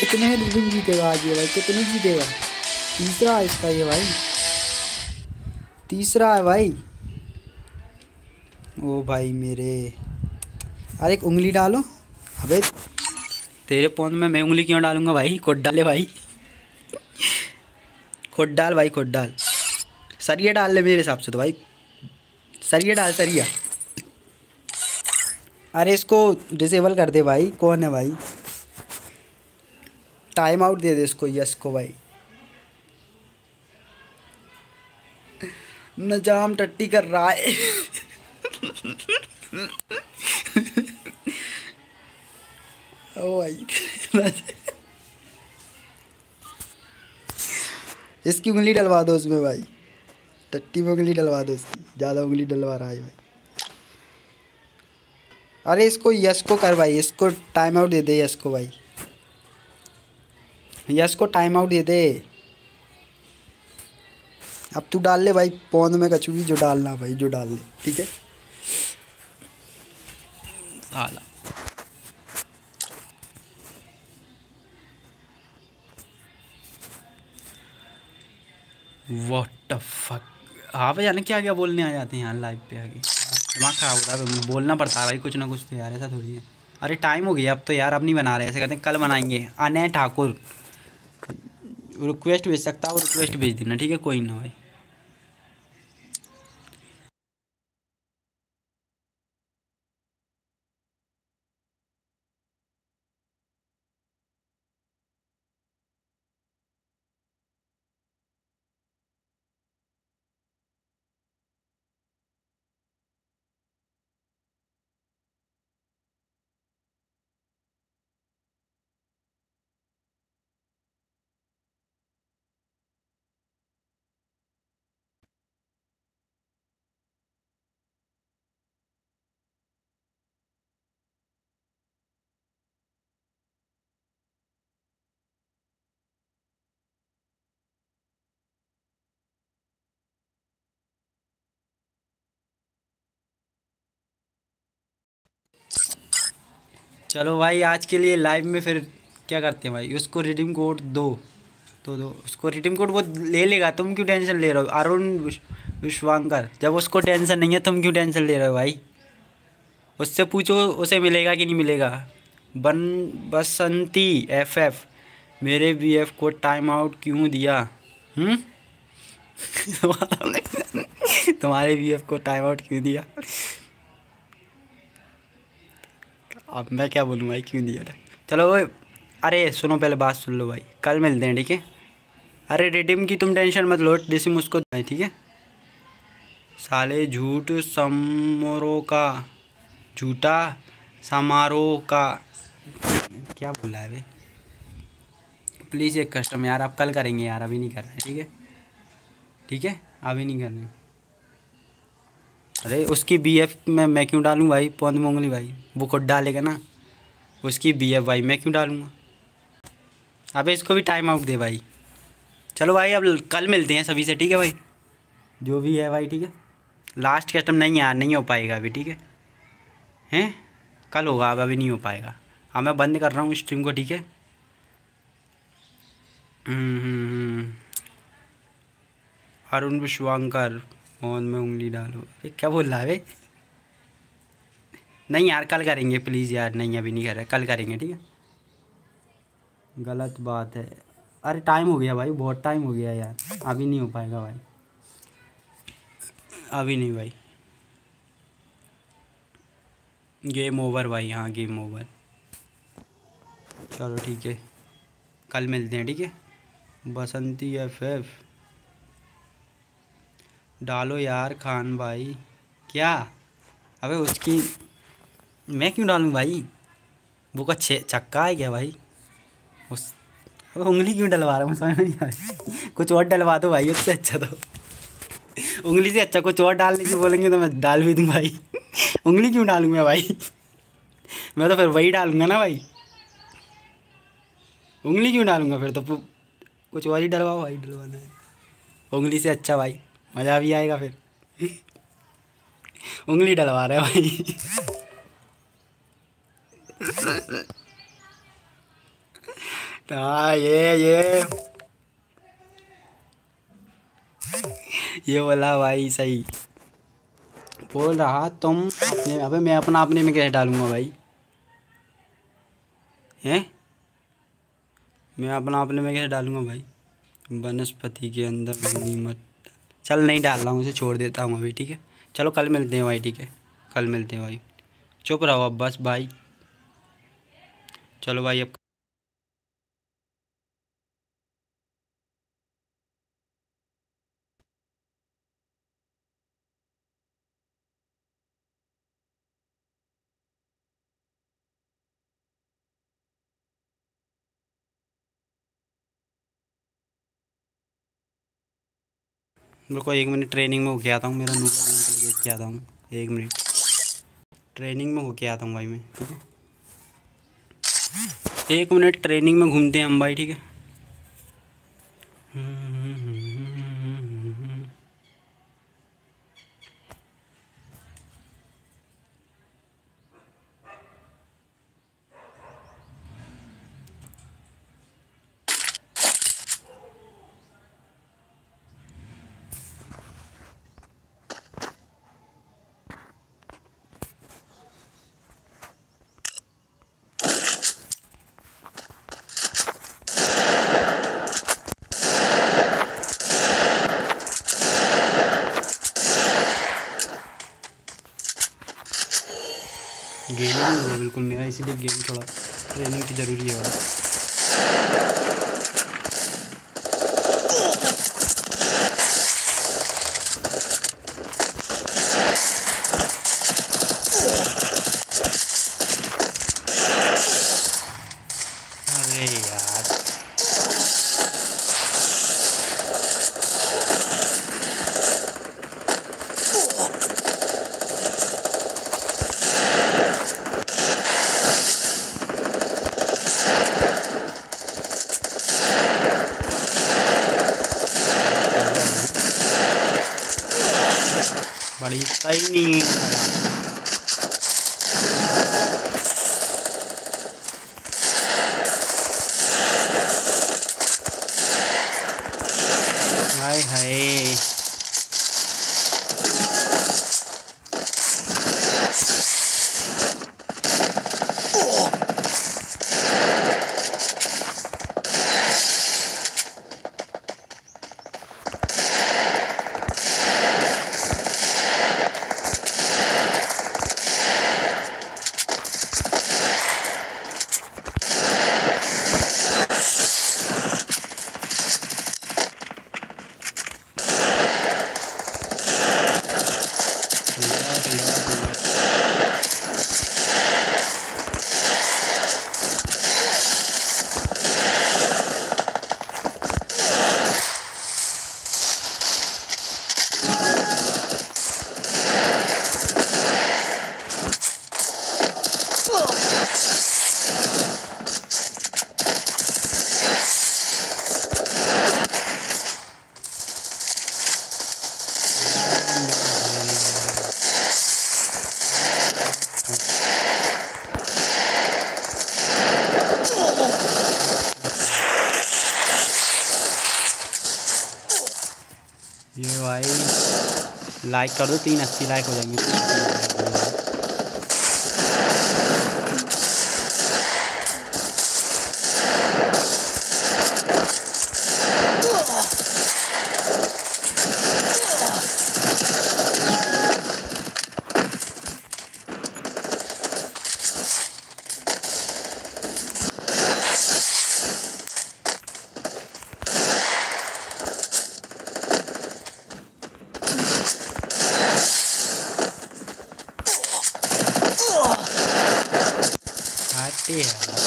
कितने दिन जीतेगा आज ये भाई? कितने जीतेगा? तीसरा है इसका ये भाई। तीसरा है भाई। ओ भाई मेरे। अरे एक उंगली डालो। अबे, तेरे फ़ोन में मैं उंगली क्यों डालूँगा भाई? खुद डाले भाई। खुद डाल भाई खुद डाल। सरिया डाल ले मेरे हिसाब से तो भाई। सरिया डाल, सरिया। अरे इसको डिसेबल कर दे भाई। कौन है भाई? टाइम आउट दे दे इसको यस को भाई। नजाम टट्टी कर रहा है। ओ भाई। इसकी उंगली डलवा दो उसमें भाई। टट्टी में उंगली डलवा दो इसकी। ज़्यादा उंगली डलवा रहा है भाई। अरे इसको यश को कर भाई, इसको टाइम आउट दे दे यस को भाई। यस को टाइम आउट दे दे। अब तू डाल ले भाई पौध में भी जो डालना भाई, जो डाल ले, ठीक है? व्हाट द फक हाँ भाई यानी क्या क्या बोलने आ जाते हैं यार लाइव पे आगे। दिमाग खराब होता है बोलना पड़ता है भाई, कुछ ना कुछ तो यार, ऐसा थोड़ी है। अरे टाइम हो गया, अब तो यार, अब नहीं बना रहे, ऐसे कहते हैं, कल बनाएँगे। अनय ठाकुर। रिक्वेस्ट भेज सकता हूँ रिक्वेस्ट भेज देना, ठीक है? कोई ना भाई। चलो भाई, आज के लिए लाइव में फिर क्या करते हैं भाई? उसको रिडीम कोड दो। तो दो। उसको रिडीम कोड वो ले लेगा, तुम क्यों टेंशन ले रहे हो? अरुण विश- विश्वांकर, जब उसको टेंशन नहीं है, तुम क्यों टेंशन ले रहे हो भाई? उससे पूछो, उसे मिलेगा कि नहीं मिलेगा? बन, बसंती एफ़ एफ़ मेरे बी एफ़ को टाइम आउट क्यों दिया? हम्म? तुम्हारे बी एफ़ को टाइम आउट क्यों दिया? अब मैं क्या बोलूँ भाई? क्यों दिया था? चलो ओए अरे सुनो पहले बात सुन लो भाई। कल मिलते हैं, ठीक है? अरे रिडीम की तुम टेंशन मत लो, डिसिम उसको ठीक है? साले झूठ समारोह का, झूठा समारोह का। क्या बोला है भाई? प्लीज़ एक कस्टम यार, आप कल करेंगे यार, अभी नहीं कर रहे ठीक है? ठीक है? अभी नहीं करना अरे उसकी बी एफ़ में मैं क्यों डालूँ भाई? पौध मोंगली भाई। वो खुद डालेगा ना। उसकी बी एफ़ भाई मैं क्यों डालूँगा? अबे इसको भी टाइम आउट दे भाई। चलो भाई अब कल मिलते हैं सभी से ठीक है भाई? जो भी है भाई ठीक है? लास्ट कस्टम नहीं यार नहीं हो पाएगा अभी ठीक है? हैं? कल होगा अब अभी नहीं हो पाएगा। हाँ मैं बंद कर रहा हूँ स्ट्रीम को ठीक है? हम्म, हम्म, हम्म। अरुण विश्वांकर। फ़ोन में उंगली डालो। क्या बोल रहा है बे? नहीं यार, कल करेंगे प्लीज़ यार। नहीं, अभी नहीं कर रहे। कल करेंगे, ठीक है? गलत बात है। अरे टाइम हो गया भाई, बहुत टाइम हो गया यार। अभी नहीं हो पाएगा भाई। अभी नहीं भाई। गेम ओवर भाई हाँ गेम ओवर चलो, ठीक है। कल मिलते हैं, ठीक है? बसंती एफ़ एफ़ डालो यार खान भाई। क्या? अबे उसकी मैं क्यों डालूँ भाई? वो का छे चक्का है क्या भाई? उस अबे उंगली क्यों डलवा रहा हूँ? समझ नहीं आ रही। कुछ और डलवा दो भाई, उससे अच्छा तो। उंगली से अच्छा कुछ और डालने की बोलेंगे तो मैं डाल भी दूँ भाई। उंगली क्यों डालूँ मैं भाई? मैं तो फिर वही डालूँगा ना भाई। उंगली क्यों डालूँगा फिर तो? कुछ और ही डलवाओ भाई, डलवाना है। उंगली से अच्छा भाई। मज़ा भी आएगा फिर। उंगली डलवा रहे भाई। हाँ ये ये। ये बोला भाई, सही। बोल रहा तुम अपने, अबे मैं अपना अपने में कैसे डालूँगा भाई? हैं? मैं अपना अपने में कैसे डालूँगा भाई? वनस्पति के अंदर उंगली मत चल नहीं डाल रहा हूँ उसे छोड़ देता हूँ अभी, ठीक है? चलो कल मिलते हैं भाई, ठीक है? कल मिलते हैं भाई। चुप रहो अब, बस भाई चलो भाई, अब मेरे को एक मिनट ट्रेनिंग में होके आता हूँ, मेरा नूप के लिए देख के आता हूँ। एक मिनट। ट्रेनिंग में होके आता हूँ भाई मैं, ठीक है? एक मिनट ट्रेनिंग में घूमते हैं हम भाई, ठीक है गेमिंग होगा बिल्कुल मेरा इसीलिए गेम थोड़ा लाइक कर दो तीन अस्सी लाइक हो जाएँगे हटे यार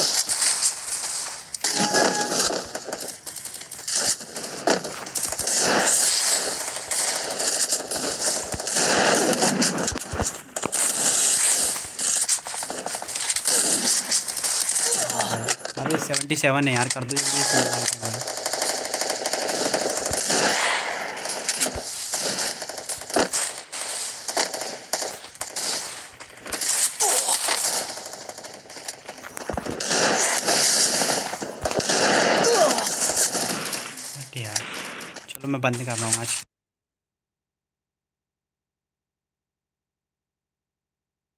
अरे सेवेंटी सेवन है यार कर दो चलो मैं बंद कर रहा हूँ आज।